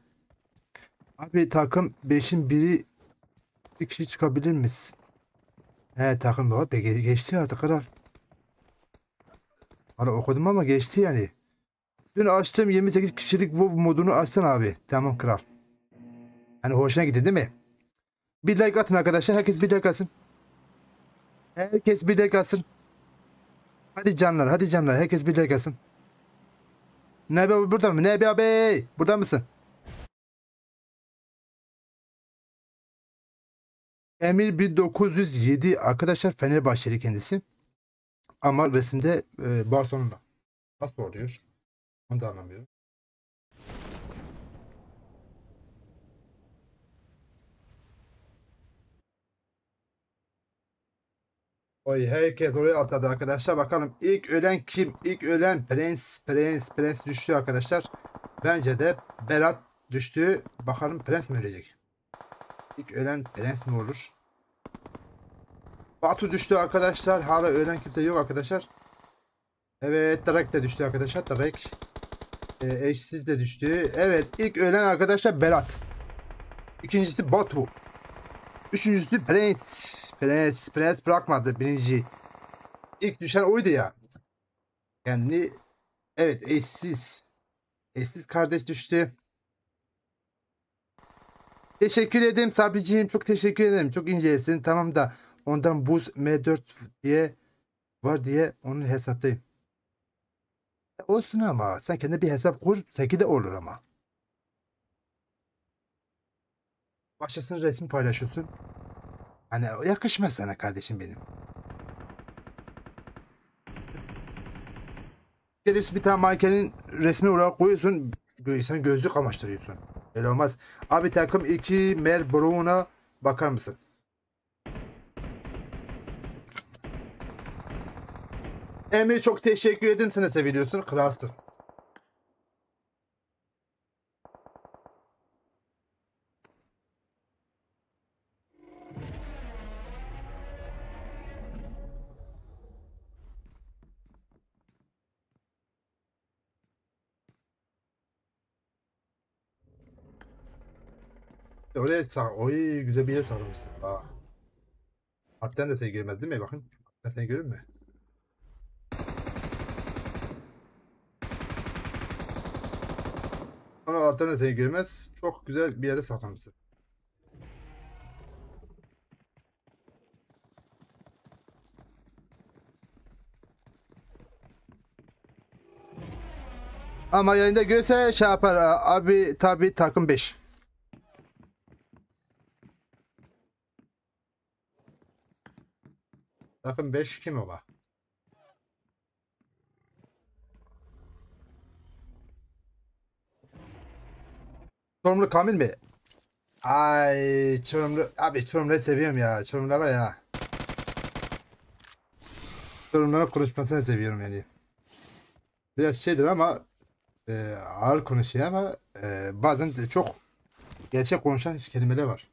Abi takım 5'in biri bir kişi çıkabilir misin? He takım ge- geçti artık kral. Hala okudum ama geçti yani. Dün açtım 28 kişilik WoW modunu açsana abi. Tamam kral. Hani hoşuna gitti değil mi? Bir like atın arkadaşlar. Herkes bir like atsın. Herkes bir like atsın. Hadi canlar, hadi canlar. Herkes bir like atsın. Nebi abi burada mı? Nebi abi! Burada mısın? Emir 1907 arkadaşlar Fenerbahçeli kendisi. Ama resimde e, Barcelona. Nasıl oluyor? Onu da anlamıyorum. Oy herkes oraya atladı arkadaşlar. Bakalım ilk ölen kim? İlk ölen Prens. Prens. Prens düştü arkadaşlar. Bence de Berat düştü. Bakalım Prens mi ölecek? İlk ölen Prens mi olur? Batu düştü arkadaşlar. Hala ölen kimse yok arkadaşlar. Evet Drake de düştü arkadaşlar. Drake. Ee, eşsiz de düştü. Evet ilk ölen arkadaşlar Berat. İkincisi Batu. Üçüncüsü Prens. Prens. Prens bırakmadı birinci. İlk düşen oydu ya. Yani evet eşsiz. Eşsiz kardeş düştü. Teşekkür ederim Sabriciğim. Çok teşekkür ederim. Çok incesin. Tamam da ondan buz M4 diye var diye onun hesaptayım. Olsun ama sen kendi bir hesap kur. Seninki de olur ama. Başkasının resmi paylaşıyorsun. Hani yakışmaz sana kardeşim benim. Geliyorsun bir tane mankenin resmi olarak koyuyorsun. Sen gözlük amaçtırıyorsun. Öyle olmaz. Abi takım 2 Mer Brown'a bakar mısın? Emre çok teşekkür ederim. Sen de seviliyorsun. Kralsın. Oraya sağ. Oy güzel bir yere saklamışsın. Aa. Hatten de seni görmez değil mi? Bakın. Hatten seni görür mü? Onu alttan da seni görmez. Çok güzel bir yere saklamışsın. Ama yayında görse şey yapar. Abi tabi takım 5. Takım 5 kimi var? Çorumlu Kamil mi? Ay Çorumlu abi Çorumlu'yu seviyorum ya. Çorumlu var ya. Çorumlu'nun konuşmasını seviyorum yani. Biraz şeydir ama e, ağır konuşuyor ama e, bazen de çok gerçek konuşan kelimeler var.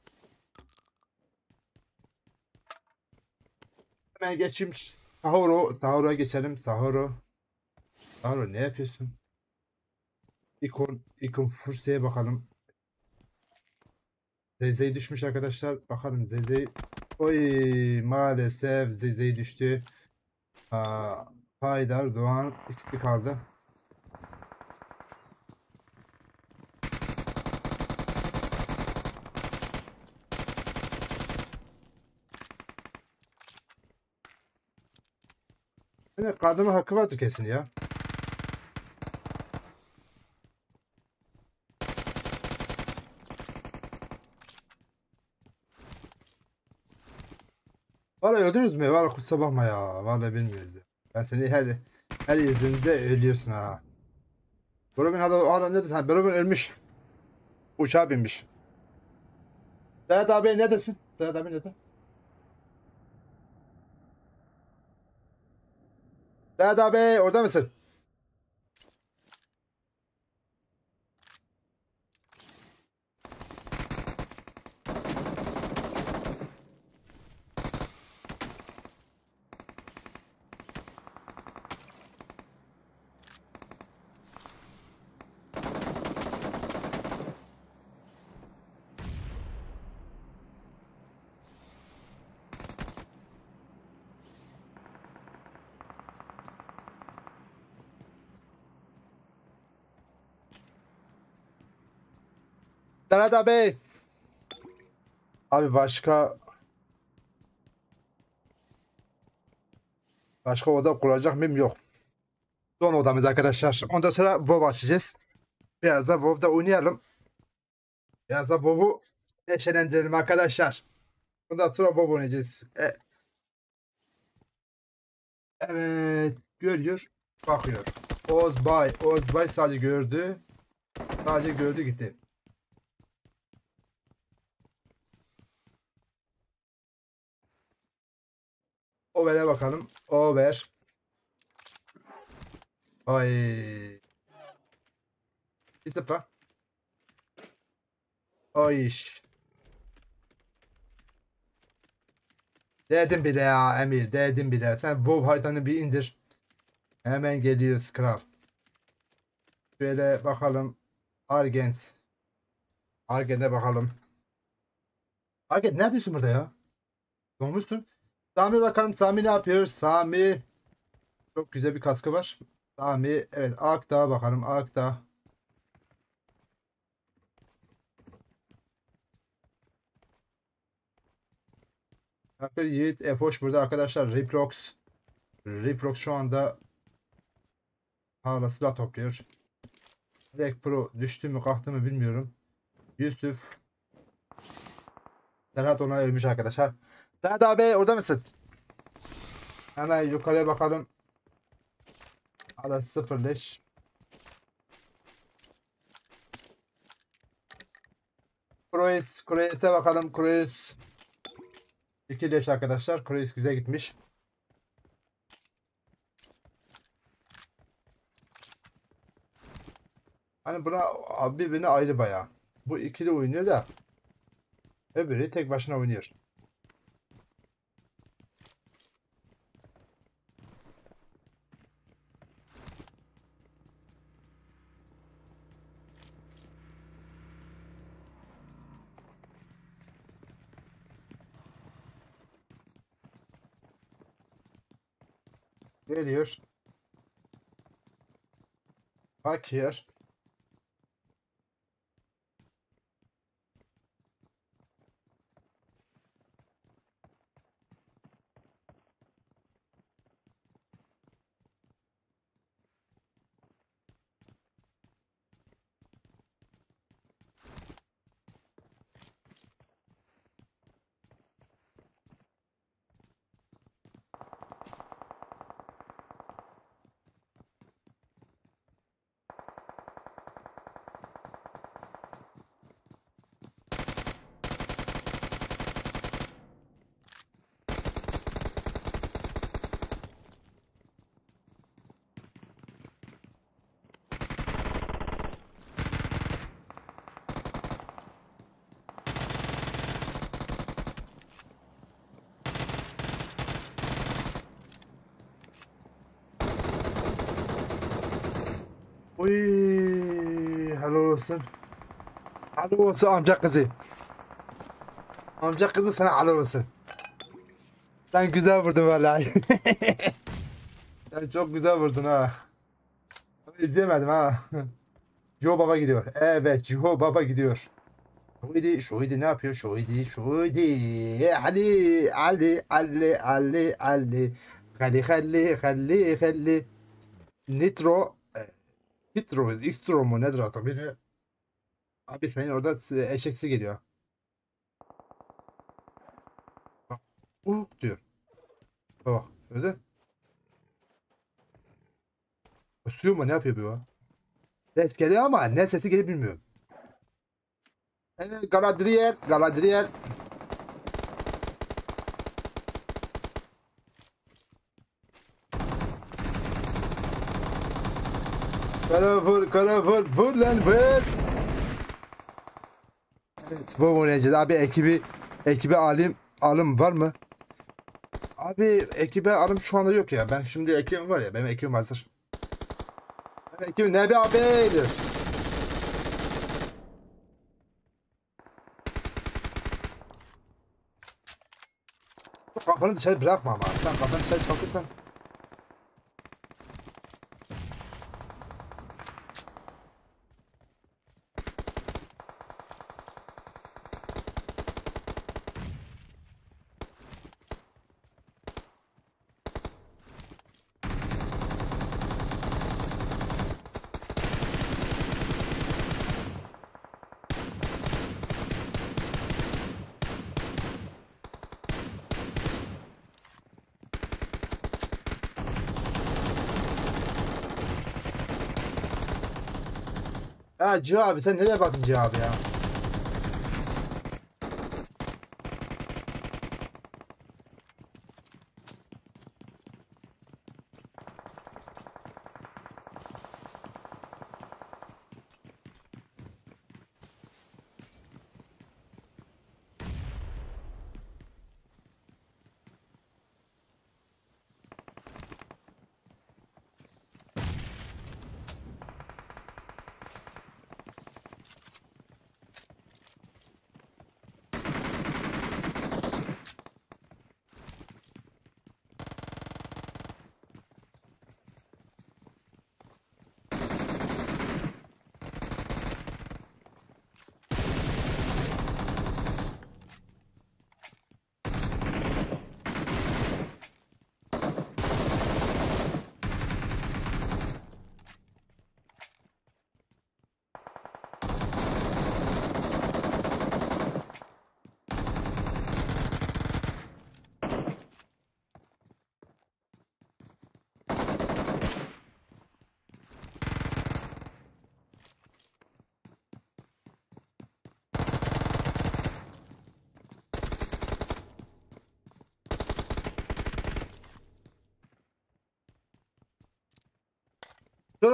Hemen geçeyim Sahuro. Sahuro'ya geçelim. Sahuro. Sahuro ne yapıyorsun? İkon, ikon Furse'ye bakalım. Zeyzey düşmüş arkadaşlar. Bakalım Zeyzey. Oy maalesef Zeyzey düştü. Aa, Haydar Doğan ikisi kaldı. Yani kadının hakkı vardır kesin ya. Valla öldünüz mü? Valla kusura bakma ya. Valla bilmiyoruz. Ben seni her her izinde ölüyorsun ha. Brogan hala hala ne dedi? Ha Brogan ölmüş. Uçağa binmiş. Serhat abi neredesin? Serhat abi nerede? Serhat abi orada mısın? Serhat abi. Abi başka başka oda kuracak mıyım? Yok. Son odamız arkadaşlar. Ondan sonra WoW açacağız. Biraz da WoW'da oynayalım. Biraz da WoW'u neşelendirelim arkadaşlar. Ondan sonra WoW oynayacağız. E- evet. Görüyor. Bakıyor. Ozbay. Ozbay sadece gördü. Sadece gördü gitti. Over'e bakalım. Over. Ay. Bir zıpla. Ay. Dedim bile ya Emir. Dedim bile. Sen WoW haritanı bir indir. Hemen geliyoruz kral. Şöyle bakalım. Argent. Argent'e bakalım. Argent ne yapıyorsun burada ya? Donmuşsun. Sami bakalım Sami ne yapıyor? Sami çok güzel bir kaskı var. Sami evet Akdağ bakalım Akdağ. Hakkır Yiğit Efoş burada arkadaşlar Riprox. Riprox şu anda hala silah topluyor. Direkt Pro düştü mü kalktı mı bilmiyorum. Yusuf Serhat ona ölmüş arkadaşlar. Serhat abi orada mısın? Hemen yukarıya bakalım. Hala sıfır leş. Cruise, Cruise'e bakalım. İki leş arkadaşlar. Cruise güzel gitmiş. Hani buna birbirine ayrı bayağı. Bu ikili oynuyor da öbürü tek başına oynuyor. Geliyor. Bakıyor. Oy, olsun. Helal olsun amca kızı. Amca kızı sana helal olsun. Sen güzel vurdun vallahi. [LAUGHS] Sen çok güzel vurdun ha. Ama izleyemedim ha. [LAUGHS] Joe Baba gidiyor. Evet Joe Baba gidiyor. Şoydi, Şoydi ne yapıyor? Şoydi, Şoydi. Ali, Ali, Ali, Ali, Ali. Hali, hali, hali, hali. Nitro, e, Nitro, Xtro mu nedir adı bilmiyorum. Abi senin orada s- eşeksi geliyor. Bak, uh diyor. Bak, öyle. Basıyor mu ne yapıyor bu? Ses geliyor ama ne sesi geliyor bilmiyorum. Evet Galadriel, Galadriel. Kara vur, kara vur, vur lan vur. Evet, bu oynayacağız. Abi ekibi, ekibe alim, alım var mı? Abi ekibe alım şu anda yok ya. Ben şimdi ekibim var ya, benim ekibim hazır. Benim ekibim ne bir abidir. Kafanı dışarı bırakma ama. Sen kafanı dışarı çakırsan. Ya sen nereye baktın Cihan abi ya?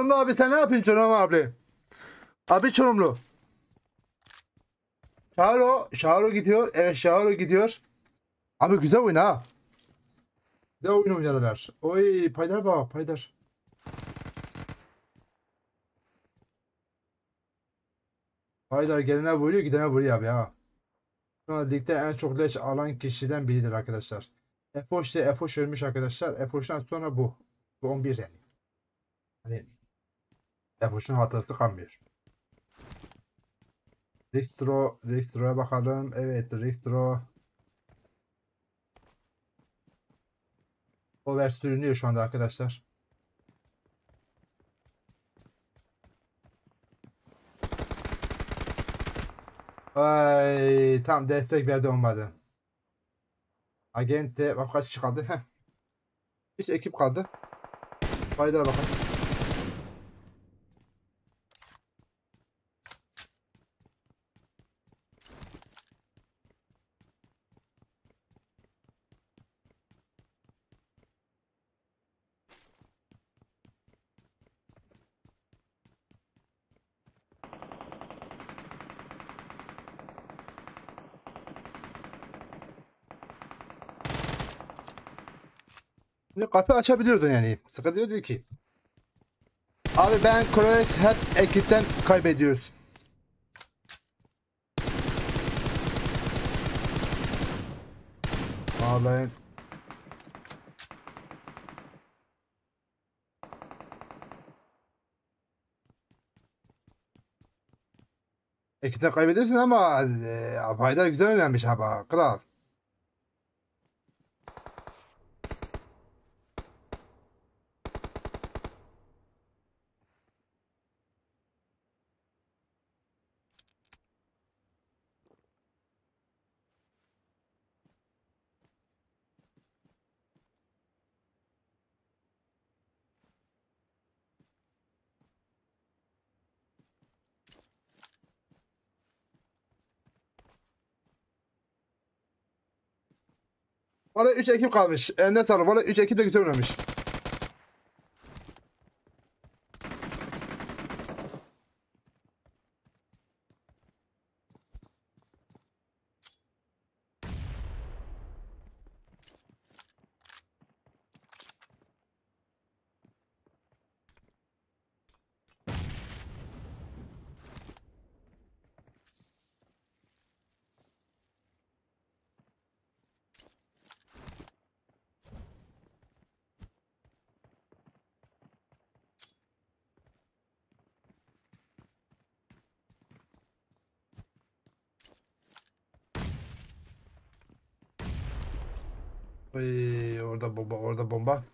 Çorumlu abi sen ne yapıyorsun Çorumlu abi? Abi Çorumlu. Şahro, Şahro gidiyor. Evet Şahro gidiyor. Abi güzel oyun ha. Güzel oyun oynadılar. Oy Paydar bak Paydar. Paydar gelene vuruyor gidene vuruyor abi ha. Şu ligde en çok leş alan kişiden biridir arkadaşlar. Epoş Epoş ölmüş arkadaşlar. Epoş'tan sonra bu. Bu 11 yani. Hani Epoş'un hatası kalmıyor. Restro, Restro'ya bakalım. Evet, Restro. Over sürünüyor şu anda arkadaşlar. Ay, tam destek verdi olmadı. Agente, bak kaç kişi kaldı? Heh. Bir ekip kaldı. Faydalara bakın. Kapı açabiliyordun yani. Sıkıntı yok değil ki. Abi ben Kroes hep ekipten kaybediyoruz. Vallahi Ekipten kaybediyorsun ama e, Haydar güzel oynamış ama kral. Valla 3 ekip kalmış. Eline sağlık. Valla 3 ekip de güzel. Oy, orada bomba, orada bomba.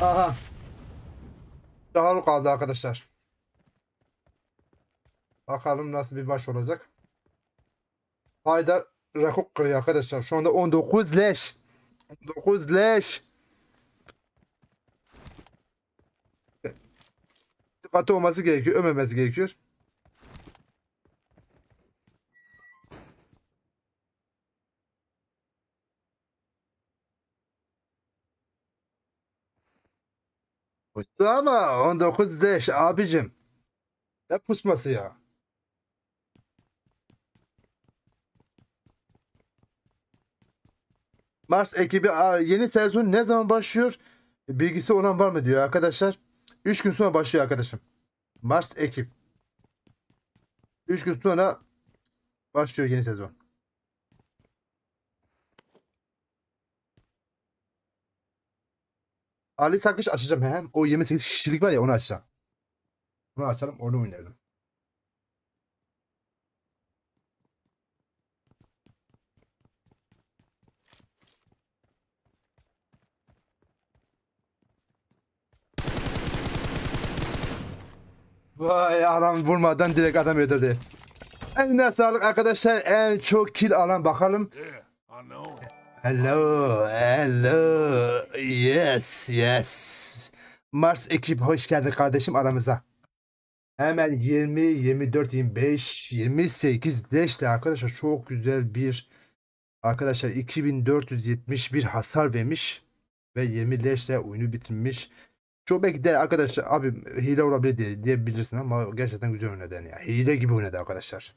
Aha. Daha kaldı arkadaşlar. Bakalım nasıl bir maç olacak. Haydar rekor kırıyor arkadaşlar. Şu anda 19 leş. 19 leş. Dikkatli olması gerekiyor. Ömemesi gerekiyor. Pustu ama 19 leş abicim. Ne pusması ya? Mars ekibi yeni sezon ne zaman başlıyor? Bilgisi olan var mı diyor arkadaşlar. 3 gün sonra başlıyor arkadaşım. Mars ekip. 3 gün sonra başlıyor yeni sezon. Ali Sakış açacağım hem. O 28 kişilik var ya onu açacağım. Onu açalım onu oynayalım. Vay adam vurmadan direkt adam öldürdü. Eline sağlık arkadaşlar. En çok kill alan bakalım. Yeah. Hello, hello. Yes, yes. Mars ekip hoş geldin kardeşim aramıza. Hemen 20, 24, 25, 28 leşle arkadaşlar çok güzel bir arkadaşlar 2471 hasar vermiş ve 20 leşle oyunu bitirmiş. Çok belki de arkadaşlar abi hile olabilir diye, diyebilirsin ama gerçekten güzel oynadı yani ya. Hile gibi oynadı arkadaşlar.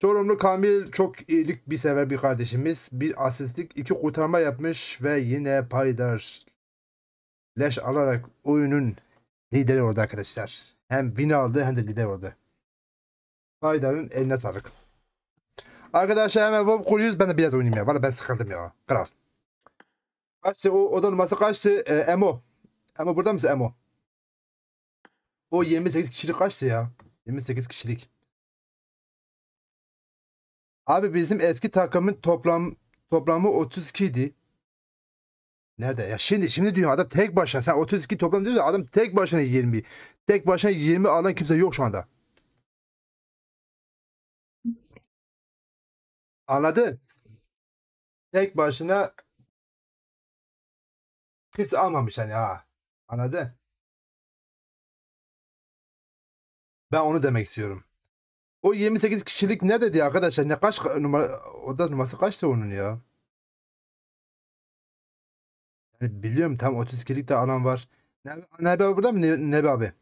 Çorumlu Kamil çok iyilik bir sever bir kardeşimiz. Bir asistlik, iki kurtarma yapmış ve yine Paydar leş alarak oyunun lideri oldu arkadaşlar. Hem win aldı hem de lider oldu. Paydar'ın eline sağlık. Arkadaşlar hemen WoW kuruyoruz. Ben de biraz oynayayım ya. Valla ben sıkıldım ya. Kral. Kaçtı o oda numarası kaçtı? Ee, Emo. Emo burada mısın Emo? O 28 kişilik kaçtı ya? 28 kişilik. Abi bizim eski takımın toplam toplamı 32 idi. Nerede ya? Şimdi şimdi diyor adam tek başına sen 32 toplam diyorsun adam tek başına 20. Tek başına 20 alan kimse yok şu anda. Anladın? Tek başına kimse almamış hani ha. Anladın? Ben onu demek istiyorum. O 28 kişilik nerede diye arkadaşlar? Ne kaç numara oda numarası kaçtı onun ya? Yani biliyorum tam 32'lik de alan var. Nebi abi burada mı? Ne- Nebi abi.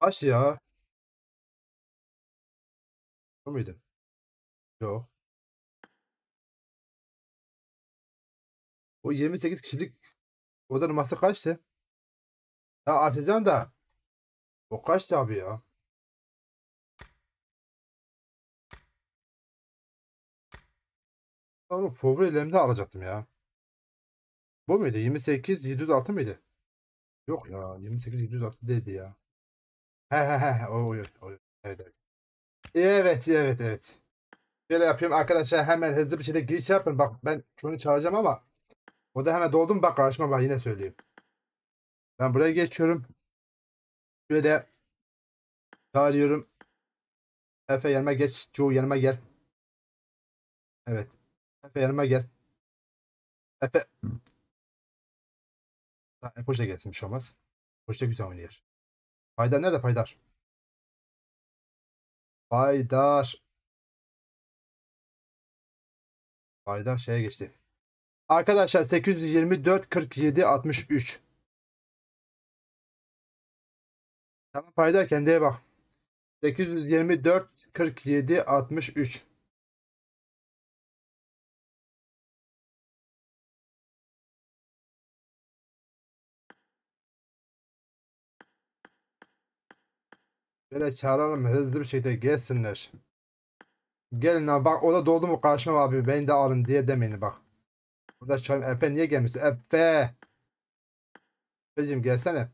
Kaç ya? O muydu? Yok. O 28 kişilik oda numarası kaçtı? Ya açacağım da. O kaçtı abi ya? Onu favorilerimde alacaktım ya. Bu muydu? 28 706 mıydı? Yok ya 28 706 dedi ya. He he he o o. Evet evet. Evet evet evet. Şöyle yapıyorum arkadaşlar hemen hızlı bir şekilde giriş yapın. Bak ben şunu çağıracağım ama o da hemen doldu mu bak karışma bak yine söyleyeyim. Ben buraya geçiyorum. Şöyle çağırıyorum. Efe yanıma geç. Joe yanıma gel. Evet. Efe yanıma gel. Efe. Epoş da gelsin bir şey olmaz. Epoş da güzel oynuyor. Paydar nerede Paydar? Paydar. Paydar şeye geçti. Arkadaşlar 824 47 63. Tamam Paydar kendine bak. 824 47 63. Böyle çağıralım hızlı bir şekilde gelsinler. Gelin abi bak o da doldu mu karşıma abi beni de alın diye demeyin bak. Burada çağırın Efe niye gelmiyorsun? Efe. Efe'cim gelsene.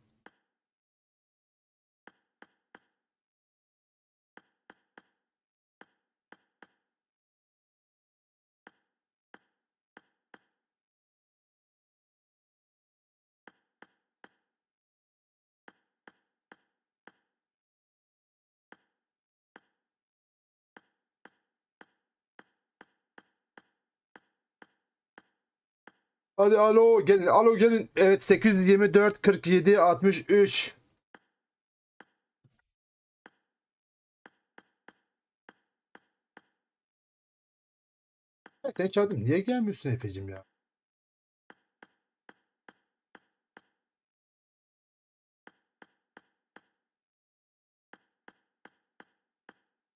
Hadi alo gelin alo gelin. Evet 824 47 63. Ya Seni çağırdım. Niye gelmiyorsun Efe'cim ya?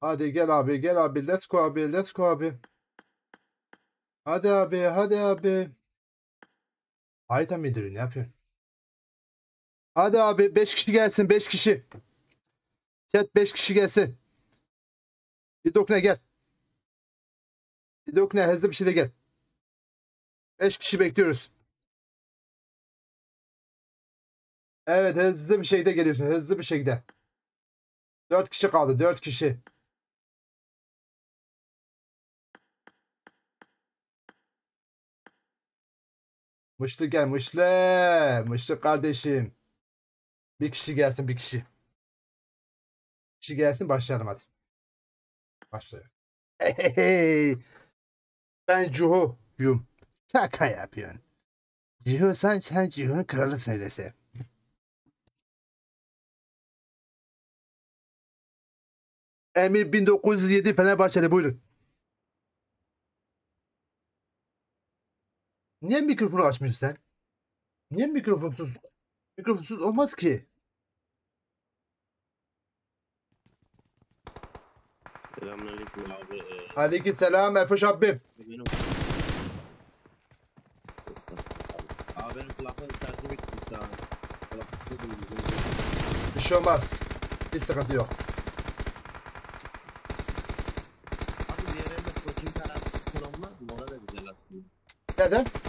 Hadi gel abi gel abi let's go abi let's go abi. Hadi abi hadi abi. Harita müdürü ne yapıyorsun? Hadi abi 5 kişi gelsin 5 kişi. Chat 5 kişi gelsin. Didokne gel. Didokne hızlı bir şey de gel. 5 kişi bekliyoruz. Evet hızlı bir şekilde geliyorsun. Hızlı bir şekilde. 4 kişi kaldı 4 kişi. Mışlı gel Mışlı. Mışlı kardeşim. Bir kişi gelsin bir kişi. Bir kişi gelsin başlayalım hadi. Başlayalım. Hey, hey, hey. Ben Cuhu'yum. Şaka yapıyorsun. Cuhu sen, sen Cuhu'nun kralısın öyleyse. Emir 1907 Fenerbahçeli buyurun. Niye mikrofonu açmıyorsun sen? Niye mikrofonsuz? Mikrofonsuz olmaz ki. Selamünaleyküm abi. Ee, Aleykümselam Erfoş abim. benim... Abi benim kulaklığım tersi bitti şu an. Kulaklık Bir şey olmaz. Hiç sıkıntı yok. Abi bir yerinde koçun kararı kullanım var mı? Da güzel aslında. Neden?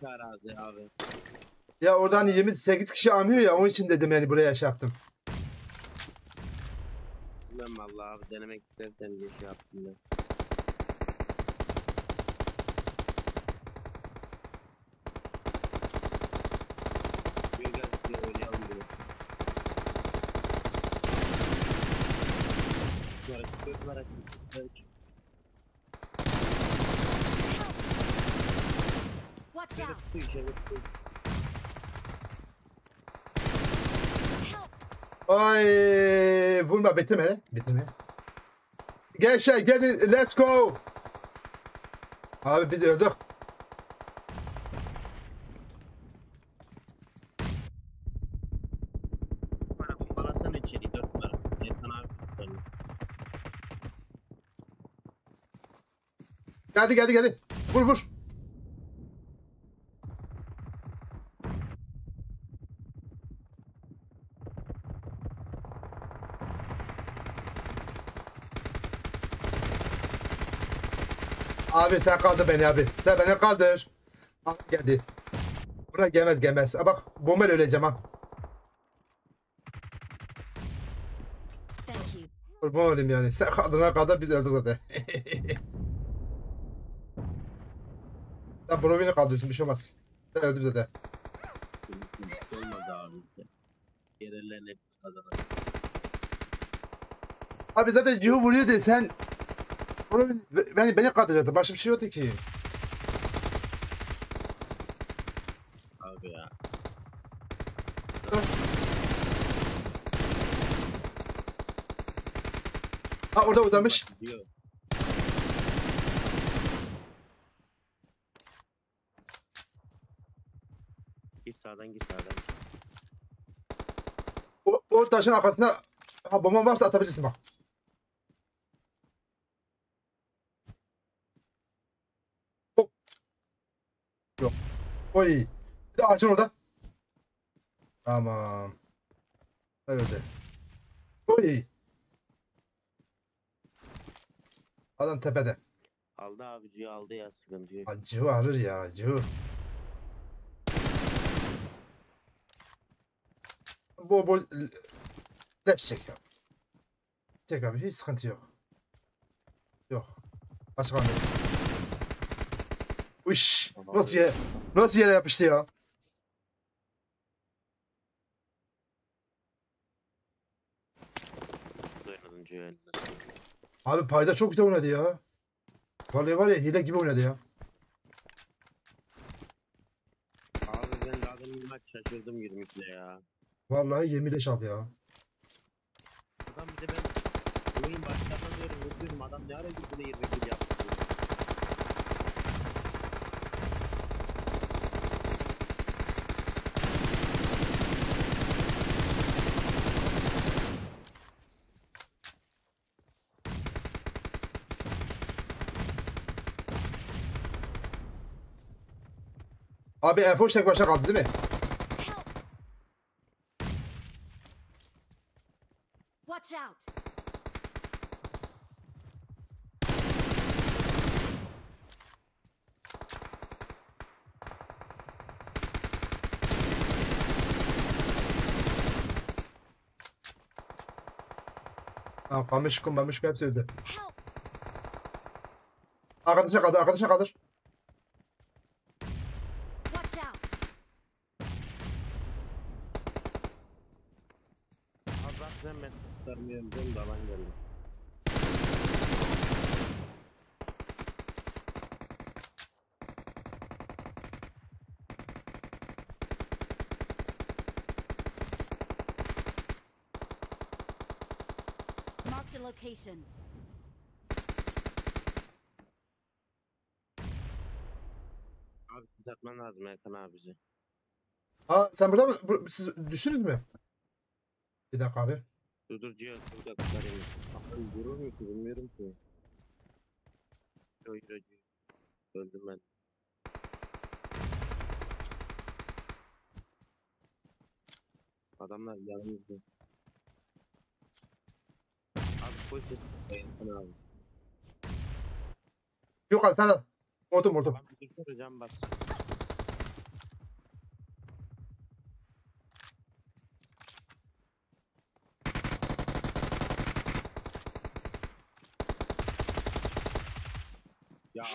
Koçun arazi abi. Ya oradan 28 kişi almıyor ya onun için dedim yani buraya şey yaptım. Bilmem valla abi denemek istersen diye şey yaptım ben. Duyacağım. Ay vurma bitime. Bitime. Gençler şey, gelin let's go. Abi biz öldük. Geldi geldi geldi. Vur vur. Abi sen kaldır beni abi. Sen beni kaldır. Ah geldi. Buna gelmez gelmez. Ha bak bombayla öleceğim ha. Thank you. Kurban olayım yani. Sen kaldırana kadar biz öldük zaten. Sen Brovin'i kaldırıyorsun bir şey olmaz. Sen öldün zaten. Olmadı abi. Zaten Ciho vuruyor de sen Brovin beni, beni kaldıracaktı. Başka bir şey yoktu ki. Abi ya. Ha orada uzamış. Gidiyor. Gir sağdan gir sağdan. O, o taşın arkasına ha, bomba varsa atabilirsin bak. Oy. Bir de ağacın orada. Tamam. Öyle. Oy. Adam tepede. Aldı abiciyi aldı ya sıkıntı yok. Acı alır ya acı. Bol bol leş çek ya. Çek abi hiç sıkıntı yok. Yok. Başka anne. Uş. Nasıl yere, nasıl yere yapıştı ya? Abi payda çok güzel oynadı ya. Vallahi var ya hile gibi oynadı ya. Abi ben daha demin maç şaşırdım 22'de ya. Vallahi yemin leş aldı ya. Adam bir de ben oyun başlarına diyorum vurduyorum adam ne ara gitti de 22 yaptı. Abi Enfoş tek başına kaldı değil mi? Watch out! Tamam kamışkım mamışkım hepsi öldü. Arkadaşa kaldır arkadaşa kaldır. Watch out! Az bak sen ben kurtarmıyorum diyorum da alan geldi. Marked a location. Abi siz atman lazım Erkan abici. Ha sen burada mı? Bu- Siz düştünüz mü? Bir dakika abi. Dur dur Cihan burada kurtarayım. Abi vurur mu ki bilmiyorum ki. Yo yo yo. Öldüm ben. Adamlar yanımızda. Abi koy ses. Erkan abi. Yok motor. Abi dursana can bas.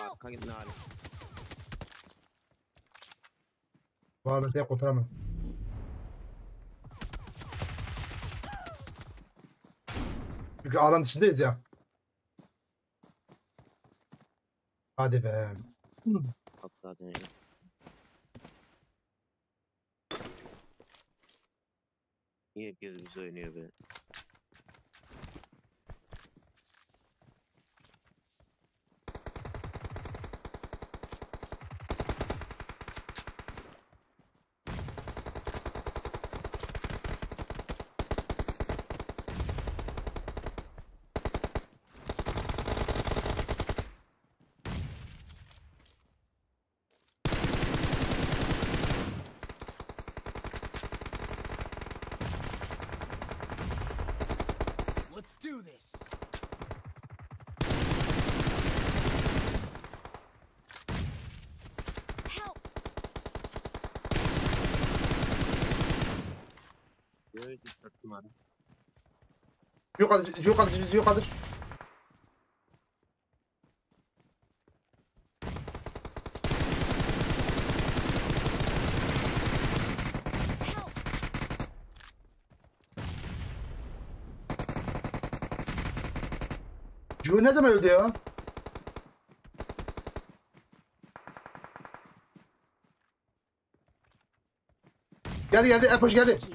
Arka? Vallahi tek kurtaramam. Çünkü alan dışındayız ya. Hadi be. Hatta ya. Niye herkes biz oynuyor be? Yukarı yukarı yukarı. Help! Cu ne zaman öldü ya? Geldi geldi Epoş geldi.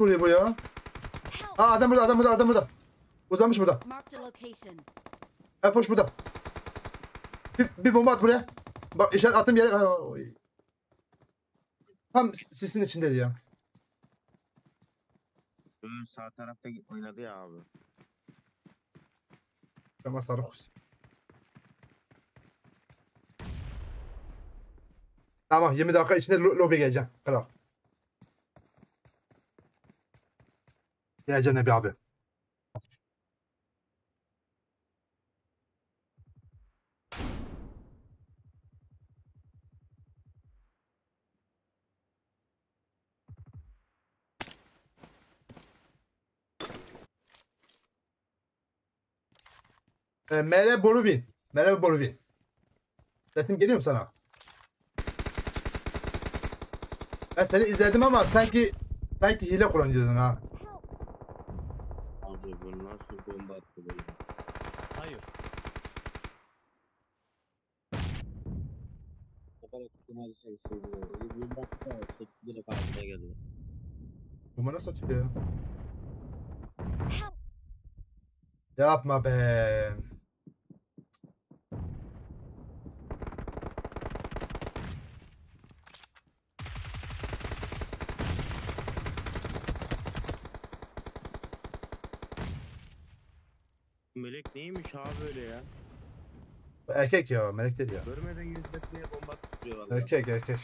Buraya bu ya? Aa adam burada adam burada adam burada. Uzanmış burada. Epoş burada. Bir, bir bomba at buraya. Bak işaret attım yere. Ha, oy. Tam sisin içindeydi ya. Ön sağ tarafta oynadı ya abi. Ama sarı kus. Tamam 20 dakika içinde lo- lobiye geleceğim. Kral. Geleceğim Nebi abi. E, Mere Boruvin. Merhaba Boruvin. Sesim geliyor mu sana? Ben seni izledim ama sanki sanki hile kullanıyordun ha. Bu nasıl bomba attı böyle? Hayır. O kadar tutmaz şey. Öyle bir bomba attı da çekti direkt ağzına geldi. Bu bana satıyor ya. Yapma be. Melek neymiş abi böyle ya? Erkek ya, melek değil ya. Görmeden 100 metreye bomba tutuyor valla. Erkek erkek.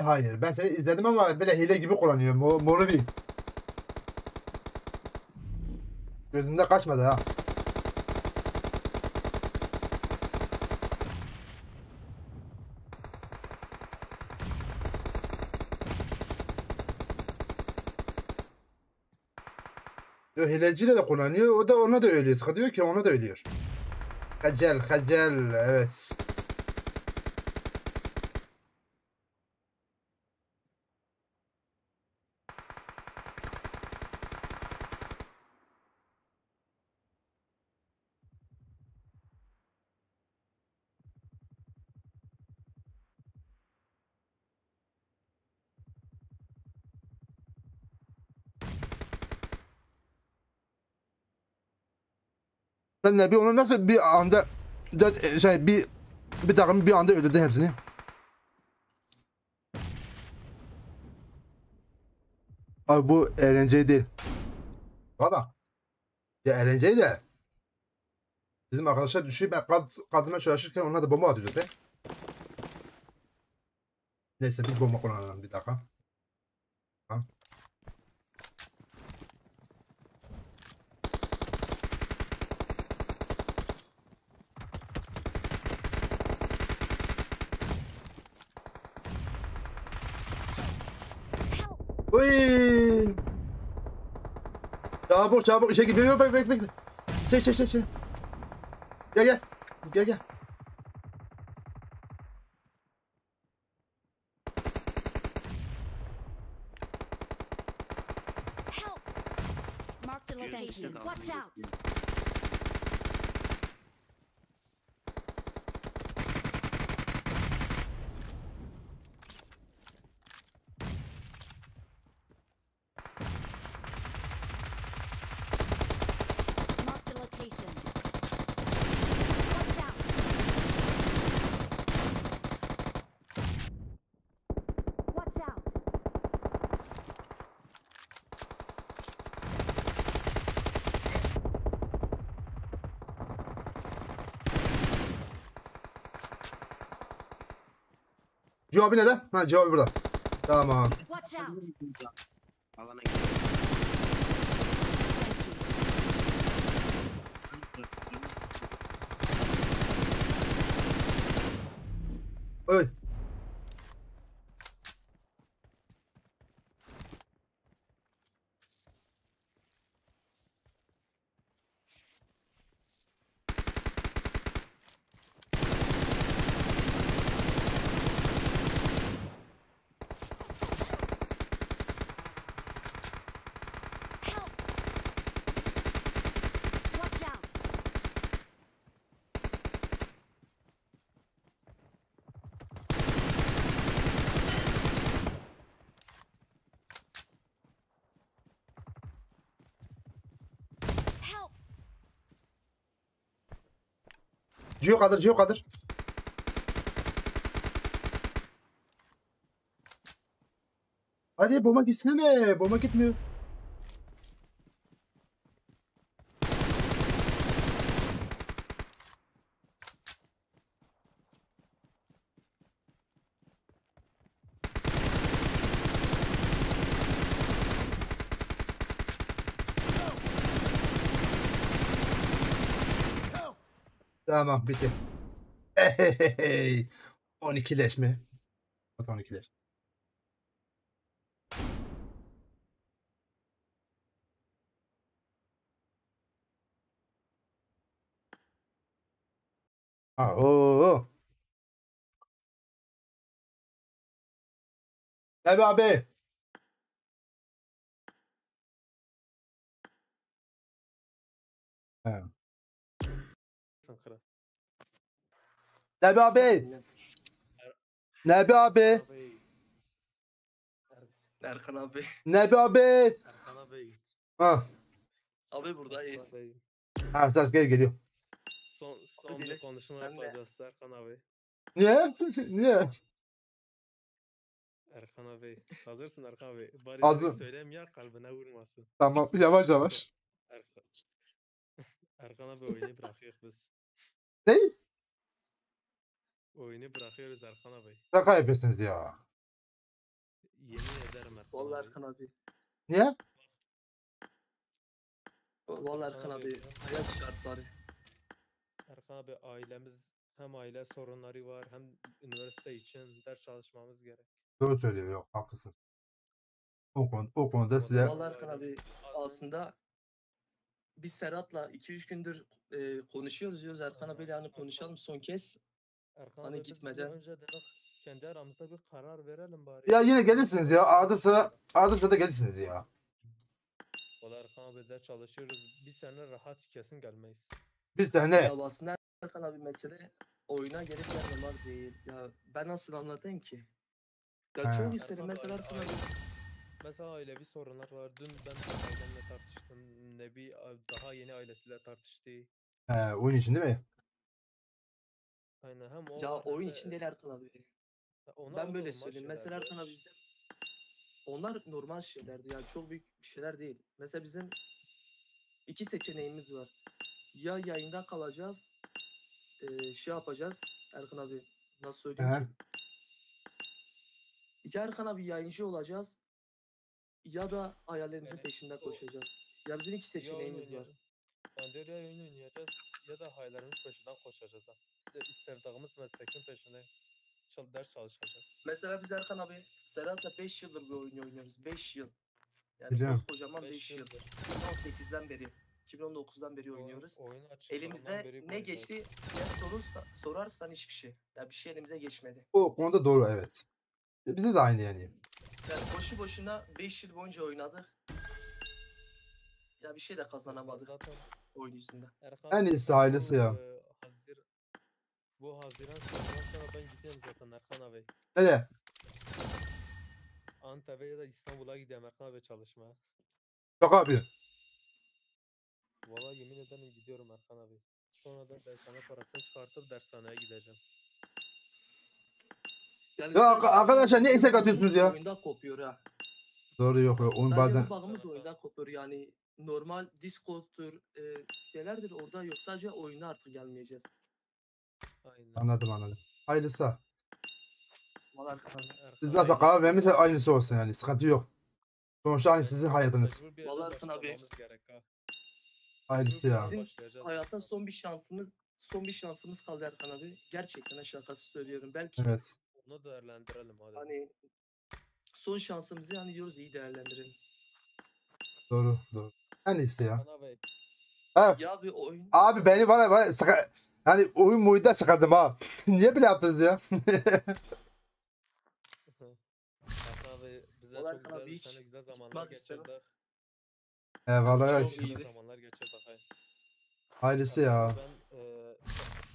Hayır. Ben seni izledim ama böyle hile gibi kullanıyor. Mo Moruvi. Gözünde kaçmadı ha. Yo, hileciyle de kullanıyor. O da ona da ölüyor. Sıkı diyor ki ona da ölüyor. Hacel, hacel. Evet. Nebi onu nasıl bir anda dört e, şey bir bir takım bir anda öldürdü hepsini. Abi bu eğlenceli değil. Valla. Ya eğlenceli de. Bizim arkadaşlar düşüyor. Ben kad kadına çalışırken onlar da bomba atıyor zaten. Neyse biz bomba kullanalım bir dakika. Ha. Uy! Çabuk çabuk işe gidiyor. Bek bek bek. Şey şey şey şey. Gel gel. Gel gel. Cevabı neden? Ha cevabı burada. Tamam. Gio kaldır, Gio kaldır. Hadi bomba gitsene. Bomba gitmiyor. Tamam bitti. Hey, 12 leş mi? 12 leş. Aa, oo. Tabii abi. Ha. Nebi abi. Nebi abi. Erkan abi. Nebi abi. Erkan abi. Ha. Abi buradayız. Abi. Ha tas gel geliyor. Son, son bir konuşma yapacağız Erkan abi. Niye? [LAUGHS] Niye? Erkan abi. Hazırsın Erkan abi. Bari direkt söyleyeyim ya kalbine vurmasın. Tamam yavaş yavaş. Erkan. [LAUGHS] Erkan abi oyunu bırakıyoruz biz. Ne? Oyunu bırakıyoruz Erkan abi. Şaka yapıyorsunuz ya. Yemin ederim Erkan Vallahi abi. Erkan abi. Niye? Vallahi Erkan abi. Hayat şartları. Erkan abi ailemiz hem aile sorunları var hem üniversite için ders çalışmamız gerek. Doğru söylüyor yok haklısın. O, konu, o konuda size Vallahi Erkan abi aslında biz Serhat'la 2-3 gündür e, konuşuyoruz diyoruz Erkan abiyle hani konuşalım son kez. Erkan Hani abi biz bir gitmeden- önce dedik kendi aramızda bir karar verelim bari. ya yine gelirsiniz ya. Arada sıra arada sırada gelirsiniz ya. Valla Erkan abi de çalışıyoruz. Bir sene rahat kesin gelmeyiz. Biz de ne? Ya aslında Erkan abi mesele oyuna gelip gelmemek değil. Ya ben nasıl anlatayım ki? Ya He. çok isterim Erkan mesela abi, Erkan abi. aile- Mesela ailevi sorunlar var. Dün ben ailemle tartıştım. Nebi a- daha yeni ailesiyle tartıştı. He, oyun için değil mi? Aynen hem o Ya var hem oyun de- için değil Erkan abi. O Ben böyle olmaz söyleyeyim. Mesela. Erkan abi bize onlar normal şeylerdi yani çok büyük bir şeyler değil. Mesela bizim iki seçeneğimiz var. Ya yayında kalacağız, eee, şey yapacağız. Erkan abi nasıl söyleyeyim ki? Ya Erkan abi yayıncı olacağız ya da hayallerimizin Evet, peşinden o- koşacağız. Ya bizim iki Ya oyun seçeneğimiz var. Ben de ya oyun oynayacağız ya da hayallerimiz peşinden koşacağız. ha. Sevdiğimiz meslekin peşine çal- ders çalışacağız. Mesela biz Erkan abi Serhat'la 5 yıldır bir oyun oynuyoruz. 5 yıl. Yani Biliyorum. kocaman 5 Beş yıl. yıldır. 2018'den beri, 2019'dan beri oynuyoruz. oyun Elimize beri ne geçti diye sorursa, sorarsan hiçbir şey. Ya bir şey elimize geçmedi. O konuda doğru evet. Bizde de aynı yani. Yani boşu boşuna 5 yıl boyunca oynadık. Ya bir şey de kazanamadık Zaten oyun yüzünden. Erkan En iyisi ailesi ya. Hazir, bu Haziran sonundan sonra ben gidiyorum zaten Erkan abi. Öyle. Antep'e ya da İstanbul'a gidiyorum Erkan abi çalışmaya. Yok abi. Valla yemin ederim gidiyorum Erkan abi. Sonra da dershane parasını çıkartıp dershaneye gideceğim. Yani Ya sadece arkadaşlar niye bizim istek atıyorsunuz ya? Oyunda kopuyor ha. Doğru yok. Oyun Sadece bazen bu bağımız oyunda kopuyor yani. Normal Discord'tur, e, şeylerdir orada yok. Sadece oyuna artık gelmeyeceğiz. Aynen. anladım anladım. Hayırlısı. Siz abi, nasıl karar vermişseniz aynısı olsun yani. Sıkıntı yok. Sonuçta aynı sizin hayatınız. Vallahi Erkan abi. Hayırlısı ya. Bizim başlayacağız Hayatta son bir şansımız son bir şansımız kaldı Erkan abi. Gerçekten şakası söylüyorum. Belki Evet. Onu değerlendirelim hadi. hani son şansımızı hani diyoruz iyi değerlendirelim. Doğru doğru. En iyisi ya. Ha, Ya bir oyun abi beni bana bana sıka... Yani oyun boyunda sıkardım ha. [LAUGHS] Niye böyle yaptınız ya? Abi bize Vallahi çok Erkan abi güzel, hiç seninle güzel zamanlar geçirdik. Eyvallah. Çok Çok iyiydi. güzel zamanlar geçirdik. hay. Hayırlısı Erkan ya. Ben, eee,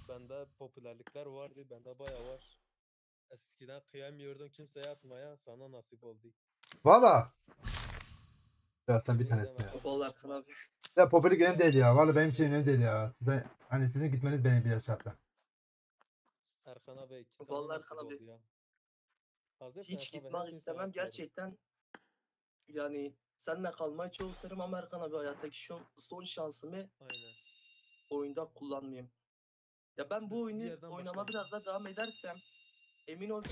bende popülerlikler vardı, bende bayağı var. Eskiden kıyamıyordum kimseye yapmaya, sana nasip oldu. Valla. Ya sen bir tanesi ya. Erkan abi. Ya popülerlik önemli değil ya. Valla benim için önemli değil ya. Size, hani sizin gitmeniz beni bile çarptı. Erkan abi iki sana Vallahi nasip Erkan abi, oldu ya. Hazır Hiç gitmek istemem gerçekten. Yani seninle kalmayı çok isterim ama Erkan abi hayattaki şu son şansımı Aynen. oyunda kullanmayayım. Ya ben bu Bir oyunu oynama biraz daha devam edersem emin ol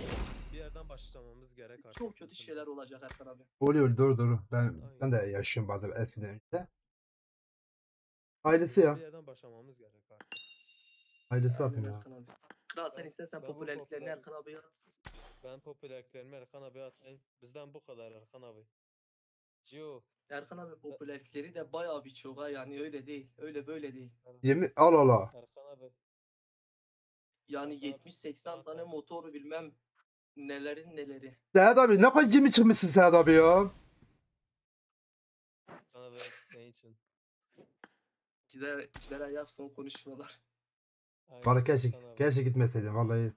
Bir yerden başlamamız gerek artık. çok kötü şeyler olacak Erkan abi. Oluyor doğru doğru. Ben Aynen. ben de yaşıyorum bazen eskiden önce. Hayırlısı ya. Bir yerden başlamamız gerek artık. Aynen yapın ya. Erkan abi. Kral sen istersen ben bu popülerliklerini popüler- Erkan abiye at. Ben popülerliklerimi Erkan abi atayım. Bizden bu kadar Erkan abi. Cio. Erkan abi popülerlikleri de bayağı bir çok ha yani öyle değil. Öyle böyle değil. Yemin al Allah. Erkan abi. Yani Erkan abi, 70-80 tane zaten- motor bilmem nelerin neleri. Serhat abi ne kadar cimri çıkmışsın Serhat abi ya. Abi senin için. Gider, gider ayak son konuşmalar. Erkan abi. keşke gitmeseydin vallahi.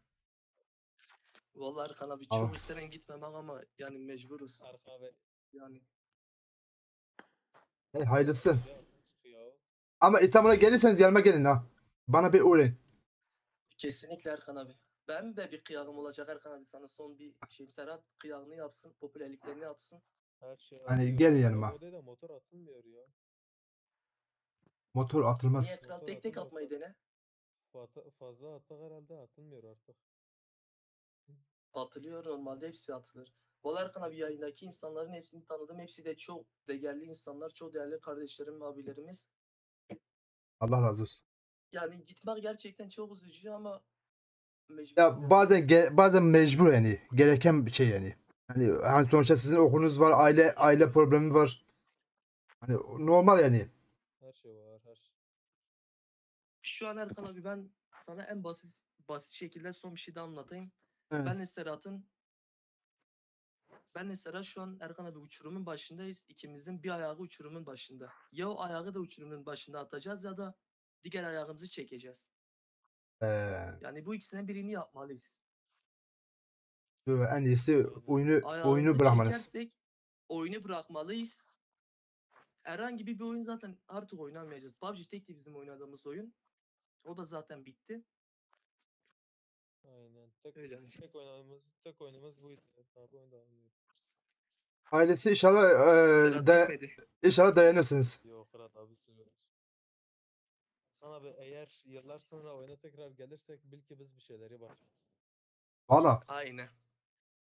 Vallahi Erkan abi Allah. çok isterim gitmemek ama yani mecburuz. Erkan abi. Yani Hey, hayırlısı. Ama İstanbul'a gelirseniz yanıma gelin ha. Bana bir uğrayın. kesinlikle Erkan abi. Ben de bir kıyağım olacak Erkan abi sana son bir şey Serhat kıyağını yapsın, popülerliklerini yapsın. Her şey Hani atıyor. Ya yanıma. Da motor atılmıyor ya. Motor atılmaz. Niye kral Motor tek tek atılmaz. atmayı dene? Fazla, fazla attık herhalde atılmıyor artık. Atılıyor normalde hepsi atılır. Valla Erkan abi yayındaki insanların hepsini tanıdım. Hepsi de çok değerli insanlar, çok değerli kardeşlerim, abilerimiz. Allah razı olsun. Yani gitmek gerçekten çok üzücü ama Ya bazen bazen mecbur yani. Gereken bir şey yani. Hani, hani sonuçta sizin okulunuz var, aile aile problemi var. Hani normal yani. Her şey var her şey. Şu an Erkan abi ben sana en basit basit şekilde son bir şey de anlatayım. Evet. Benle Serhat'ın Benle Serhat şu an Erkan abi uçurumun başındayız. İkimizin bir ayağı uçurumun başında. Ya o ayağı da uçurumun başında atacağız ya da diğer ayağımızı çekeceğiz. Ee, Yani bu ikisinden birini yapmalıyız. dur, en iyisi oyunu Ayağımızı oyunu çekersek oyunu bırakmalıyız. Herhangi bir oyun zaten artık oynamayacağız. PUBG tekti bizim oynadığımız oyun. O da zaten bitti. Aynen. Tek, Öyle. [LAUGHS] tek oynadığımız, tek oyunumuz buydu. Ailesi inşallah e, de, inşallah dayanırsınız. Yok Fırat abi seviyoruz. Hasan abi eğer yıllar sonra oyuna tekrar gelirsek bil ki biz bir şeyleri var. Valla Aynen.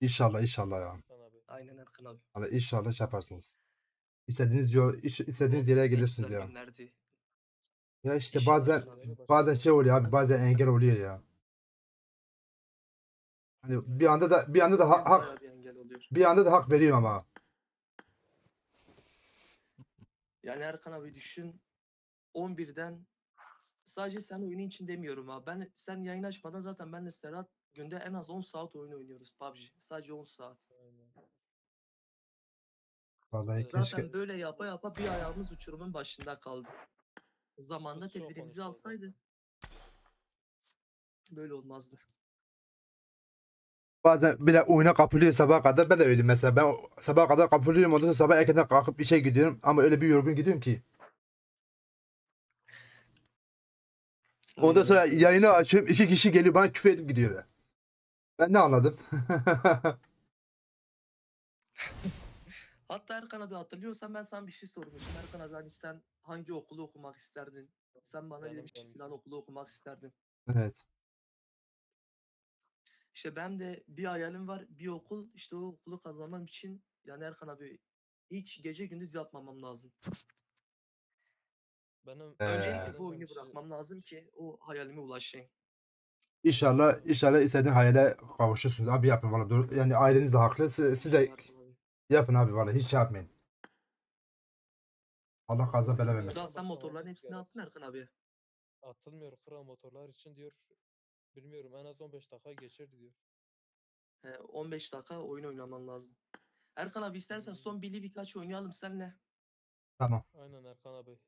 inşallah inşallah ya. Hasan abi. Aynen Erkan abi. Valla inşallah şey yaparsınız. İstediğiniz yol, iş- istediğiniz yere gelirsiniz ya. günlerdi. Ya işte bazen bazen şey oluyor abi bazen engel oluyor ya. Hani bir anda da bir anda da ha- hak bir engel oluyor. bir anda da hak veriyorum ama. Yani Erkan abi düşün 11'den sadece sen oyunun için demiyorum abi. Ben sen yayın açmadan zaten benle Serhat günde en az 10 saat oyun oynuyoruz PUBG. Sadece 10 saat. Aynen. Vallahi Evet. keşke Zaten böyle yapa yapa bir ayağımız uçurumun başında kaldı. Çok tedbirimizi alsaydı böyle olmazdı. bazen bile oyuna kapılıyor sabaha kadar ben de öyle mesela ben sabaha kadar kapılıyorum ondan sonra sabah erkenden kalkıp işe gidiyorum ama öyle bir yorgun gidiyorum ki. Ondan sonra yayını açıyorum iki kişi geliyor bana küfür edip gidiyor. Ben ne anladım? [LAUGHS] Hatta Erkan abi hatırlıyorsan ben sana bir şey sormuştum. Erkan abi hani sen hangi okulu okumak isterdin? Sen bana Benim- demiştin filan okulu okumak isterdin. evet. İşte ben de bir hayalim var. Bir okul işte o okulu kazanmam için yani Erkan abi hiç gece gündüz yatmamam lazım. Benim Ee, Öncelikle bu oyunu bırakmam lazım ki o hayalime ulaşayım. İnşallah inşallah istediğin hayale kavuşursunuz. Abi yapın valla. Yani aileniz de haklı. Siz, siz de yapın abi valla. Hiç şey yapmayın. Allah kaza bela vermesin. Kral sen motorların hepsini attın Erkan abi. Atılmıyor kral motorlar için diyor. Bilmiyorum en az 15 dakika geçirdi diyor. He, 15 dakika oyun oynaman lazım. Erkan abi istersen son bir birkaç oynayalım seninle. Tamam. Aynen Erkan abi.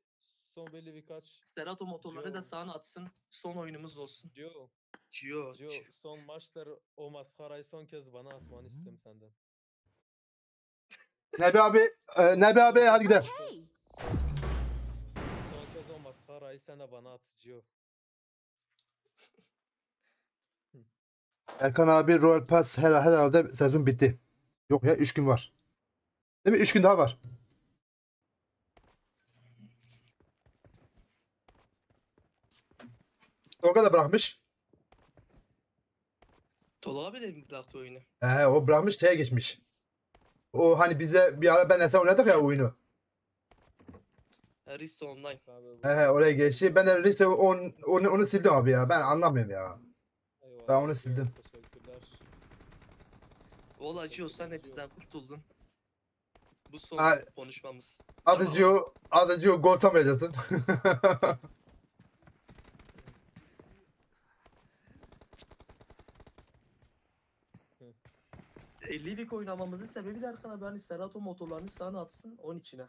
Son belli birkaç. Serhat o motorları da sağına atsın. Son oyunumuz olsun. Gio, Gio. Gio son maçlar o maskarayı son kez bana atmanı istedim senden. [LAUGHS] Nebi abi, e, Nebi abi hadi gidelim. Okay. Son kez o maskarayı sen de bana at Gio. [LAUGHS] Erkan abi Royal Pass her, herhalde sezon bitti. Yok ya 3 gün var. Değil mi? 3 gün daha var. Tolga da bırakmış. Tolga abi de mi bıraktı oyunu? Ee, o bırakmış şeye geçmiş. O hani bize bir ara ben sen oynadık ya oyunu. Risto Online. Abi, bu- He, oraya geçti. Ben de lise on, onu, onu sildim abi ya. Ben anlamıyorum ya. eyvallah, ben onu sildim. Teşekkürler. Valla de bizden kurtuldun. Bu son Ha. konuşmamız. Adı Gio, adı gol atamayacaksın. [LAUGHS] 50 lik oynamamızın sebebi de Erkan abi hani Serhat o motorlarını sağına atsın onun içine.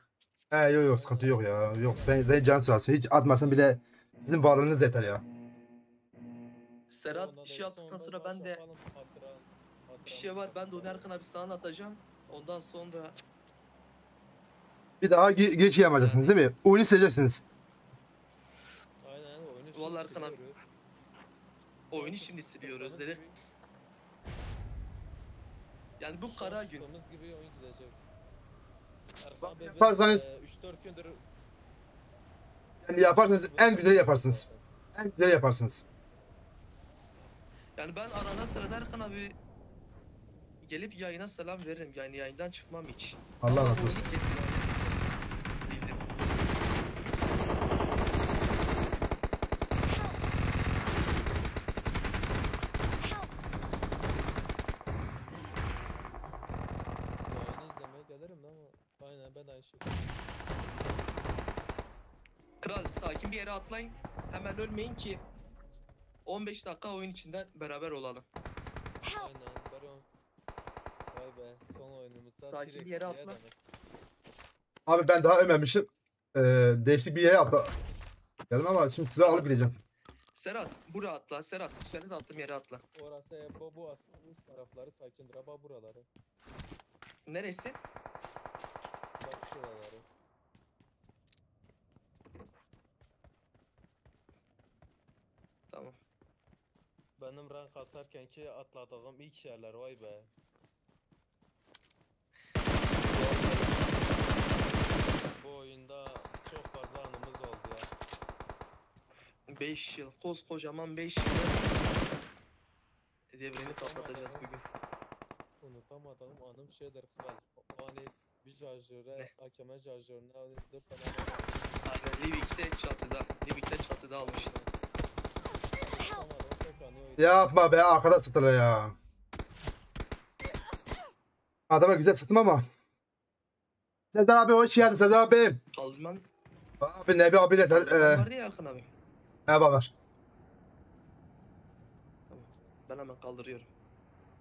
He yok yok sıkıntı yok ya. Yok sen, sen can olsun. Hiç atmasın bile sizin varlığınız yeter ya. Serhat bir şey yaptıktan sonra ben de bir şey var ben de onu. Erkan abi sağına atacağım. Ondan sonra Bir daha gi- giriş yapmayacaksınız değil mi? Oyunu sileceksiniz. Aynen oyunu Vallahi Erkan abi, oyunu şimdi siliyoruz gibi- yani bu kara gün. çıktığımız gibi oyun gidecek. Erkan biz, yaparsanız- eee, 3-4 gündür Yani yaparsanız en güzel yaparsınız. En güzel yaparsınız. Yani ben arada sırada Erkan abi gelip yayına selam veririm. Yani yayından çıkmam hiç. Allah Ama razı olsun. kesin yani sildim. yayını izlemeye gelirim de ama aynen ben de aynı şey. Kral sakin bir yere atlayın. Hemen ölmeyin ki 15 dakika oyun içinde beraber olalım. Aynen Baron. Vay be son oyunumuzda Sakin yere atla. demek. Abi ben daha ölmemişim. Ee, değişik bir yere atla. Geldim ama şimdi silah alıp gideceğim. Serhat buraya atla. Serhat seni de attığım yere atla. Orası hep bu, bu aslında üst tarafları sakindir ama buraları. Neresi? Bak şuraları. Tamam. Benim rank atarken ki atladığım ilk yerler vay be. bu oyunda çok fazla anımız oldu ya. 5 yıl. Koskocaman 5 yıl. Devrini kapatacağız bugün. Unutamadığım anım şeydir kral. O Hani bir şarjöre, hakeme şarjörüne hani dört tane adam Aynen Livik'te çatıda. Livik'te çatıda almıştım. unutamadığım tek anı oydu. Yapma be arkada sıktılar ya. Adama güzel sıktım ama. Sezer abi hoş geldin Sezer abi. Kaldırman. Abi Nebi abiyle e, Kaldırman var ya Erkan abi. ne var? Tamam. Ben hemen kaldırıyorum.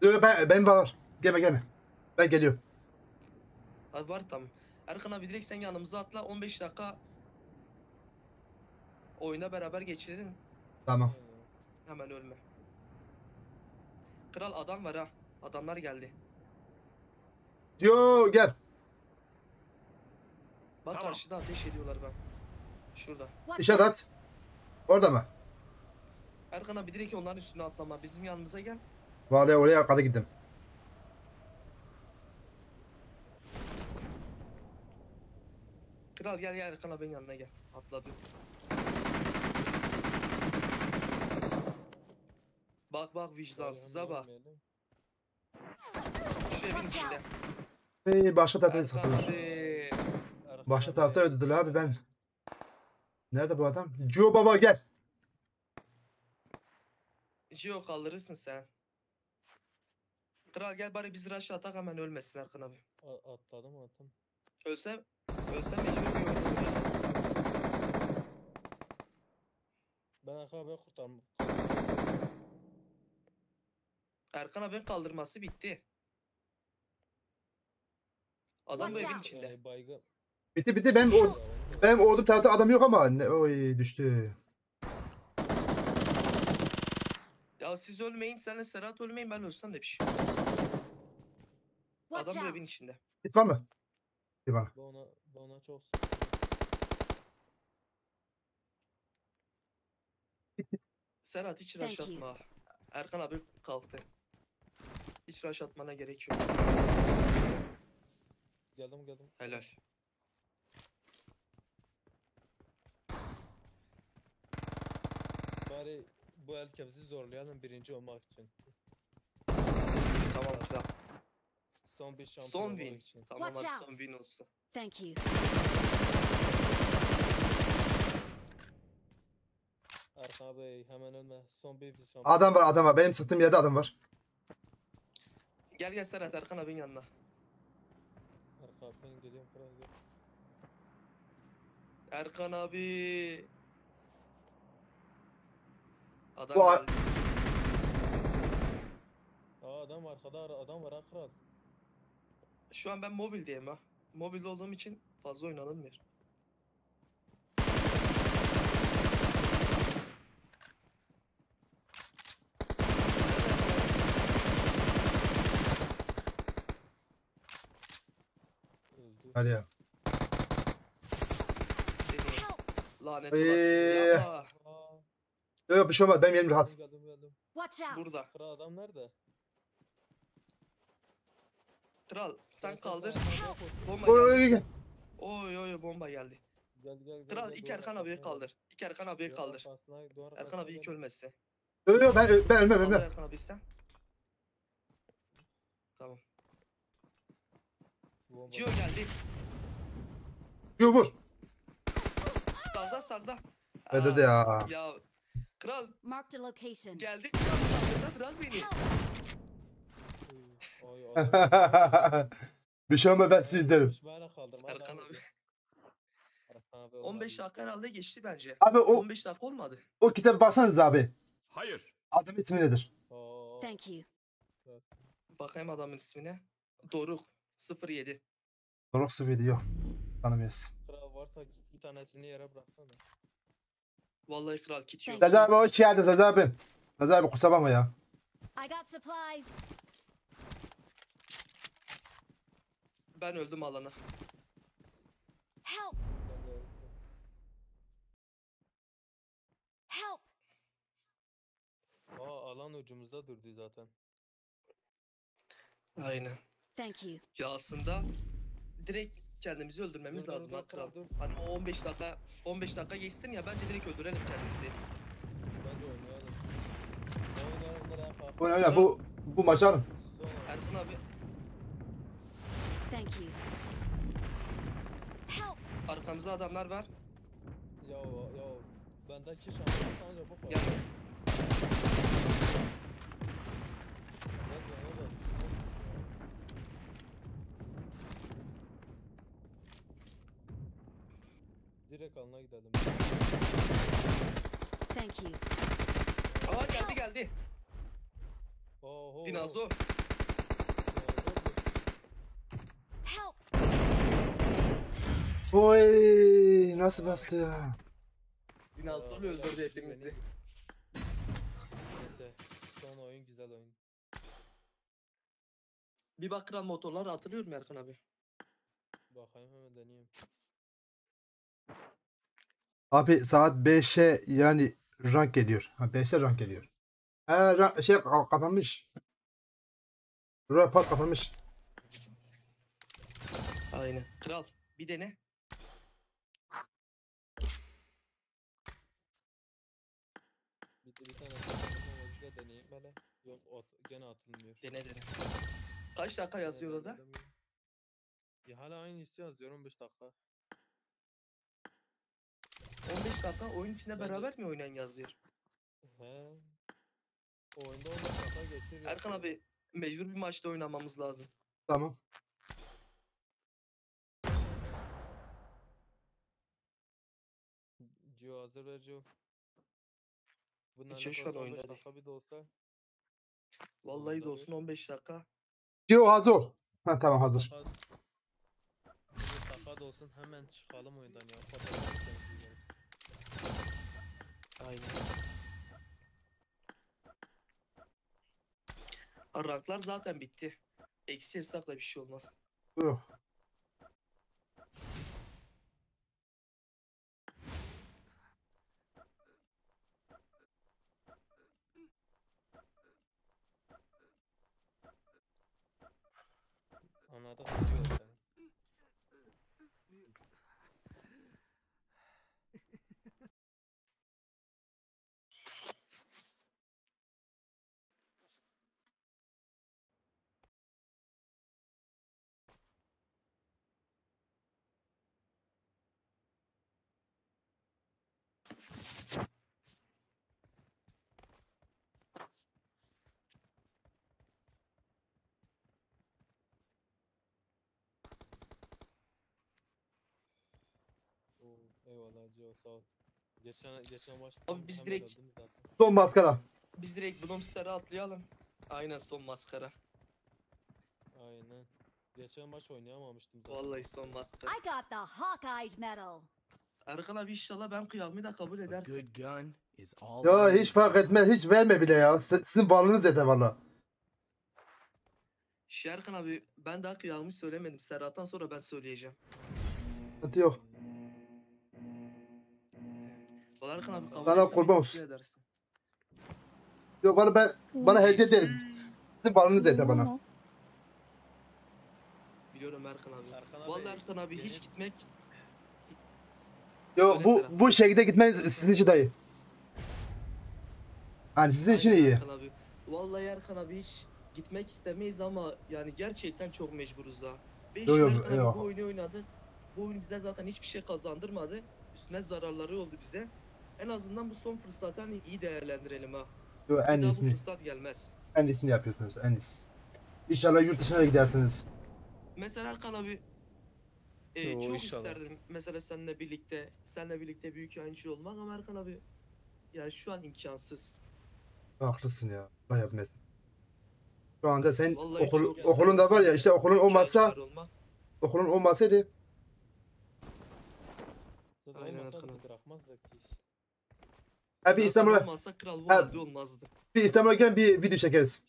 Yok ben, benim var. Gelme gelme. Ben geliyorum. Hadi var tamam. Erkan abi direkt sen yanımıza atla 15 dakika oyuna beraber geçirelim. Tamam. Hemen ölme. Kral adam var ha. Adamlar geldi. Yo gel. Bak Tamam. karşıda ateş ediyorlar ben. Şurada. İşe at. Orada mı? Erkan abi direkt onların üstüne atlama. Bizim yanımıza gel. Vallahi oraya arkada gittim. Kral gel gel Erkan abinin yanına gel. Atladı. Bak bak vicdansıza bak. Şu evin içinde. Hey, başka tarafta satılır. Başka abi, tarafta ödediler abi ben. Nerede bu adam? Gio baba gel. Gio kaldırırsın sen. Kral gel bari biz rush atak hemen ölmesin Erkan abi. a- Atladım attım. Ölsem, ölsem oyun oynayacağız. Ben Erkan abi kurtardım. Erkan abinin kaldırması bitti. Adam Watch evin out. içinde. Baygın. Bitti bitti benim o benim olduğum tarafta adam yok ama ne, oy düştü. Ya siz ölmeyin, senle Serhat ölmeyin, ben ölsem de bir şey. Watch Adam bu evin içinde. Git var mı? Bir bana. Bu ona, bu ona çok Serhat hiç Thank rush you. atma. Erkan abi kalktı. Hiç rush atmana gerek yok. Geldim geldim. Helal. Bari bu el kemsi zorlayalım birinci olmak için. Tamam kral. Son bir şampiyon Son olmak win. için. Tamam Watch hadi out. son win olsun. Thank you. Erkan abi hemen ölme. Son bir şampiyon. Adam var adam var. Benim sıktığım yerde adam var. Gel gel Serhat Erkan abinin yanına. Erkan abi ben geliyorum kral gel. Erkan abi. Adam Bu a- geldi. Aa adam arkada ara- adam var ha kral. Şu an ben mobildeyim ha. Mobilde olduğum için fazla oynanılmıyor. Öldü. Hadi ya. Lanet Ee. Aa, Yok yok bir şey olmaz. Benim yerim rahat. geldim geldim. Watch out! Burada. Kral adam nerede? Kral sen kaldır. Bomba Oy, geldi. oy. Oy oy oy bomba geldi. Gel gel gel. Kral duvar Erkan gel. kaldır. İki Erkan Duvar kaldır. Erkan abi ilk ölmezse. Yok yok ben, ben ölmem Kaldır ölmem. Erkan abi sen. Tamam. Gio geldi. Gio vur. Sağda sağda. Ödedi Aa, ya. Ya kral Marked a location. geldi kral saldırdı biraz beni. Oy, adam- [LAUGHS] bir şey olmaz ben sizi izlerim. Erkan abi. edin. Erkan abi 15 olmadı. dakika herhalde geçti bence. Abi o 15 dakika olmadı. o kitaba baksanız abi. Hayır. Adamın ismi nedir? Oo, Thank you. Bakayım adamın ismine. Doruk 07. Doruk Sıvıydı yok. Tanımıyoruz. Kral varsa bir tanesini yere bıraksana. Vallahi kral kit yok. Sezer abi hoş geldin Sezer abi. Sezer abi kusura bakma ya. I got supplies. Ben öldüm alana. Help! Help! Aa alan ucumuzda durdu zaten. Aynen. Thank you. Ya aslında direkt kendimizi öldürmemiz Dur, dur, lazım dur, kral. dur. Hani o 15 dakika 15 dakika geçsin ya bence direkt öldürelim kendimizi. Bence oynayalım. Oyna oyna bu bu maçı alın. Son abi Thank you. Help! arkamızda adamlar var. Ya ya bendeki şans sadece bu kadar. Yani Ne diyor, ne diyor? Direkt alına gidelim. Thank you. Aa geldi geldi. Oho. Dinazo. Help! Oy nasıl bastı ya? Dinozorlu öldürdü hepimizi. Neyse. Son oyun güzel oyun. Bir bak kral motorlar hatırlıyor mu Erkan abi? Bakayım hemen deneyeyim. Abi saat 5'e yani rank geliyor. Ha 5'te rank geliyor. Ha rank, şey ka- kapanmış. Rapor kapanmış. Aynen. Kral bir dene. Bir, bir tane teknolojide deneyeyim hele. Yok at, gene atılmıyor. Dene dene. Kaç dakika yazıyor orada? Ya hala aynısı yazıyor 15 dakika. 15 dakika oyun içinde beraber mi oynayan yazıyor? He. Oyunda 15 dakika geçiyor. Erkan abi mecbur bir maçta oynamamız lazım. Tamam. Gio hazır ver Gio. Bunun İçin şu an alakası 15 oyunda değil. dakika bir de olsa. Vallahi de olsun bir. 15 dakika. Gio hazır. ol. Ha tamam hazır. Dakika, 15 dakika da olsun hemen çıkalım oyundan ya. Aynen. Ranklar zaten bitti. Eksi hesapla bir şey olmaz. Dur. Anladık Gio sen. Oo, eyvallah Gio sağ ol. Geçen geçen maçta Abi biz direkt-. Son maskara. Biz direkt Blomster'a atlayalım. Aynen son maskara. Aynen. Geçen maç oynayamamıştım zaten. Vallahi son maskara. I got the Hawkeye medal. Erkan abi inşallah ben kıyamı da kabul A edersin. good gun is all. Ya I hiç fark etmez. Hiç verme bile ya. Si- Sizin varlığınız yeter valla. Şey Erkan abi ben daha kıyamı söylemedim. Serhat'tan sonra ben söyleyeceğim. Sıkıntı yok. Vallahi Erkan abi kabul Sana kurban olsun. edersin. Yok bana ben bana hediye derim. Sizin varlığınız yeter bana. Biliyorum Erkan abi. Erkan abi, Vallahi Erkan abi hiç gitmek Yok bu bu şekilde gitmeniz sizin için dayı. Hani sizin için iyi. Erkan abi. Vallahi Erkan abi hiç gitmek istemeyiz ama yani gerçekten çok mecburuz ha. Ve Yo, şimdi yo, Erkan abi eyvah. bu oyunu oynadık. Bu oyun bize zaten hiçbir şey kazandırmadı. Üstüne zararları oldu bize. En azından bu son fırsatı hani iyi değerlendirelim ha. Bir en daha bu iyisini. fırsat gelmez. En iyisini yapıyorsunuz. En iyisi. İnşallah yurt dışına da gidersiniz. Mesela Erkan abi e, Yo, çok inşallah. isterdim mesela seninle birlikte seninle birlikte büyük yayıncı olmak ama Erkan abi ya şu an imkansız. Haklısın ya. Allah yardım etsin. Şu anda sen Vallahi okul, çok okulun da var ya işte okulun olmazsa Yayıncılar olmak. okulun olmasaydı Zaten Aynen olmasa bizi ki. Ha bir İstanbul'a olmazsa Kral Valide olmazdı. bir İstanbul'a gelin bir video çekeriz.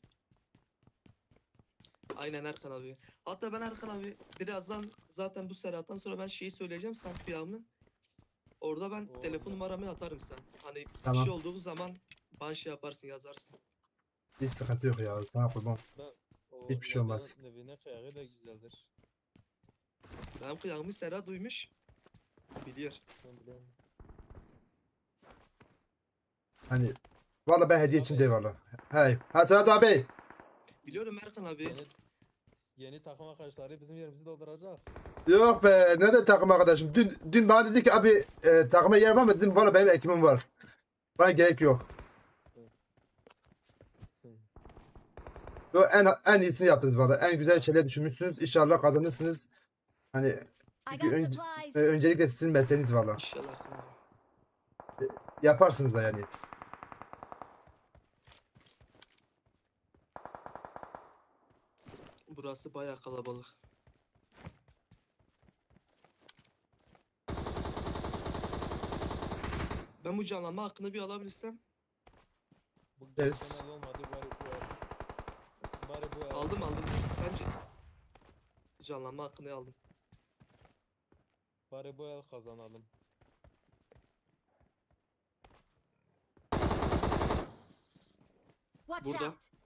Aynen Erkan abi. Hatta ben Erkan abi birazdan zaten bu Serhat'tan sonra ben şeyi söyleyeceğim sen kıyamı. Orada ben Oo, telefon numaramı atarım sen. Hani Tamam. bir şey olduğu zaman bana şey yaparsın yazarsın. Hiç sıkıntı yok ya. Sana kurban. O Hiçbir şey olmaz. Levi'nin kıyağı da güzeldir. Benim kıyağımı Serhat duymuş. Biliyor. Ben biliyorum. Hani valla ben hediye için değil valla. Hey. Ha Serhat abi. Biliyorum Erkan abi. Yeni, yeni takım arkadaşları bizim yerimizi dolduracak. Yok be nerede takım arkadaşım? Dün, dün bana dedi ki abi e, takıma yer var mı? Dedim valla benim ekibim var. Bana gerek yok. Yo, en, en iyisini yaptınız valla. En güzel şeyler düşünmüşsünüz. İnşallah kazanırsınız. Hani ön- e, öncelikle sizin mesleğiniz valla. İnşallah. Abi. Yaparsınız da yani. Burası bayağı kalabalık. Ben bu canlanma hakkını bir alabilirsem. Bu Yes. olmadı bari bu el. Bari bu el. Aldım aldım. Bence canlanma hakkını aldım. Bari bu el kazanalım. Watch Burada. out.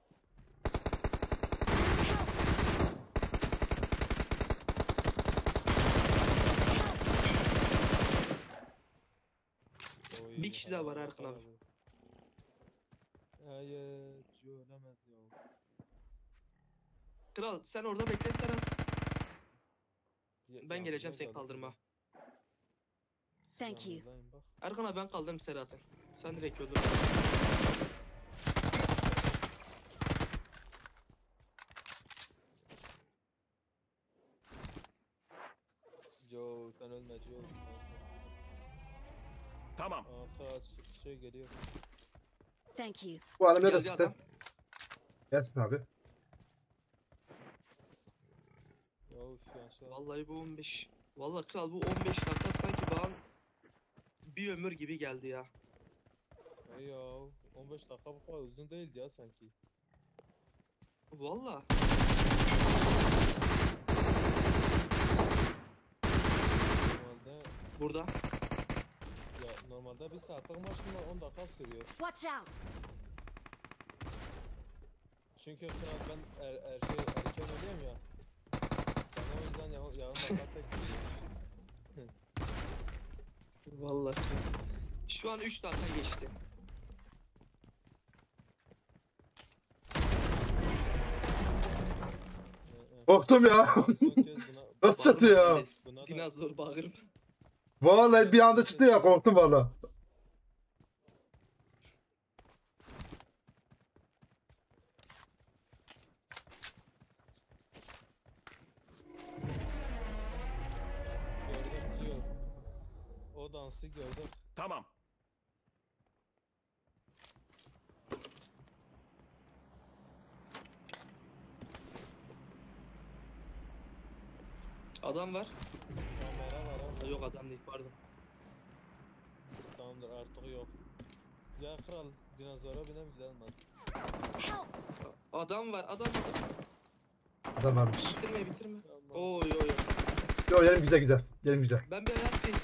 Oy, Bir kişi daha var Erkan abi. Hayır, ölemez ya. Kral sen orada bekle Serhat. Ya- Ben geleceğim seni geldi. kaldırma. Thank you. Bak. Erkan abi ben kaldırırım Serhat'ı. Sen direkt öldür. Joe sen ölme Joe. Tamam. Arka şey geliyor. Thank you. Bu adam ne de Geldi sistem. adam. Gelsin abi. Ya uf ya şu an. Vallahi bu 15. Vallahi kral bu 15 dakika sanki bana bir ömür gibi geldi ya. Ay ya 15 dakika bu kadar uzun değildi ya sanki. Vallahi. Normalde Burada. Normalde bir saatlik maç bunlar 10 dakika sürüyor. Watch out. Çünkü kral ben er, er şey erken ölüyorum ya. Ben o yüzden ya, yarım dakika tek. [LAUGHS] Vallahi. Şu an 3 dakika geçti. Korktum ya. Nasıl çıktı ya? Dinozor bağırım. Vallahi bir anda çıktı ya korktum valla. gördüm. O dansı gördüm. Tamam. Adam var. Yok adam değil pardon. tamamdır artık yok. Ya kral dinozora binem gidelim hadi. Adam var adam var. Adam varmış. Bitirme bitirme. Tamam. Oy oy oy. Yo yerim güzel güzel. Yerim güzel. Ben bir ayak sesi.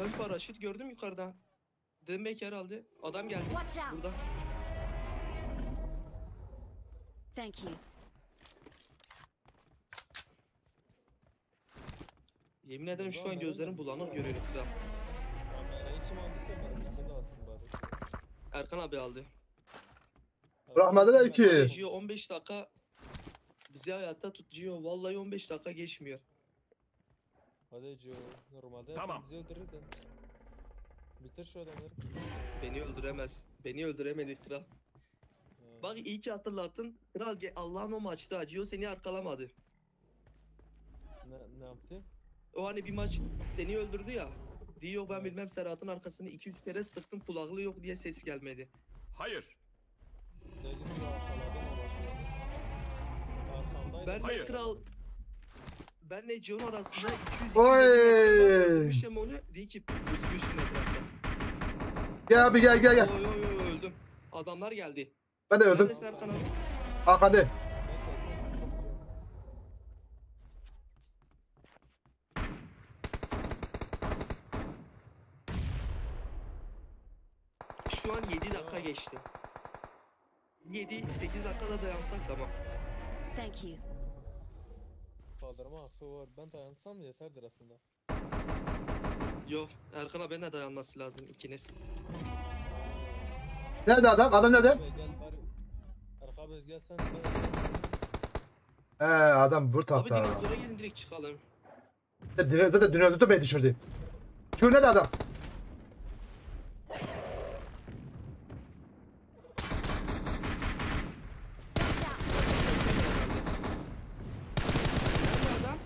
Ben paraşüt gördüm yukarıda. Dedim belki herhalde. Adam geldi. Watch out. Burada. Thank you. Yemin ederim şu an gözlerim bulanık görüyorum kral. Kamerayı kim aldıysa benim için de alsın bari. Erkan abi aldı. Bırakmadılar ki. Gio 15 dakika bizi hayatta tut Gio. Vallahi 15 dakika geçmiyor. Hadi Joe normalde Tamam. bizi öldürürdün. Bitir şu adamları. Beni öldüremez. Beni öldüremedi kral. Ha, Bak iyi ki hatırlattın. Kral Allah'ın o maçta Gio seni arkalamadı. Ne, ne yaptı? O hani bir maç seni öldürdü ya. Diyor ben bilmem Serhat'ın arkasını 2-3 kere sıktım kulaklığı yok diye ses gelmedi. Hayır. Dedim ya. Ben de Hayır. kral ben de John arasında 200 Oy. Düşem onu değil ki büzmüşsün etrafta. Gel abi gel gel gel. Oy oy oy öldüm. Adamlar geldi. Ben de öldüm. Neredesin Erkan abi? Arkanda. Bekle, sen sıkıntı yok. Şu an 7 dakika geçti. 7 8 dakikada dayansak tamam. Thank you. kaldırma hakkı var. Ben dayansam yeterdir aslında. Yok Erkan abi ne dayanması lazım ikiniz. Nerede adam? Adam nerede? Abi gel bari. Erkan abi gel sen. He adam bu Abi tarafta. dinozora gelin direkt çıkalım. Dinozor da dinozor da beni düşürdü. Şu nerede adam? Watch out! Nerede adam?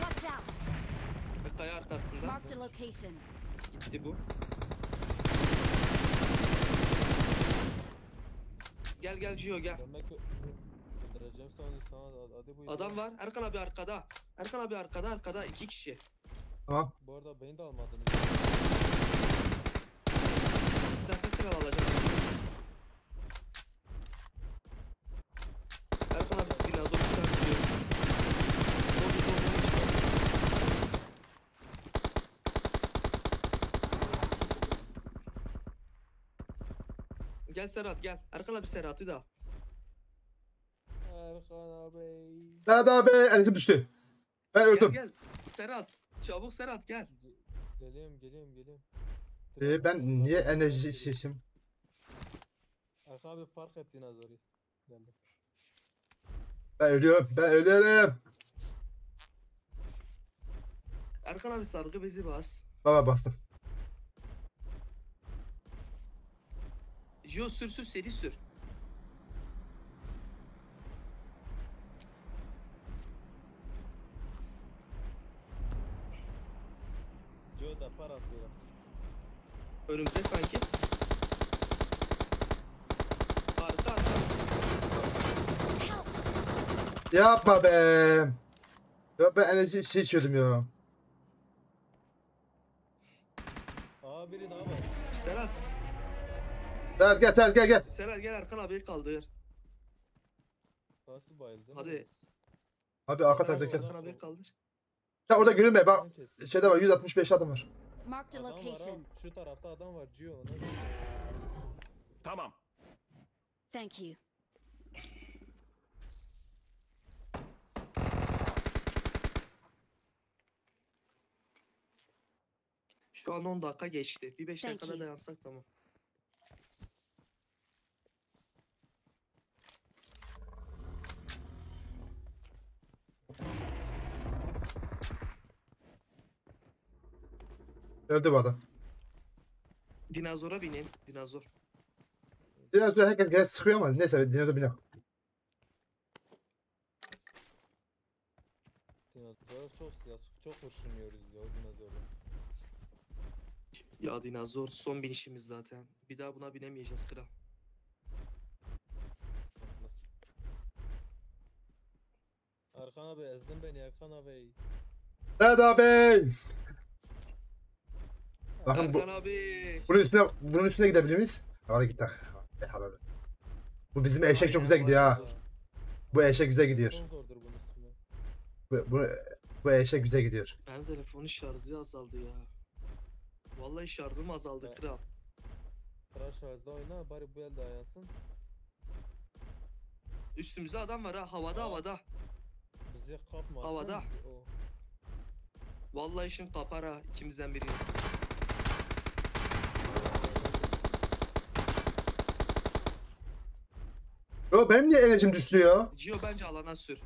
Watch out! Ve Kaya arkasında. Marked a location. Gitti bu. Gel Gio gel. Demek ki öldüreceğim sana sana da hadi buyur. Adam var. Erkan abi arkada. Erkan abi arkada arkada iki kişi. Tamam. Bu arada beni de almadınız. Bir dakika kral alacağım. Erkan abi dinozor çıkartıyor. Oldu, oldu, oldu. Gel Serhat gel. Erkan abi Serhat'ı da. Erkan abi. Nerede abi? Elim düştü. Ben Gel öldüm. gel. Serhat. Çabuk Serhat gel. Ge- Geliyorum geliyorum geliyorum. Ee, ben niye enerji şişim? Erkan abi fark et dinozoru. Geldim. Ben ölüyorum. Ben ölüyorum. Erkan abi sargı bezi bas. Baba bastım. Jio sür sür seri sür. Joe da par atıyor. Önümüzde sanki. Arka arka. Yapma be. Ya ben enerji şey içiyordum ya. Aa biri daha var. Serhat. Serhat gel Serhat gel gel. Serhat gel Erkan abiyi kaldır. Nasıl bayıldın? Hadi. Abi arka taraftaki. Erkan abiyi kaldır. Sen orada gülünme bak. Şeyde var 165 adam var. Adam var ha. Şu tarafta adam var. Gio. Ona göre. Tamam. Thank you. Şu an 10 dakika geçti. Bir 5 Thank dakikada you. dayansak tamam. Öldü bu adam. Dinozora binin. Dinozor. Dinozor herkes gene sıkıyor ama neyse dinozor biniyor. Dinozor çok siyah. Çok hoşlanıyoruz ya o dinozorla. Ya dinozor son binişimiz zaten. Bir daha buna binemeyeceğiz kral. Erkan abi ezdin beni Erkan abi. Serhat abi. Bakın bu, Erkan abi. bunun üstüne bunun üstüne gidebilir miyiz? Hadi git. Be, helal olsun. Bu bizim eşek çok güzel gidiyor ha. Bu eşek güzel gidiyor. Çok zordur bunun üstüne. Bu, bu, bu eşek güzel gidiyor. Ben telefonun şarjı azaldı ya. Vallahi şarjım azaldı kral. Kral şarjda oyna bari bu el dayansın. Üstümüzde adam var ha havada Aa. havada. Bizi kapmasın. Havada. O. Vallahi işin kapar ha ikimizden biri. Yo benim niye enerjim düştü ya? Gio bence alana sür.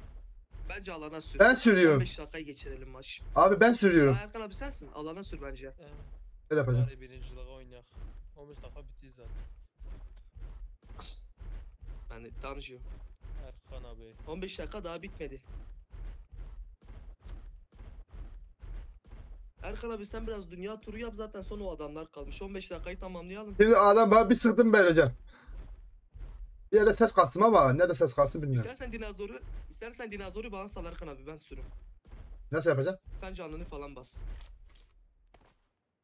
Bence alana sür. Ben sürüyorum. 15 dakikayı geçirelim maç. Abi ben sürüyorum. Erkan abi sensin. Alana sür bence. Eh, Öyle yapacağım. bari birinciliğe oynayak. 15 dakika bitti zaten. Yani tamam Gio. Erkan abi. 15 dakika daha bitmedi. Erkan abi sen biraz dünya turu yap zaten son o adamlar kalmış. 15 dakikayı tamamlayalım. Şimdi adam bana bir sıktım ben hocam. Bir yerde ses kalsın ama nerede ses kalsın bilmiyorum. İstersen dinozoru, istersen dinozoru bana sal Erkan abi ben sürüm. Nasıl yapacağım? Sen canlını falan bas.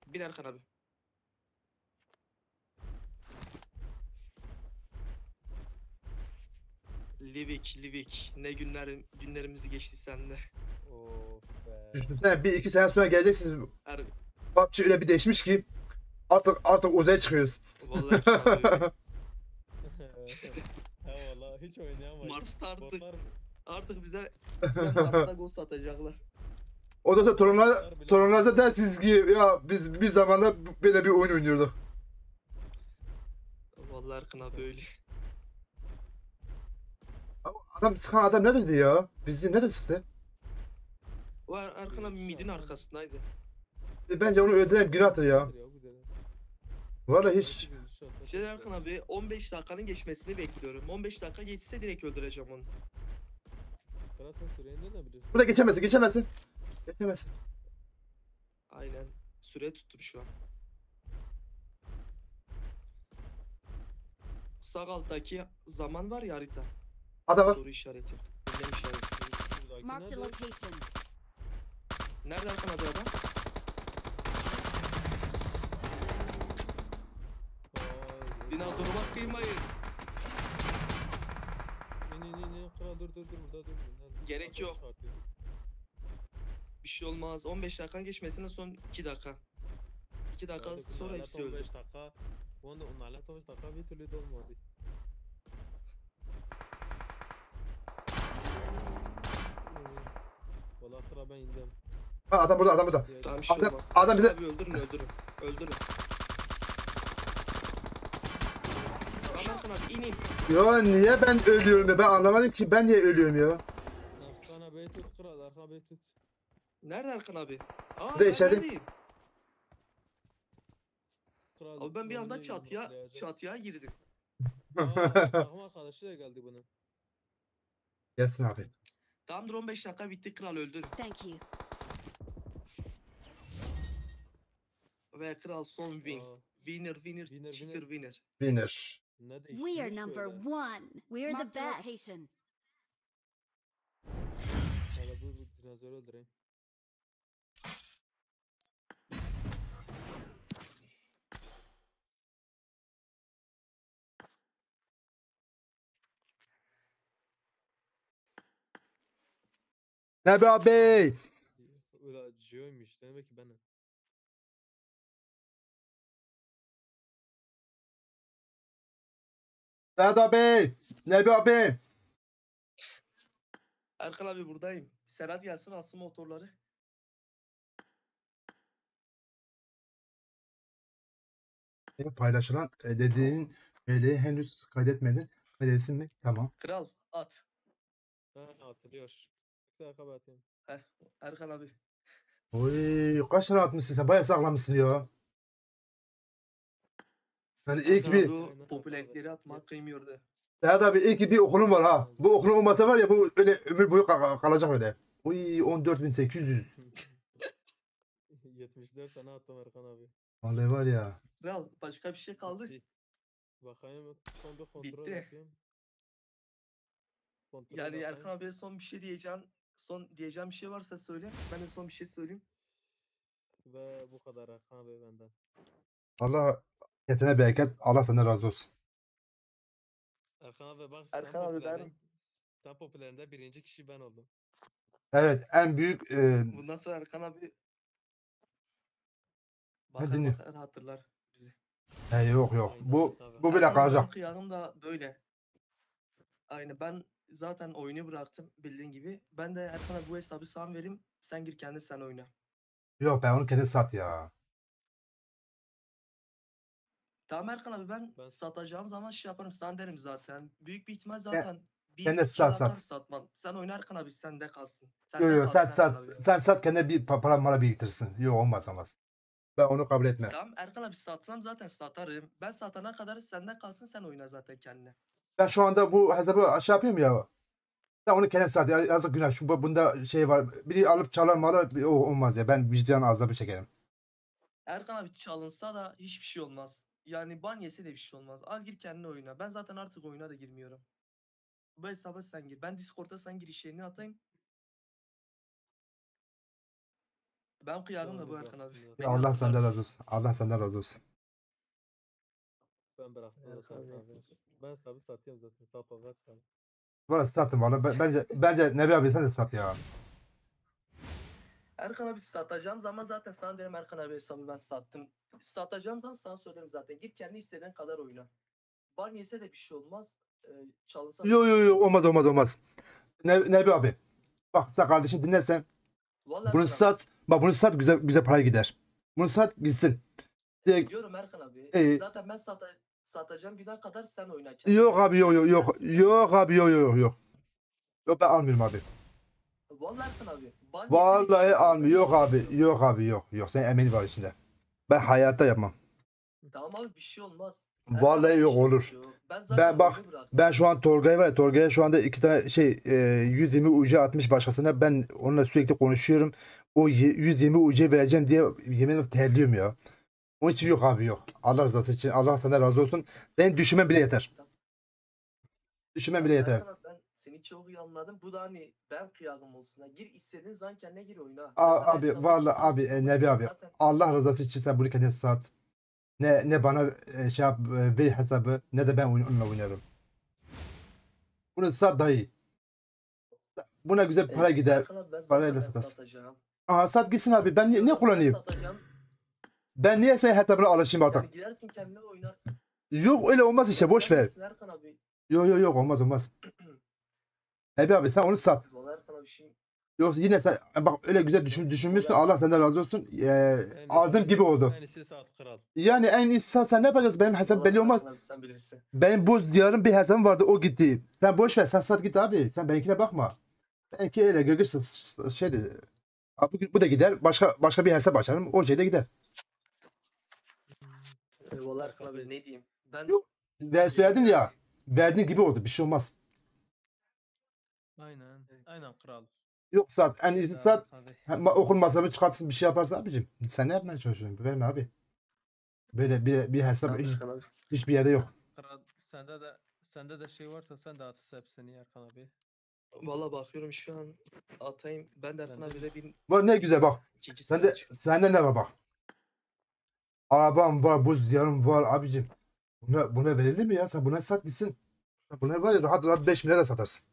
Bin Erkan abi. Livik, Livik. Ne günlerin günlerimizi geçti sende. Of be. Düşünsene bir iki sene sonra geleceksiniz. Er, PUBG öyle bir değişmiş ki artık artık uzaya çıkıyoruz. vallahi [LAUGHS] He [LAUGHS] valla hiç oynayamadım. Mars'ta artık Botlar? Artık bize [LAUGHS] yanlarında gol satacaklar. O da torunlar, torunlarda dersiniz ki ya biz bir zamanlar böyle bir oyun oynuyorduk. Vallahi Erkan abi öyle. Adam sıkan adam neredeydi ya? Bizi nerede sıktı? O Er- Erkan abi midin arkasındaydı. E, Bence onu öldüren günahtır ya. Vallahi hiç. Bir şahsiyet Şey Erkan abi 15 dakikanın geçmesini bekliyorum. 15 dakika geçse direkt öldüreceğim onu. Kral sen süreyi nereden biliyorsun? Burada geçemezsin, geçemezsin. Geçemezsin. Aynen. Süre tuttum şu an. Sağ alttaki zaman var ya harita. Adam var. Soru işareti. İşareti. Şuradaki a nerede? location. Nerede Erkan abi adam? Vay, Bina durmak kıymayın. İn in in in. Kral dur dur dur burada dur. Gerek yok. çıkartıyor. Bir şey olmaz. 15 dakikanın geçmesine son 2 dakika. 2 dakika Artık sonra onlarla hepsi öldü. 15 dakika. Onu onlarla 15 dakika bir türlü de olmadı. Ee, Valla kral ben indim. Ha, adam burada, adam burada. Tamam bir şey Adam- olmaz. adam bize- Abi öldürün öldürün. Öldürün. İnin. Ya niye ben ölüyorum ya? Ben anlamadım ki ben niye ölüyorum ya? Arkan abi tut kral arkan abi tut. Nerede Erkan abi? Aa de ben içeride. neredeyim? Kral Abi ben bir anda çatıya çatıya girdim. Takım arkadaşı da geldi bunun. Gelsin abi. Tamamdır 15 dakika bitti kral öldür. Thank you. Ve kral son win. Aa, Winner winner winner. winner. Winner. Ne We are number one. We're Marked the best. location. Valla bu bu dinozor öldüreyim. Nebi abi. Ula Gio'ymuş demek ki benim. Serhat abi. Nebi abi. Erkan abi buradayım. Serhat gelsin alsın motorları. Paylaşılan e, dediğin eli henüz kaydetmedin. Kaydetsin mi? Tamam. Kral at. Ha hatırlıyor. Bir dakika bakayım. Heh Erkan abi. Oy kaç tane atmışsın sen? Bayağı saklamışsın ya. Yani ilk bir popülerlikleri atmak kıymıyordu. Serhat abi ilk bir okulum var ha. Bu okulun olmasa var ya bu öyle ömür boyu kal- kalacak öyle. Oy 14.800. 74 [LAUGHS] tane attım Erkan abi. Vallahi var ya. Kral başka bir şey kaldı. Bakayım son bir kontrol Bitti. yapayım. Kontrol Yani bakayım. Erkan abiye son bir şey diyeceğim. Son diyeceğim bir şey varsa söyle. Ben de son bir şey söyleyeyim. Ve bu kadar Erkan abi benden. Allah ketine bereket. Allah senden razı olsun. Erkan abi bak Erkan sen abi ben- sen popülerinde birinci kişi ben oldum. Evet en büyük e, Bundan sonra Erkan abi bakar dinle. bakar hatırlar bizi. he, yok yok. Bu Tabii. bu bile Erkan abi, benim kalacak. kıyağım da böyle. Aynı ben zaten oyunu bıraktım bildiğin gibi. Ben de Erkan abi bu hesabı sana vereyim. Sen gir kendi sen oyna. Yok ben onu kendi sat ya. Tamam Erkan abi ben, Ben- satacağım zaman şey yaparım sana derim zaten. Büyük bir ihtimal zaten bir ben de iki sat, sat. satmam. Sen oyna Erkan abi sende kalsın. Yok Sende yok sen kalsın Erkan sat. abi. Sen sat kendine bir pa- para mara biriktirsin. Yok olmaz olmaz. Ben onu kabul etmem. Tamam Erkan abi satsam zaten satarım. Ben satana kadar sende kalsın sen oyna zaten kendine. Ben şu anda bu hesabı aşağı yapıyorum ya. Sen onu kendin sat. Ya, yazık günah. Şu, bu- bunda şey var. Biri alıp çalar malar o olmaz ya. Ben vicdan azabı çekerim. Erkan abi çalınsa da hiçbir şey olmaz. Yani ban yese de bir şey olmaz. Al gir kendine oyna. Ben zaten artık oyuna da girmiyorum. Bu hesaba sen gir. Ben Discord'da sen giriş yerini atayım. Ben kıyarım da bu Erkan abi. zaten. Allah senden razı olsun. Allah senden razı olsun. Ben bıraktım Evet, abi. abi. Ben sabit satıyorum zaten. Sapa kaç tane. Burası satın valla. Ben- Bence bence Nebi abi sen de sat ya. Erkan abi satacağım zaman zaten sana derim Erkan abi hesabı ben sattım. Satacağım zaman sana söylerim zaten. Git kendi istediğin kadar oyna. Ban yese de bir şey olmaz. Ee, çalınsa Yo yo yo olmaz. olmaz olmaz. Ne, Nebi abi. Bak sen kardeşin dinlersen Vallahi bunu sat. Bak bunu sat güzel güzel para gider. Bunu sat gitsin. Direkt, Biliyorum Erkan abi. Ee, Zaten ben sata, satacağım güne kadar sen oyna. yok abi yok yok yok. Yok abi yok yok yok. Yok ben almıyorum abi. Vallahi Erkan abi. ban Vallahi almıyor. Yok abi. Yok abi yok. Yok sen emeğin var içinde. Ben hayatta yapmam. Tamam abi bir şey olmaz. Vallahi yok olur. Ben, zaten Ben bak ben şu an Torgay var ya Torgay'a şu anda iki tane şey e, 120 UC atmış başkasına ben onunla sürekli konuşuyorum. O ye- 120 UC vereceğim diye yemin ederim terliyorum ya. Onun için yok abi yok. Allah rızası için Allah senden razı olsun. Senin düşünmen bile yeter. Düşünmen bile yeter. Erkan abi, ben seni çok iyi anladım. Bu da hani ben kıyagım olsun. ha. Gir istediğin zaman kendine gir oyuna. A- Ben abi vallahi atarım. abi e, Nebi abi Zaten- Allah rızası için sen bunu kendine sat. Ne ne bana e, şey yap e, ver hesabı ne de ben oyun- onunla oynarım. Bunu sat dayı. Buna güzel para Evet, gider. Erkan abi, ben parayla zaten satarsın. satacağım. Aha sat gitsin abi. Ben niye Ben kullanayım? satacağım. Ben niye senin hesabına alışayım artık? Yani girersin kendine oynarsın. Yok öyle olmaz işte boş ver. Neredesin Erkan abi. Yok yok yok olmaz olmaz. Nebi abi sen onu sat. Şimdi Yoksa yine sen bak öyle güzel düşün, düşünmüşsün Allah senden razı olsun. Ee, En aldığım gibi oldu. En iyisi saat kral. Yani en iyisi sat sen ne yapacaksın? Benim hesabım belli olmaz. Sen bilirsin. Benim buz diyarım bir hesabım vardı o gitti. Sen boş ver sen sat git abi. Sen benimkine bakma. Benimki öyle gırgır şeydi. Abi bu da gider. Başka başka bir hesap açarım. O şey de gider. Vallahi Erkan abi ne diyeyim. Ben Yok. Ve söyledin ya. Verdiğin gibi oldu. Bir şey olmaz. Aynen. Aynen kral. Yok sat. En iyisi sat. Abi. Hem okul masrafı çıkartırsın bir şey yaparsın abicim. Sen ne yapmaya çalışıyorsun? Verme abi. Böyle bir, bir hesap hiç, hiçbir yerde yok. Kral sende de sende de şey varsa sen de at hepsini Erkan abi. Valla bakıyorum şu an atayım. Ben de Erkan abiyle bir Bak ne güzel bak. ikinci Sende, sende ne var bak. Arabam var, buz diyarım var abicim. Buna, buna verilir mi ya? Sen buna sat gitsin. Buna var ya rahat rahat 5 milyar da satarsın.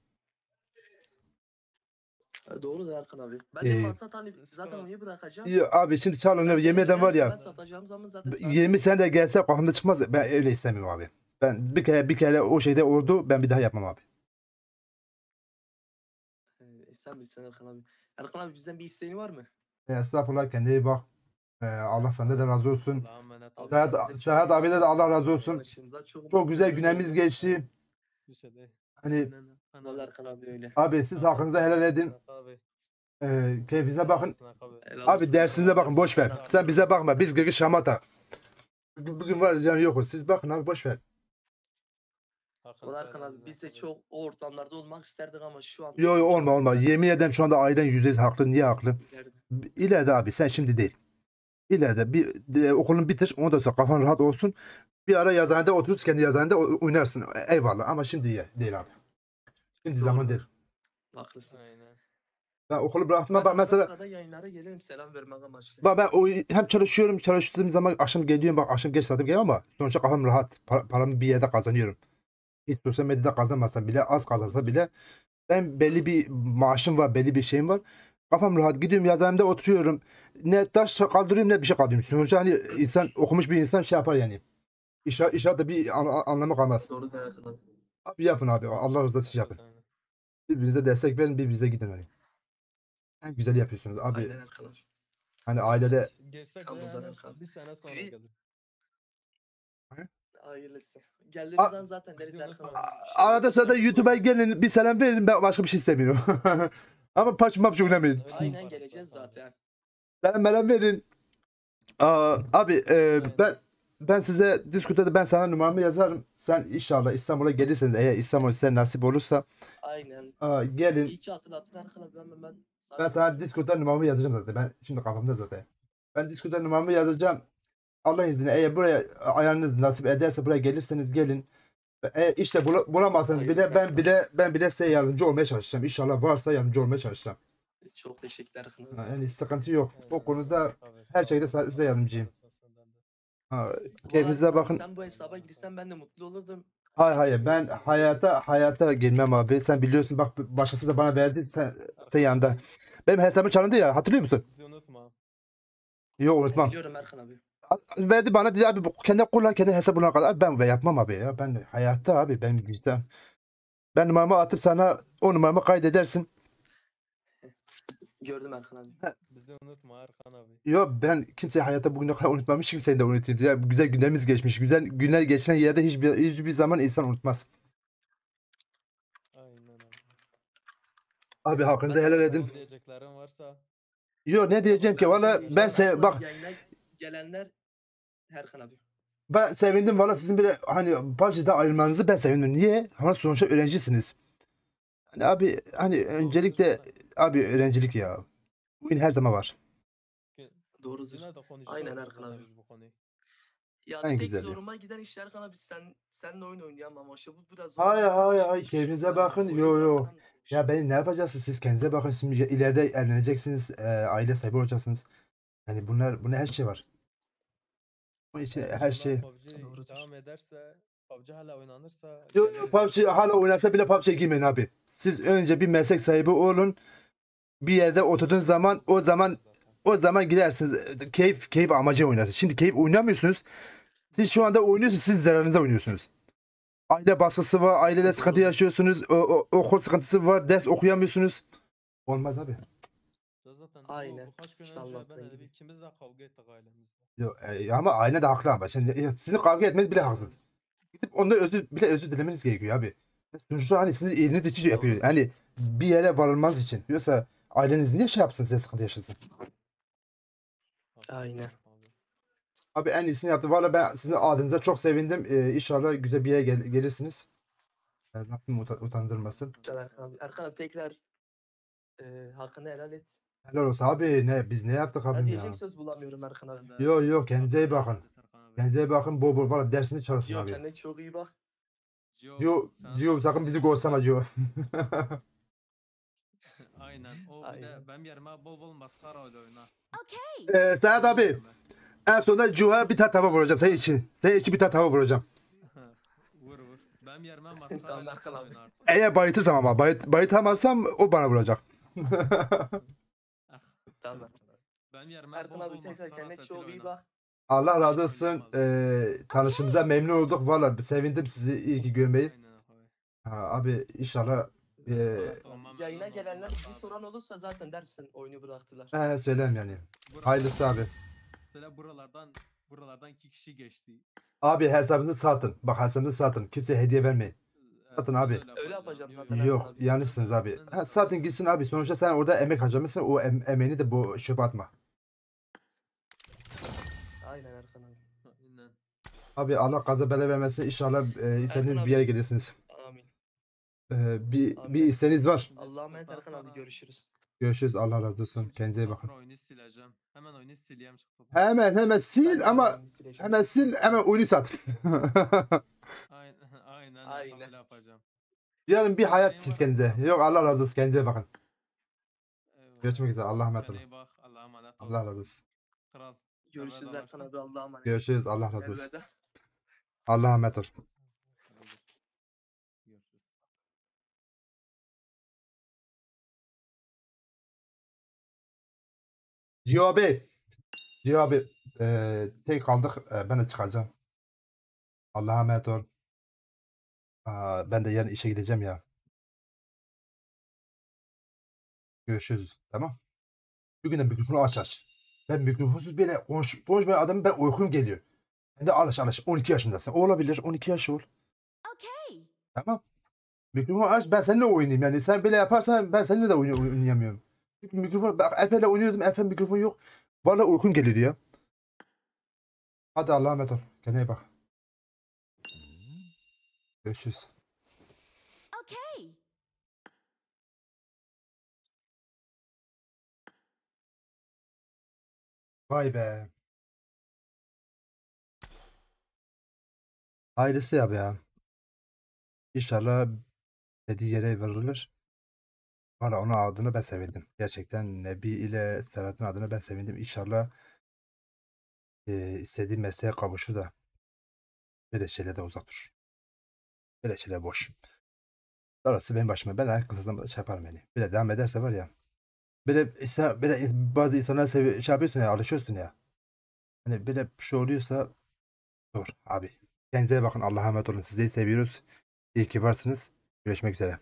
Ha, Doğru da Erkan abi. Ben Ee, de maksat hani zaten oyunu bırakacağım. Ya abi şimdi çal onu yemin eden var ya. Ben satacağım zaman zaten 20 sene de gelse kafamda çıkmaz. Ben öyle istemiyorum abi. Ben bir kere bir kere o şeyde oldu. Ben bir daha yapmam abi. Ee, sen bilirsin Erkan abi. Erkan abi bizden bir isteğin var mı? E, Estağfurullah kendine iyi bak. E, Allah senden de razı olsun. Allah'a emanet ol. Abi Serhat, Serhat de Allah razı olsun. Çok, güzel günlerimiz geçti. Hani aynen. Vallahi Erkan abi öyle. abi siz hakkınızı helal edin. Abi. E, keyfinize bakın. Abi. Helal Abi olsun. dersinize bakın boş ver. Sen bize bakma. Biz gırgır şamata. Bugün, bugün var yani yokuz. Siz bakın abi boş ver. Hakkını Vallahi Erkan helal abi et biz de çok o ortamlarda olmak isterdik ama şu an Yo yo olma olma. Yemin ederim şu anda ailen yüzde yüz haklı. Niye haklı? ileride. İleride abi sen şimdi değil. İleride bir de, okulun bitir. Ondan sonra kafan rahat olsun. Bir ara yazıhanede otururuz kendi yazıhanede o- oynarsın. Eyvallah ama şimdi ye- değil abi. Şimdi zaman Doğru. Haklısın. Aynen. Ben okulu bıraktım Ben bak arada mesela sırada yayınlara gelirim selam vermek amaçlı. bak ben o, hem çalışıyorum çalıştığım zaman akşam geliyorum bak akşam geç saatim geliyor ama sonuçta kafam rahat. Pa- paramı bir yerde kazanıyorum. Hiç sosyal medyada kazanmasam bile az kazansa bile ben belli bir maaşım var belli bir şeyim var. Kafam rahat gidiyorum yazarımda oturuyorum. Ne taş kaldırıyorum ne bir şey kaldırıyorum. Sonuçta hani insan okumuş bir insan şey yapar yani. İşe, işe de bir an, anlamı kalmaz. Doğru da abi. Abi yapın abi. Allah rızası için yapın. Aynen. Birbirinize destek verin birbirinize gidin hani. En güzel yapıyorsunuz abi. Aynen Erkan abi. Hani ailede Girsek Tam yani bir sene sonra Bizi- gelir. Hayırlısı. Geldiğiniz an zaten deriz Erkan abi. arada sırada YouTube'a gelin bir selam verin ben başka bir şey istemiyorum. [LAUGHS] Ama paç mapçı oynamayın. Aynen geleceğiz zaten. Selam selam verin. Aa, abi e, ben ben size Discord'da ben sana numaramı yazarım. Sen inşallah İstanbul'a gelirseniz eğer İstanbul size nasip olursa Aynen. aa, gelin. İyi ki hatırlattın. Ben, ben, Ben sana Discord'da numaramı yazacağım zaten. Ben şimdi kafamda zaten. Ben Discord'da numaramı yazacağım. Allah izniyle eğer buraya ayarınız nasip ederse buraya gelirseniz gelin. Eğer işte bula- bulamazsanız bile ben bile ben bile size yardımcı olmaya çalışacağım. İnşallah varsa yardımcı olmaya çalışacağım. Çok teşekkürler Yani sıkıntı yok. O Aynen. konuda her ol. size yardımcıyım. Ha, abi, bakın. Sen bu hesaba girsen ben de mutlu olurdum. Hayır hayır ben hayata hayata girmem abi. Sen biliyorsun bak başkası da bana verdi sen, sen yanında. Benim hesabım çalındı ya hatırlıyor musun? Bizi unutma. Yok unutmam. Biliyorum Erkan abi. Verdi bana dedi abi kendi kullan kendi hesabına kadar. Abi ben yapmam abi ya. Ben hayatta abi ben vicdan. Ben numaramı atıp sana o numaramı kaydedersin. Gördüm Erkan abi. Bizi unutma Erkan abi. Yo ben kimseyi hayatta bugüne kadar unutmamışım seni de unutayım. Ya, güzel günlerimiz geçmiş. Güzel günler geçen yerde hiçbir, hiçbir zaman insan unutmaz. Aynen abi. Abi hakkınızı helal edin. Diyeceklerim varsa Yo ne diyeceğim ki valla ben se bak gelenler Erkan abi. ben sevindim valla sizin bile hani PUBG'den ayrılmanızı ben sevindim. Niye? Ama sonuçta öğrencisiniz. Hani abi hani öncelikle abi öğrencilik ya. Oyun her zaman var. Doğrudur. Aynen Erkan abi. Biz bu konuyu. Ya En tek güzeli. zoruma giden işte Erkan abi sen senle oyun oynayamam. İşte bu biraz zor. Hayır, hayır, hayır, keyfinize bakın. Yo, yo. Ya beni ne yapacaksınız siz kendinize bakın şimdi ileride evleneceksiniz e, aile sahibi olacaksınız. Yani bunlar buna her şey var. Bunun için her şey. Doğrudur. devam ederse, PUBG hala oynanırsa Yo, yo, geliriz. PUBG hala oynarsa bile PUBG'ye girmeyin abi. Siz önce bir meslek sahibi olun. Bir yerde oturduğun zaman o zaman o zaman girersiniz. Keyif keyif amacı oynarsınız. Şimdi keyif oynamıyorsunuz. Siz şu anda oynuyorsunuz. Siz zararınıza oynuyorsunuz. Aile baskısı var. Aileyle sıkıntı yaşıyorsunuz. O, o- okul sıkıntısı var. Ders okuyamıyorsunuz. Olmaz abi. Zaten Aynen. bu birkaç gün İşte ikimiz de kavga ettik ailemizde. Yo, e, ama aile de haklı ama. Şimdi e, sizin kavga etmeniz bile haksız. Gidip onda özür bile özür dilemeniz gerekiyor abi. Sonuçta hani sizin iyiliğiniz için yapıyor. Hani bir yere varılmaz için. Yoksa aileniz niye şey yapsın size sıkıntı yaşasın? Aynen. abi. En iyisini yaptı. Valla ben sizin adınıza çok sevindim. Ee, inşallah güzel bir yere gel- gelirsiniz. Ee, Rabbim uta- utandırmasın. Güzel Erkan abi. Erkan abi tekrar e, hakkını helal et. Helal olsun abi. Ne, biz ne yaptık Ben abim ya? diyecek söz bulamıyorum Erkan abi. De- Yo yo kendinize iyi bakın. Kendinize iyi bakın. Bol bol valla dersini çalışsın Yok abi. kendine çok iyi bak. Yo, yo sakın bizi ghostlama [LAUGHS] Yo. Aynen. O bir de benim yerime bol bol maskara ile oyna. Ee, Serhat abi. En sonunda Cuha bir tane tava vuracağım. Senin için. Senin için bir tane tava vuracağım. [LAUGHS] vur vur. Benim yerime maskara abi. oyna artık. [LAUGHS] Eğer bayıtırsam ama. Bayıt, bayıtamazsam o bana vuracak. [LAUGHS] Ah, Tamam. Benim yerime Erkan bol abi bol tekrar maskara kendine sesiyle çok iyi oyna. bak. Allah razı olsun. Ee, tanışımıza memnun olduk. Valla sevindim sizi iyi ki görmeyi. Aynen abi. Ha, abi inşallah ee, Yayına gelenler bir soran olursa zaten dersin oyunu bıraktılar. he, söylerim yani. Hayırlısı abi. Mesela buralardan buralardan iki kişi geçti. Abi hesabınızı satın. Bak hesabınızı satın. Kimseye hediye vermeyin. Satın ben de abi. öyle yapacağım zaten Yok abi. yanlışsınız abi. Ha, satın gitsin abi. Sonuçta sen orada emek harcamışsın. O em- emeğini de bu çöpe atma. Aynen Erkan abi. Abi Allah kaza bela vermesin. İnşallah e, istediğiniz bir yere gelirsiniz. Amin. E, bir, Amin. bir isteğiniz var. Allah'a emanet Erkan abi görüşürüz. Görüşürüz. Allah razı olsun. Kendinize iyi bakın. sonra Oyunu sileceğim. Hemen oyunu sileyim çıktı. Hemen hemen sil ama hemen sil hemen oyunu sat. [LAUGHS] Aynen aynen. Yapacağım. Yarın bir hayat çiz kendinize. Yok Allah razı olsun. Kendinize bakın. Eyvallah. Görüşmek üzere. Allah'a emanet Kendine olun. iyi bak. Allah'a emanet ol. Allah razı olsun. Kral. Görüşürüz Erkan abi Allah'a emanet. Görüşürüz. Allah razı olsun. Elveda. Allah'a emanet ol. Ciho abi. Ciho abi. eee, tek kaldık. Eee, ben de çıkacağım. Allah'a emanet ol. Aa, ben de yarın işe gideceğim ya. Görüşürüz. Tamam. Bugün de mikrofonu aç aç. Ben mikrofonsuz böyle konuş, konuşmayan adamım ben uykum geliyor. Sen de alış alış. 12 yaşındasın. Olabilir. 12 yaş ol. Okay. Tamam. Mikrofonu aç. Ben seninle oynayayım. Yani sen böyle yaparsan ben seninle de oynay- oynayamıyorum. Mikrofon, bak Efe'yle oynuyordum. Efe mikrofon yok. Vallahi uykum geliyordu ya. Hadi Allah'a emanet ol. Kendine iyi bak. Görüşürüz. Okay. Vay be. Hayırlısı ya be ya. İnşallah dediği yere varılır. Valla onun adını ben sevindim. Gerçekten Nebi ile Serhat'ın adını ben sevindim. İnşallah eee istediği mesleğe kavuşur da böyle şeylerden uzak durur. Böyle şeyler boş. Orası benim başıma. Ben her kısa şey yaparım beni. Böyle devam ederse var ya. Böyle, insan, böyle bazı insanlar sevi şey yapıyorsun ya alışıyorsun ya. Hani böyle bir şey oluyorsa dur abi. Kendinize bakın. Allah'a emanet olun. Sizi seviyoruz. İyi ki varsınız. Görüşmek üzere.